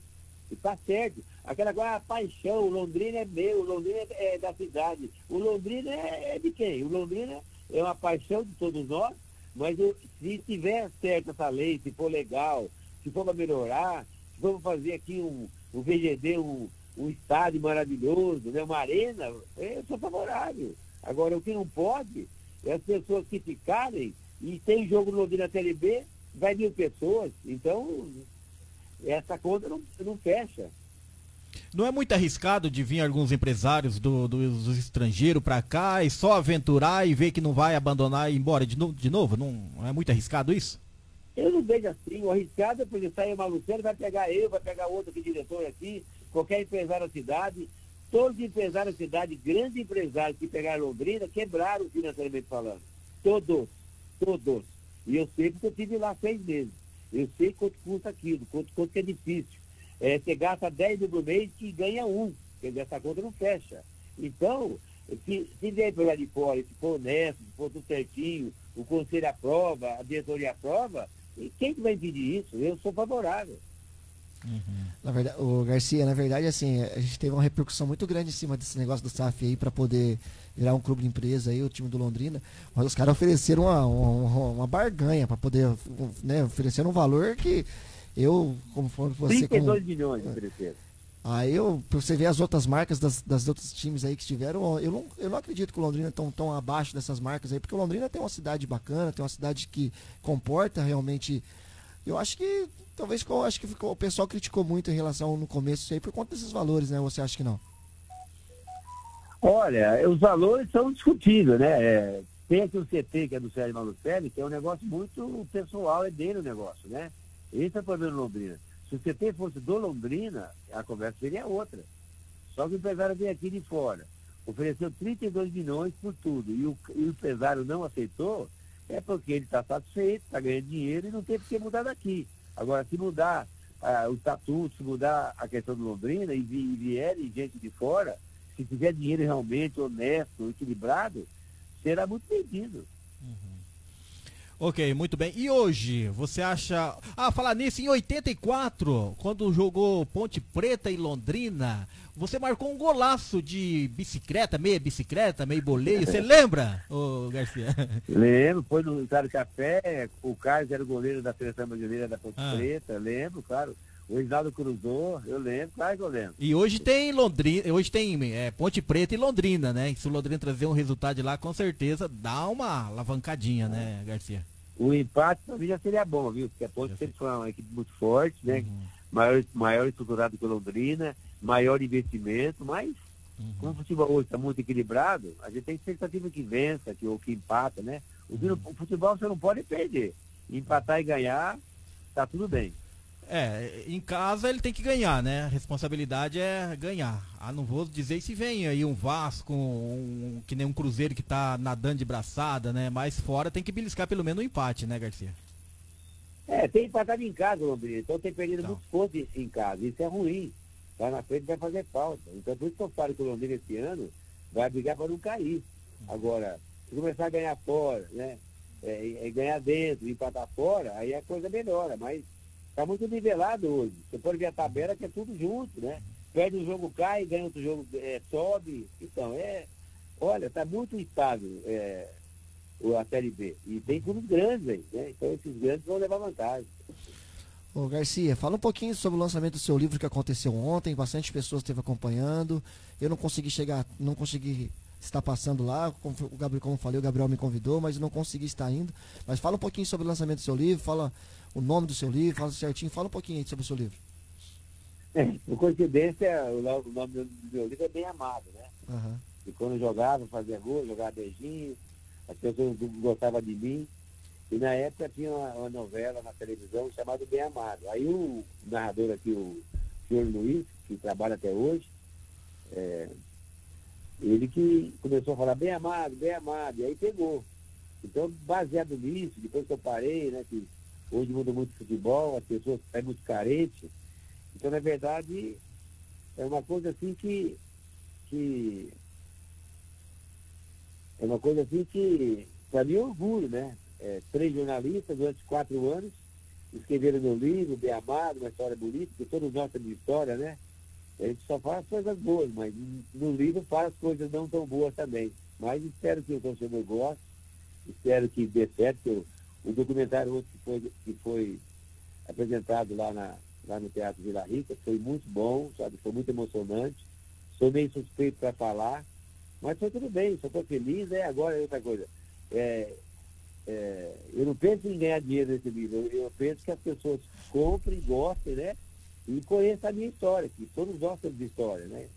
E tá certo. Aquela a paixão, o Londrina é meu, o Londrina é da cidade. O Londrina é, é de quem? O Londrina é uma paixão de todos nós mas eu, se tiver certa essa lei, se for legal, se for para melhorar, se for para fazer aqui um, um VGD, um, um estádio maravilhoso, né, uma arena, eu sou favorável. Agora, o que não pode é as pessoas que ficarem e tem jogo no na Série B, vai mil pessoas. Então, essa conta não, não fecha. Não é muito arriscado de vir alguns empresários do, do, dos estrangeiros para cá e só aventurar e ver que não vai abandonar e ir embora de, no, de novo? Não, não, é muito arriscado isso? Eu não vejo assim. O arriscado é porque sai o Maluceno, vai pegar eu, vai pegar outro aqui, diretor aqui, qualquer empresário da cidade. Todos os empresários da cidade, grandes empresários que pegaram Londrina, quebraram financeiramente falando. Todos, todos. E eu sei porque eu tive lá seis meses. Eu sei quanto custa aquilo, quanto, quanto que é difícil. É, você gasta 10 mil por mês e ganha um. Quer dizer, essa conta não fecha. Então, se, se vier pela de fora, se for honesto, se for tudo certinho, o conselho aprova, a diretoria aprova, e quem que vai impedir isso? Eu sou favorável. Na verdade, o Garcia, na verdade, assim, a gente teve uma repercussão muito grande em cima desse negócio do SAF aí para poder virar um clube de empresa aí, o time do Londrina. Mas os caras ofereceram uma, uma, uma barganha para poder, né, ofereceram um valor que eu, como for você. 32 como, milhões ofereceram. Aí eu, pra você ver as outras marcas das, das outros times aí que estiveram, eu não, eu não acredito que o Londrina estão tão abaixo dessas marcas aí, porque o Londrina tem uma cidade bacana, tem uma cidade que comporta realmente. Eu acho que talvez eu acho que ficou, o pessoal criticou muito em relação no começo isso aí por conta desses valores, né? Você acha que não? Olha, os valores são discutíveis, né? É, tem aqui o CT, que é do Sérgio Malucelli, que é um negócio muito pessoal, é dele o negócio, né? Esse é o problema do Londrina. Se o CT fosse do Londrina, a conversa seria outra. Só que o empresário veio aqui de fora, ofereceu 32 milhões por tudo, e o, e o empresário não aceitou, é porque ele está satisfeito, está ganhando dinheiro e não tem por que mudar daqui. Agora, se mudar ah, o estatuto, se mudar a questão do Londrina e, vi, vierem gente de fora, se tiver dinheiro realmente honesto, equilibrado, será muito bem-vindo. Ok, muito bem. E hoje, você acha. Ah, falar nisso, em 84, quando jogou Ponte Preta e Londrina, você marcou um golaço de bicicleta, meia bicicleta, meio boleio. Você lembra, ô Garcia? Lembro, foi no Claro Café, o Carlos era o goleiro da seleção brasileira da Ponte Ah. Preta, lembro, claro. O Isaldo cruzou, eu lembro, claro que eu lembro. E hoje tem Londrina, hoje tem é, Ponte Preta e Londrina, né? E se o Londrina trazer um resultado de lá, com certeza dá uma alavancadinha, né, Garcia? O empate mim já seria bom, viu? Porque a Ponte sempre foi uma equipe muito forte, né? Maior, maior estruturado que Londrina, maior investimento, mas como o futebol hoje está muito equilibrado, a gente tem expectativa que vença, que, ou que empata, né? O, vira- o futebol você não pode perder. Empatar e ganhar, tá tudo bem. É, em casa ele tem que ganhar, né? A responsabilidade é ganhar. Ah, não vou dizer se vem aí um Vasco, um, que nem um Cruzeiro que tá nadando de braçada, né? Mas fora tem que beliscar pelo menos um empate, né, Garcia? É, tem empatado em casa Londrina, então tem perdido muitos pontos em, em casa. Isso é ruim. Lá na frente vai fazer falta. Então por isso que eu falo que o Londrina esse ano vai brigar para não cair. Agora, se começar a ganhar fora, né? É, e- e ganhar dentro, empatar fora, aí a coisa melhora, mas tá muito nivelado hoje. Você pode ver a tabela que é tudo junto, né? Perde um jogo, cai, ganha outro jogo, é, sobe. Então, é. Olha, tá muito instável é, a Série B. E tem clubes grandes aí, né? Então esses grandes vão levar vantagem. Ô Garcia, fala um pouquinho sobre o lançamento do seu livro que aconteceu ontem, bastante pessoas esteve acompanhando. Eu não consegui chegar, não consegui estar passando lá, como o Gabriel, como eu falei, o Gabriel me convidou, mas eu não consegui estar indo. Mas fala um pouquinho sobre o lançamento do seu livro, fala o nome do seu livro, fala certinho, fala um pouquinho aí sobre o seu livro. É, por coincidência, o no- o nome do meu livro é Bem Amado, né? Aham. E quando eu jogava, fazia gol, jogava beijinho, as pessoas gostavam de mim. E na época tinha uma, uma novela na televisão chamada Bem Amado. Aí o narrador aqui, o senhor Luiz, que trabalha até hoje, é, ele que começou a falar bem amado, bem amado, e aí pegou. Então, baseado nisso, depois que eu parei, né, que hoje muda muito futebol, as pessoas estão muito carentes, então, na verdade, é uma coisa assim que, que é uma coisa assim que, para mim, é orgulho, né? É, três jornalistas durante quatro anos escreveram meu livro, Bem Amado, uma história bonita, porque todos nós temos história, né? A gente só as coisas boas, mas no livro as coisas não tão boas também. Mas espero que o torcedor goste, espero que dê certo, o, o documentário outro que foi, que foi apresentado lá, na, lá no Teatro Vila Rica foi muito bom, sabe? Foi muito emocionante. Sou meio suspeito para falar, mas foi tudo bem, só estou feliz, é agora é outra coisa. É, é, eu não penso em ganhar dinheiro nesse livro, eu, eu penso que as pessoas comprem, gostem, né? E conheçam a minha história, que todos nós temos história, né?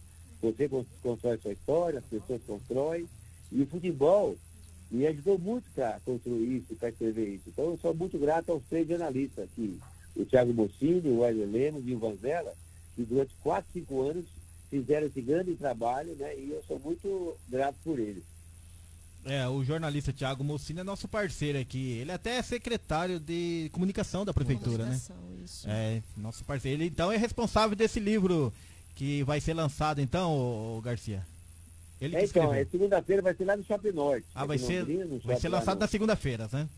Você cons- constrói sua história, as pessoas constroem, e o futebol me ajudou muito para construir isso, para escrever isso. Então eu sou muito grato aos três jornalistas aqui, o Thiago Mocini, o Wesley Lemos e o Vanzella, que durante quatro, cinco anos fizeram esse grande trabalho, né? E eu sou muito grato por eles. É, o jornalista Tiago Mocina é nosso parceiro aqui. Ele até é secretário de comunicação da prefeitura, né? Isso. É, nosso parceiro. Ele então é responsável desse livro que vai ser lançado então, ô, ô Garcia. Ele É, que então, é segunda-feira vai ser lá no Shopping Norte. Ah, vai ser, Londrina, vai ser lançado no- na segunda-feira, né?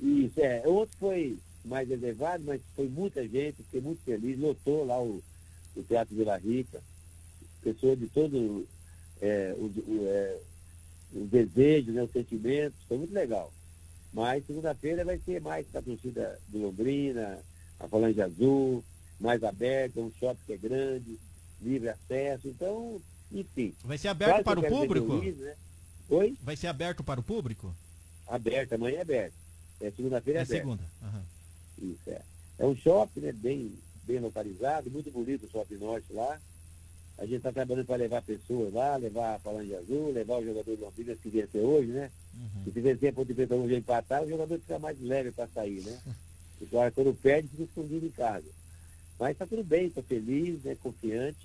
Isso, é. Outro foi mais reservado, mas foi muita gente, fiquei muito feliz. Lotou lá o, o Teatro Vila Rica. Pessoas de todo é, o, o, é, o desejo, né, os sentimentos. Foi muito legal. Mas segunda-feira vai ser mais com a torcida do Londrina, a Falange Azul, mais aberta, um shopping que é grande, livre acesso. Então, enfim. Vai ser aberto Claro para o público? Luiz, né? Oi? Vai ser aberto para o público? Aberto, amanhã é aberto. É segunda-feira é, É aberto. segunda. aham. Isso, é. É um shopping, né, bem, bem localizado, muito bonito o shopping norte lá. A gente está trabalhando para levar pessoas lá, levar a Falange Azul, levar o jogador do Londrina que vencer hoje, né? Uhum. Se vencer a Ponte Preta hoje empatar, o jogador fica mais leve para sair, né? E claro, quando perde, fica escondido em casa. Mas está tudo bem, estou feliz, né, confiante.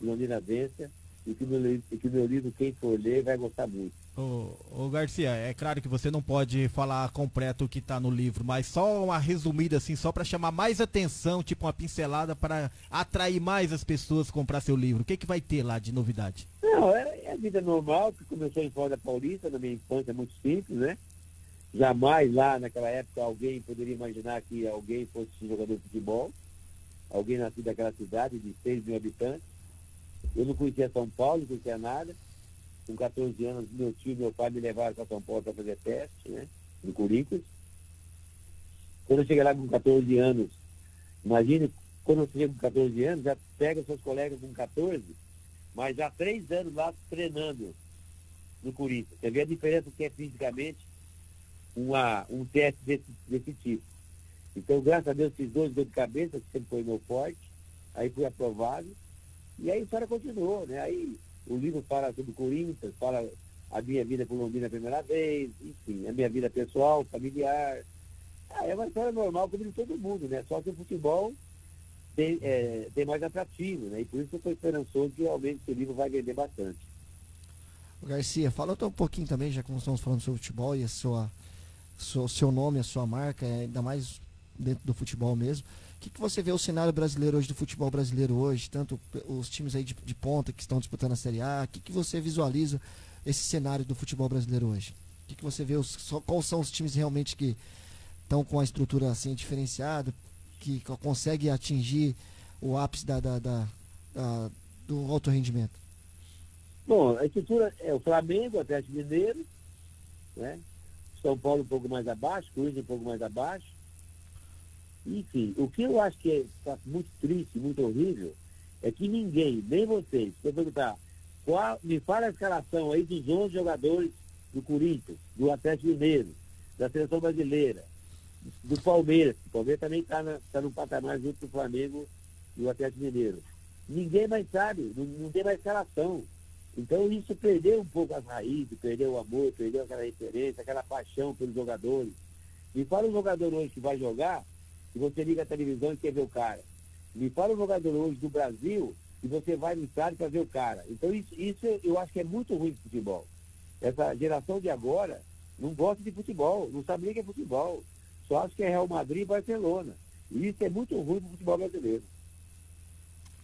Londrina vença. E que o meu, e que o meu livro, quem for ler, vai gostar muito. Ô, ô Garcia, é claro que você não pode falar completo o que tá no livro, mas só uma resumida assim, só para chamar mais atenção, tipo uma pincelada para atrair mais as pessoas a comprar seu livro. O que que vai ter lá de novidade? Não, é, é a vida normal, que começou em Fora da Paulista, na minha infância, muito simples, né? Jamais lá naquela época alguém poderia imaginar que alguém fosse jogador de futebol. Alguém nascido daquela cidade de 6 mil habitantes. Eu não conhecia São Paulo, não conhecia nada. Com 14 anos, meu tio e meu pai me levaram para São Paulo para fazer teste, né? No Corinthians. Quando eu cheguei lá com 14 anos, imagine, quando você chega com 14 anos, já pega seus colegas com 14, mas há três anos lá treinando no Corinthians. Você vê a diferença que é fisicamente uma, um teste desse, desse tipo. Então, graças a Deus, fiz dois gols de cabeça, que sempre foi meu forte. Aí fui aprovado. E aí a história continuou, né? Aí o livro fala sobre Corinthians, fala a minha vida com Londrina a primeira vez, enfim, a minha vida pessoal, familiar. Ah, é uma história normal como de todo mundo, né? Só que o futebol tem, é, tem mais atrativo, né? E por isso eu estou esperançoso que realmente esse livro vai vender bastante. Garcia, fala um pouquinho também, já que nós estamos falando sobre futebol e a sua, seu, seu nome, a sua marca, é, ainda mais dentro do futebol mesmo. O que, que você vê o cenário brasileiro hoje, do futebol brasileiro hoje, tanto os times aí de, de ponta que estão disputando a Série A, o que, que você visualiza esse cenário do futebol brasileiro hoje? O que, que você vê, os, quais são os times realmente que estão com a estrutura assim diferenciada, que co- consegue atingir o ápice da, da- da- da- do alto rendimento? Bom, a estrutura é o Flamengo, o Atlético Mineiro, né? São Paulo um pouco mais abaixo, Corinthians um pouco mais abaixo. Enfim, o que eu acho que é tá muito triste, muito horrível, é que ninguém, nem vocês, se eu perguntar, qual, me fala a escalação aí dos 11 jogadores do Corinthians, do Atlético Mineiro, da Seleção Brasileira, do Palmeiras, o Palmeiras também está tá no patamar junto com o Flamengo e o Atlético Mineiro. Ninguém mais sabe, não, não tem mais escalação. Então isso perdeu um pouco as raízes, perdeu o amor, perdeu aquela referência, aquela paixão pelos jogadores. Me fala um jogador hoje que vai jogar, e você liga a televisão e quer ver o cara. Me fala um jogador hoje do Brasil e você vai no estádio para ver o cara. Então isso, isso eu acho que é muito ruim de futebol. Essa geração de agora não gosta de futebol, não sabe nem o que é futebol. Só acha que é Real Madrid e Barcelona. E isso é muito ruim para o futebol brasileiro.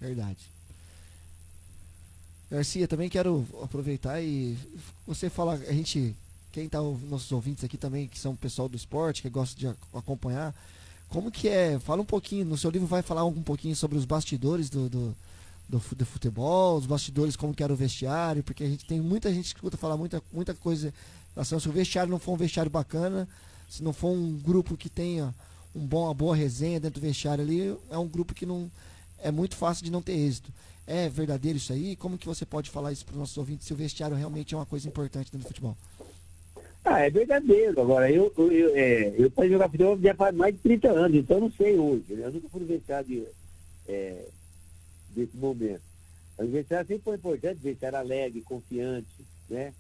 Verdade. Garcia, também quero aproveitar e você falar, a gente, quem tá, os nossos ouvintes aqui também, que são pessoal do esporte, que gosta de acompanhar, como que é, fala um pouquinho, no seu livro vai falar um pouquinho sobre os bastidores do, do, do, do futebol, os bastidores, como que era o vestiário, porque a gente tem muita gente que escuta falar muita, muita coisa, relação, se o vestiário não for um vestiário bacana, se não for um grupo que tenha um bom, uma boa resenha dentro do vestiário ali, é um grupo que não é muito fácil de não ter êxito. É verdadeiro isso aí? Como que você pode falar isso para os nossos ouvintes se o vestiário realmente é uma coisa importante dentro do futebol? Ah, é verdadeiro. Agora, eu, eu, eu, é, eu para jogar futebol já faz mais de 30 anos, então não sei hoje. né? Eu nunca fui no de, é, desse momento. O vestiário sempre foi importante, vestiário alegre, confiante, né?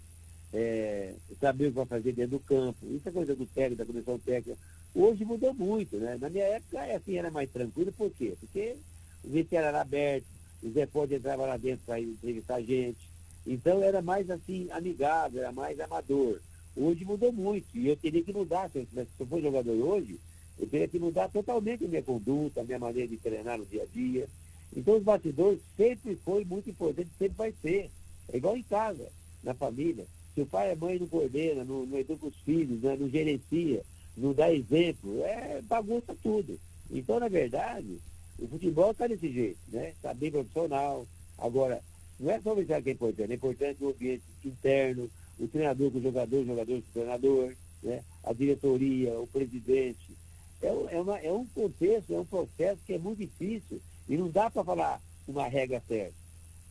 É, saber o que vai fazer dentro do campo. Isso é coisa do técnico, da comissão técnica. Hoje mudou muito, né? Na minha época, assim, era mais tranquilo, por quê? Porque o vestiário era aberto, o Zé Pode entrava lá dentro para entrevistar a gente, Então era mais assim, amigável, era mais amador. Hoje mudou muito, e eu teria que mudar, se eu, for jogador hoje, eu teria que mudar totalmente a minha conduta, a minha maneira de treinar no dia a dia. Então os bastidores sempre foi muito importante, sempre vai ser. É igual em casa, na família. Se o pai e a mãe não coordena, não, não educa os filhos, né, não gerencia, não dá exemplo, é bagunça tudo. Então, na verdade, o futebol está desse jeito, né? Está bem profissional. Agora, não é só o que é importante, é importante o ambiente interno, o treinador com o jogador, o jogador com o treinador, né? a diretoria, o presidente. É, um- é, uma- é um contexto, é um processo que é muito difícil e não dá para falar uma regra certa.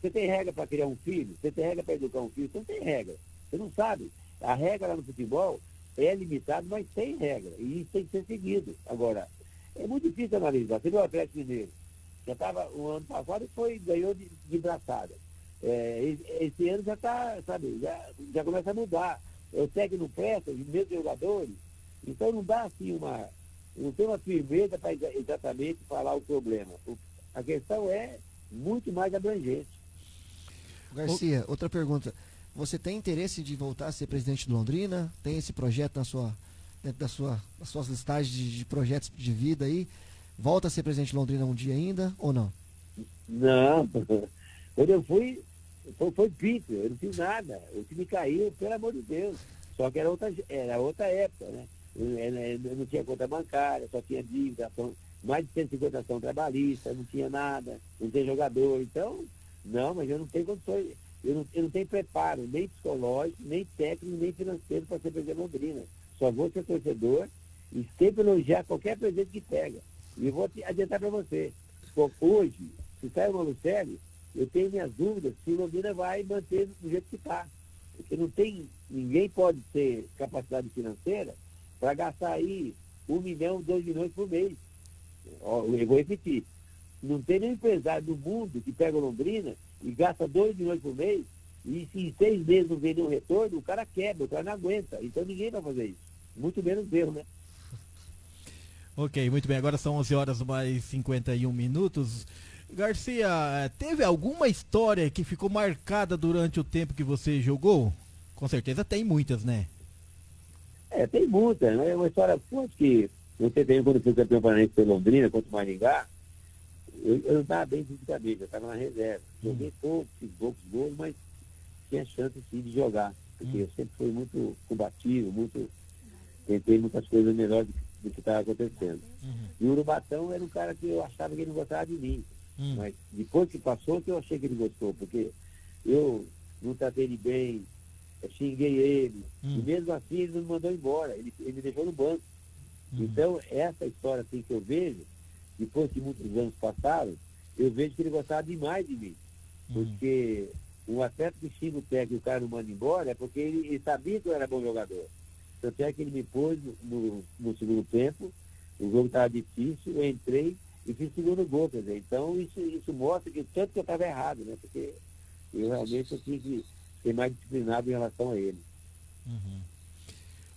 Você tem regra para criar um filho? Você tem regra para educar um filho? Você não tem regra. Você não sabe. A regra lá no futebol é limitada, mas tem regra. E isso tem que ser seguido. Agora, é muito difícil analisar. Você viu o Atlético Mineiro? Já estava, o ano passado foi, ganhou de, de braçada. É, esse, ano já está, sabe, já, já começa a mudar. O técnico presta, os mesmos jogadores. Então não dá assim uma. Não tem uma firmeza para exatamente falar o problema. O- a questão é muito mais abrangente. Garcia, outra pergunta. Você tem interesse de voltar a ser presidente do Londrina? Tem esse projeto na sua, dentro da sua, das suas listagens de, de projetos de vida aí? Volta a ser presidente de Londrina um dia ainda ou não? Não, quando eu fui, foi, foi pito, eu não fiz nada. O time caiu, pelo amor de Deus. Só que era outra, era outra época, né? Eu, eu- eu não tinha conta bancária, só tinha dívida, ação- mais de 150 ação trabalhista, não tinha nada, não tinha jogador. Então, não, mas eu não tenho condições, eu não, eu não tenho preparo, nem psicológico, nem técnico, nem financeiro para ser presidente de Londrina. Só vou ser torcedor e sempre elogiar qualquer presidente que pega. E vou te adiantar para você. Hoje, se sai o Malucelli, eu tenho minhas dúvidas se o Londrina vai manter do jeito que está. Porque não tem, ninguém pode ter capacidade financeira para gastar aí um milhão, dois milhões por mês. Eu vou repetir. Não tem nenhum empresário do mundo que pega o Londrina e gasta dois milhões por mês e se em seis meses não vê nenhum retorno, o cara quebra, o cara não aguenta. Então ninguém vai fazer isso. Muito menos eu, né? Ok, muito bem. Agora são 11 horas mais 51 minutos. Garcia, teve alguma história que ficou marcada durante o tempo que você jogou? Com certeza tem muitas, né? É, tem muita, né? É uma história forte que sei bem quando fui campeão paranaense pelo Londrina contra o Maringá, eu, eu não estava bem fisicamente, eu estava na reserva. Joguei poucos, fiz poucos gols, mas tinha chance sim de jogar. Porque eu sempre fui muito combativo, muito. Tentei muitas coisas melhores do que estava acontecendo. E o Urubatão era um cara que eu achava que ele não gostava de mim. Mas depois que passou, que eu achei que ele gostou, porque eu não tratei ele bem, xinguei ele, e mesmo assim ele me mandou embora, ele, ele me deixou no banco. Então, essa história assim que eu vejo, depois que muitos anos passaram, eu vejo que ele gostava demais de mim. Porque um atleta que xinga o técnico e o cara não manda embora é porque ele, ele sabia que eu era bom jogador. Tanto é que ele me pôs no- no segundo tempo, o jogo estava difícil, eu entrei e fiz o segundo gol, quer dizer, então isso, isso mostra que tanto que eu estava errado, né? Porque eu realmente eu tinha que ser mais disciplinado em relação a ele.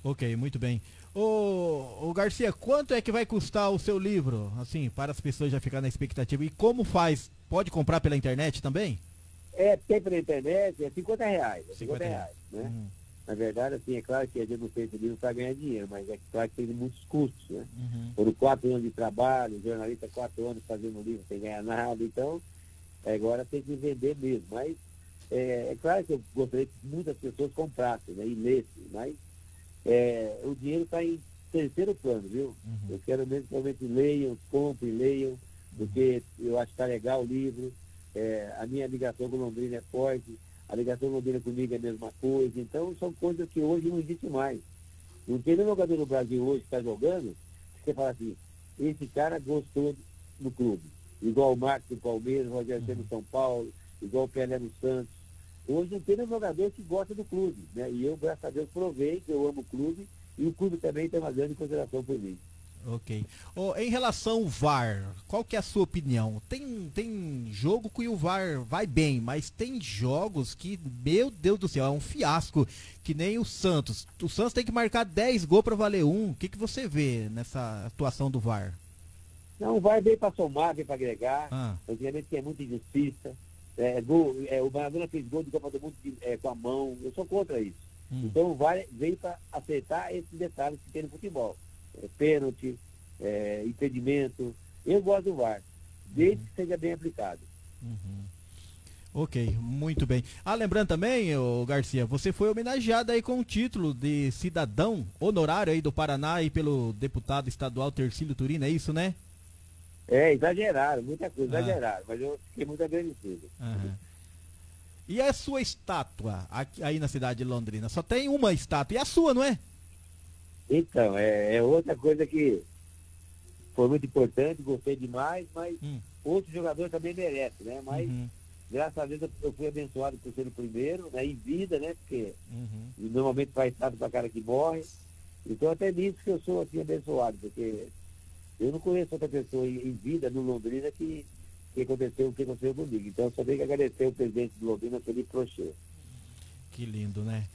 Ok, muito bem. Ô, ô Garcia, quanto é que vai custar o seu livro? Assim, para as pessoas já ficarem na expectativa. E como faz? Pode comprar pela internet também? É, tem pela internet, é 50 reais. É 50, 50 reais, né? Uhum. Na verdade, assim, é claro que a gente não fez livro para ganhar dinheiro, mas é claro que tem muitos custos, né? Uhum. Foram quatro anos de trabalho, jornalista quatro anos fazendo livro sem ganhar nada, então agora tem que vender mesmo. Mas é, é claro que eu gostaria que muitas pessoas comprassem né, e lessem, mas é, o dinheiro está em terceiro plano, viu? Eu quero mesmo que realmente leiam, comprem, leiam, porque eu acho que está legal o livro. É, a minha ligação com Londrina é forte, a ligação Londrina comigo é a mesma coisa. Então são coisas que hoje não existem mais. Não tem nenhum jogador no Brasil hoje que está jogando, que você fala assim, esse cara gostou no clube. Igual o Marcos no Palmeiras, o Rogério Ceni no São Paulo, igual o Pelé no Santos. Hoje não tem nenhum jogador que gosta do clube. Né? E eu, graças a Deus, provei que eu amo o clube e o clube também tem uma grande consideração por mim. Ok. Ô, em relação ao VAR, qual que é a sua opinião? Tem, tem jogo que o VAR vai bem, mas tem jogos que, meu Deus do céu, é um fiasco, que nem o Santos. O Santos tem que marcar 10 gols para valer um. O que, que você vê nessa atuação do VAR? Não, vai bem para somar, bem para agregar. Ah. Antigamente tinha muita injustiça. é, gol, é, o Maradona fez gol de Copa do Mundo é, com a mão. Eu sou contra isso. Então vai, veio para acertar esses detalhes que tem no futebol. É, pênalti, é, impedimento. Eu gosto do VAR, desde que seja bem aplicado. Ok, muito bem. Ah, lembrando também, ô Garcia, você foi homenageado aí com o título de cidadão honorário aí do Paraná aí pelo deputado estadual Tercílio Turino, é isso, né? É, exageraram, muita coisa, Ah. exageraram, mas eu fiquei muito agradecido. Aham. E a sua estátua aqui, aí na cidade de Londrina? Só tem uma estátua, e a sua, não é? Então, é, é outra coisa que foi muito importante, gostei demais, mas outros jogadores também merecem, né? Mas graças a Deus eu, fui abençoado por ser o primeiro, né? Em vida, né? Porque normalmente faz estado para cara que morre. Então até nisso que eu sou assim abençoado, porque eu não conheço outra pessoa em, em vida no Londrina que, que aconteceu o que aconteceu comigo. Então eu só tenho que agradecer o presidente do Londrina, Felipe Prochê. Que lindo, né?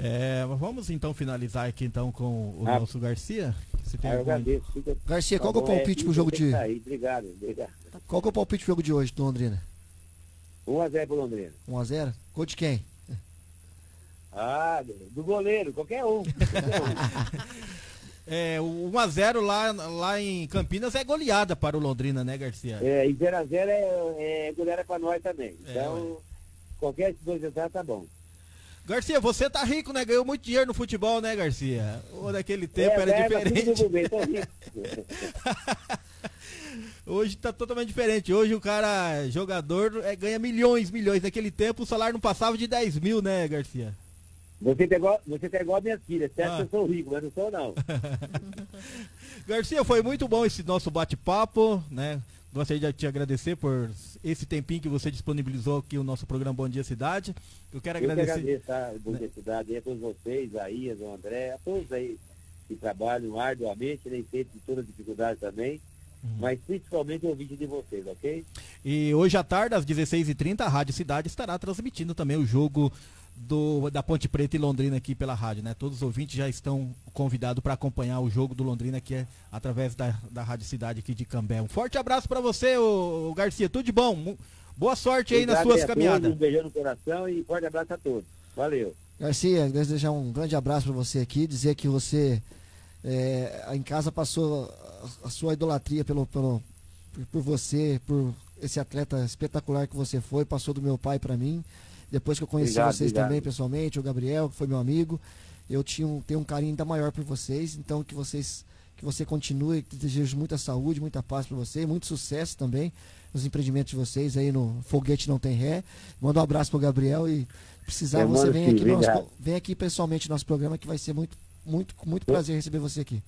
É, mas vamos então finalizar aqui então com o Ah. nosso Garcia. Você tem Ah, eu algum- agradeço. Fica- Garcia, qual que é o Tá bom, palpite pro isso jogo tem de- sair. Obrigado, obrigado. Qual que é o palpite pro jogo de hoje do Londrina? 1x0 pro Londrina. 1x0? Gol de quem? Ah, do goleiro, qualquer um. Qualquer um. É, o 1x0 lá, lá em Campinas é goleada para o Londrina, né, Garcia? É, e 0x0 é, é goleiro para nós também. É, Então, qualquer desses dois resultados tá bom. Garcia, você tá rico, né? Ganhou muito dinheiro no futebol, né, Garcia? Ou naquele tempo É, era verba, diferente. do bem, tô rico. Hoje tá totalmente diferente. Hoje o cara, jogador, é, ganha milhões, milhões. Naquele tempo o salário não passava de 10 mil, né, Garcia? Você tá igual, você tá igual a minha filha, certo? Ah. Eu sou rico, mas não sou não. Garcia, foi muito bom esse nosso bate-papo, né? Gostaria de te agradecer por esse tempinho que você disponibilizou aqui o nosso programa Bom Dia Cidade. Eu quero Eu que agradecer. agradeço tá? a Bundesliga a todos vocês, a Ias, o André, a todos aí que trabalham arduamente, nem sempre de todas as dificuldades também, Uhum. mas principalmente o vídeo de vocês, ok? E hoje à tarde, às 16h30, a Rádio Cidade estará transmitindo também o jogo do, da Ponte Preta e Londrina aqui pela rádio, né? Todos os ouvintes já estão convidados para acompanhar o jogo do Londrina que é através da, da Rádio Cidade aqui de Cambé. Um forte abraço para você, ô, ô Garcia. Tudo de bom. Boa sorte aí nas suas todos, caminhadas. Um beijão no coração e forte abraço a todos. Valeu. Garcia, desejar um grande abraço para você aqui, dizer que você é, em casa passou a, a sua idolatria pelo, pelo, por, por você, por esse atleta espetacular que você foi, passou do meu pai para mim. Depois que eu conheci Obrigado, vocês obrigado. também pessoalmente, o Gabriel, que foi meu amigo, eu tinha um, tenho um carinho ainda maior por vocês, então que vocês que você continue, que desejo muita saúde, muita paz para você, muito sucesso também nos empreendimentos de vocês aí no Foguete Não Tem Ré. Manda um abraço pro Gabriel e precisar você vem aqui no nosso, vem aqui pessoalmente no nosso programa que vai ser muito muito muito prazer receber você aqui.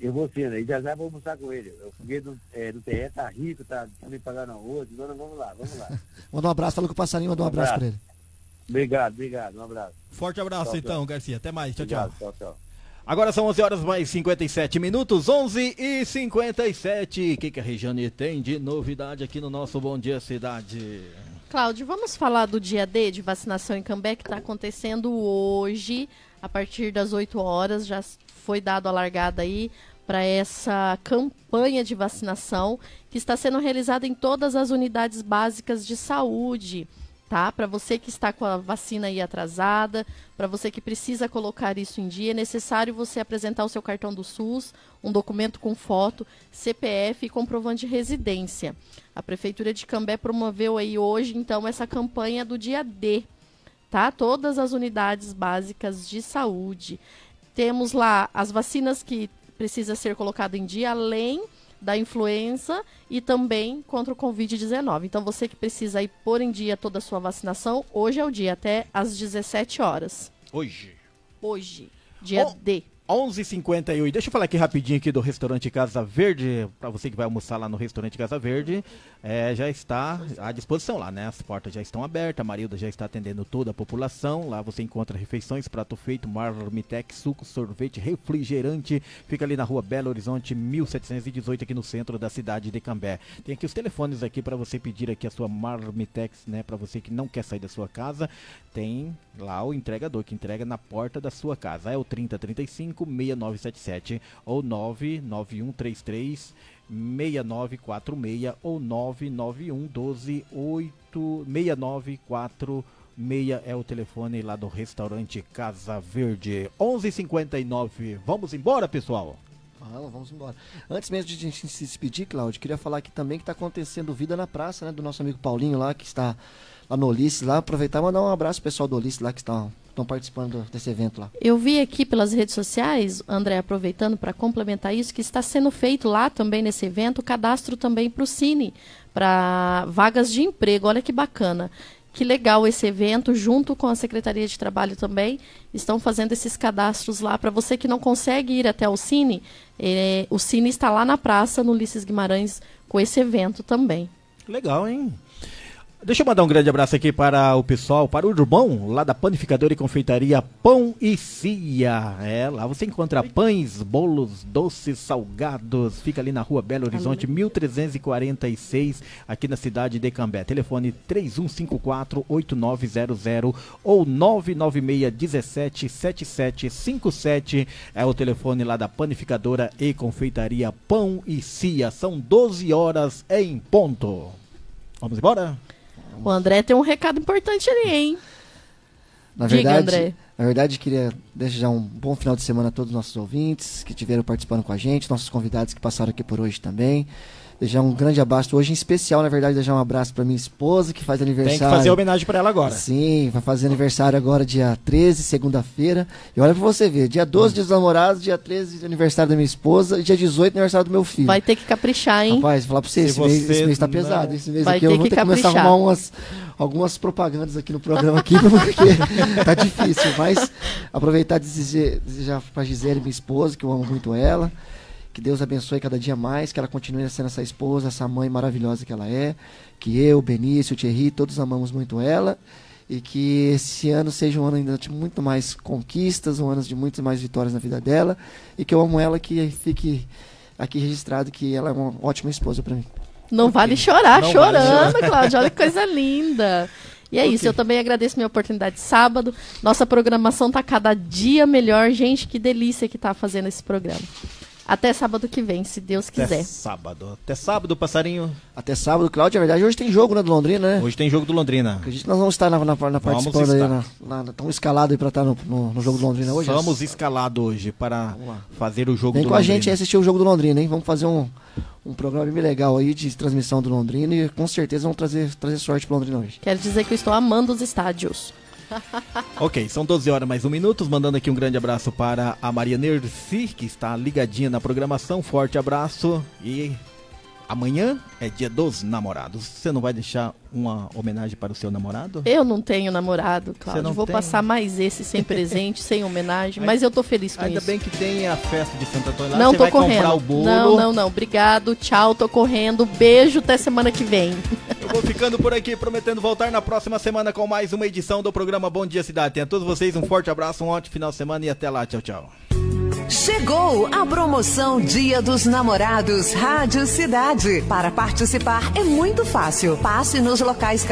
Eu vou sim, né? E já já vou almoçar com ele. O foguete do, é, do TR tá rico, tá, me pagando arroz, então vamos lá, vamos lá. Manda um abraço, falou com o passarinho, manda um abraço para ele. Obrigado, obrigado, um abraço. Forte abraço Tchau, então, tchau. Garcia. Até mais. Tchau, Obrigado, tchau. tchau, tchau. Agora são 11 horas mais 57 minutos, 11 e 57. O que, que a Regiane tem de novidade aqui no nosso Bom Dia Cidade? Cláudio, vamos falar do dia D de vacinação em Cambé que está acontecendo hoje, a partir das 8 horas. Já foi dado a largada aí para essa campanha de vacinação que está sendo realizada em todas as unidades básicas de saúde. Tá? Para você que está com a vacina aí atrasada, para você que precisa colocar isso em dia, é necessário você apresentar o seu cartão do SUS, um documento com foto, CPF e comprovante de residência. A Prefeitura de Cambé promoveu aí hoje, então, essa campanha do dia D, tá? Todas as unidades básicas de saúde. Temos lá as vacinas que precisa ser colocado em dia, além da influenza e também contra o Covid-19. Então, você que precisa aí pôr em dia toda a sua vacinação, hoje é o dia, até às 17 horas. Hoje. Hoje, dia Oh. D. 11h58. Deixa eu falar aqui rapidinho aqui do restaurante Casa Verde. Para você que vai almoçar lá no restaurante Casa Verde, é, já está à disposição lá, né? As portas já estão abertas, a Marilda já está atendendo toda a população. Lá você encontra refeições, prato feito, marmitex, suco, sorvete, refrigerante. Fica ali na rua Belo Horizonte, 1718, aqui no centro da cidade de Cambé. Tem aqui os telefones aqui para você pedir aqui a sua marmitex, né? Para você que não quer sair da sua casa, tem lá o entregador que entrega na porta da sua casa. É o 3035 6977 ou 99133 6946 ou 991 12 8 6946 é o telefone lá do restaurante Casa Verde. 11:59. Vamos embora, pessoal. Vamos, vamos embora. Antes mesmo de a gente se despedir, Cláudio, queria falar aqui também que está acontecendo Vida na Praça, né? Do nosso amigo Paulinho lá, que está lá no Ulisses, lá. Aproveitar e mandar um abraço pessoal do Ulisses lá que estão estão participando desse evento lá. Eu vi aqui pelas redes sociais, André, aproveitando para complementar isso, que está sendo feito lá também nesse evento o cadastro também para o Cine, para vagas de emprego. Olha que bacana. Que legal esse evento, junto com a Secretaria de Trabalho também, estão fazendo esses cadastros lá. Para você que não consegue ir até o Cine, eh, o Cine está lá na praça, no Ulisses Guimarães, com esse evento também. Legal, hein? Deixa eu mandar um grande abraço aqui para o pessoal, para o Urbão, lá da panificadora e confeitaria Pão e Cia. É, lá você encontra pães, bolos, doces, salgados. Fica ali na rua Belo Horizonte, 1346, aqui na cidade de Cambé. Telefone 3154-8900 ou 996-177757 é o telefone lá da panificadora e confeitaria Pão e Cia. São 12 horas em ponto. Vamos embora? O André tem um recado importante ali, hein? Na Diga, verdade, André. na verdade, queria desejar um bom final de semana a todos os nossos ouvintes que estiveram participando com a gente, nossos convidados que passaram aqui por hoje também. Desejar um grande abraço hoje, em especial, na verdade, desejar um abraço para minha esposa que faz aniversário. Tem que fazer homenagem para ela agora. Sim, vai fazer aniversário agora, dia 13, segunda-feira. E olha pra você ver, dia 12 dia dos namorados, dia 13 aniversário da minha esposa e dia 18 aniversário do meu filho. Vai ter que caprichar, hein? Rapaz, vou falar pra você, Se esse, mês, você esse mês tá não- pesado. Esse mês Vai aqui eu vou que ter que começar a arrumar umas, algumas propagandas aqui no programa aqui, porque tá difícil. Mas aproveitar e desejar, desejar pra Gisele, minha esposa, que eu amo muito ela. Que Deus abençoe cada dia mais, que ela continue sendo essa esposa, essa mãe maravilhosa que ela é. Que eu, Benício, Thierry, todos amamos muito ela. E que esse ano seja um ano ainda de muito mais conquistas, um ano de muitas mais vitórias na vida dela. E que eu amo ela, que fique aqui registrado que ela é uma ótima esposa para mim. Não vale chorar, Não vale chorando, chorar. Cláudia. Olha que coisa linda. E é isso, eu também agradeço minha oportunidade de sábado. Nossa programação tá cada dia melhor. Gente, que delícia que tá fazendo esse programa. Até sábado que vem, se Deus Até quiser. sábado. Até sábado, passarinho. Até sábado, Cláudio, é verdade, hoje tem jogo né, do Londrina, né? Hoje tem jogo do Londrina. Acredito que nós vamos estar na, na, na participando aí, na, na, tão escalado aí pra estar no, no, no jogo do Londrina hoje. Somos escalados hoje para fazer o jogo Vem do com a Londrina. gente aí assistir o jogo do Londrina, hein? Vamos fazer um, um programa bem legal aí de transmissão do Londrina e com certeza vamos trazer, trazer sorte pro Londrina hoje. Quero dizer que eu estou amando os estádios. Ok, são 12 horas mais um minuto. Mandando aqui um grande abraço para a Maria Nerci, que está ligadinha na programação. Forte abraço. E amanhã é dia dos namorados. Você não vai deixar uma homenagem para o seu namorado? Eu não tenho namorado, Cláudio. não Vou tem? passar mais esse sem presente, sem homenagem, mas eu tô feliz com Ainda isso. bem que tem a festa de Santo Antônio lá. não você tô vai correndo. comprar o bolo. Não, não, não. Obrigado. Tchau, tô correndo. Beijo até semana que vem. Eu vou ficando por aqui, prometendo voltar na próxima semana com mais uma edição do programa Bom Dia Cidade. Tenha a todos vocês um forte abraço, um ótimo final de semana e até lá. Tchau, tchau. Chegou a promoção Dia dos Namorados Rádio Cidade. Para participar é muito fácil. Passe nos locais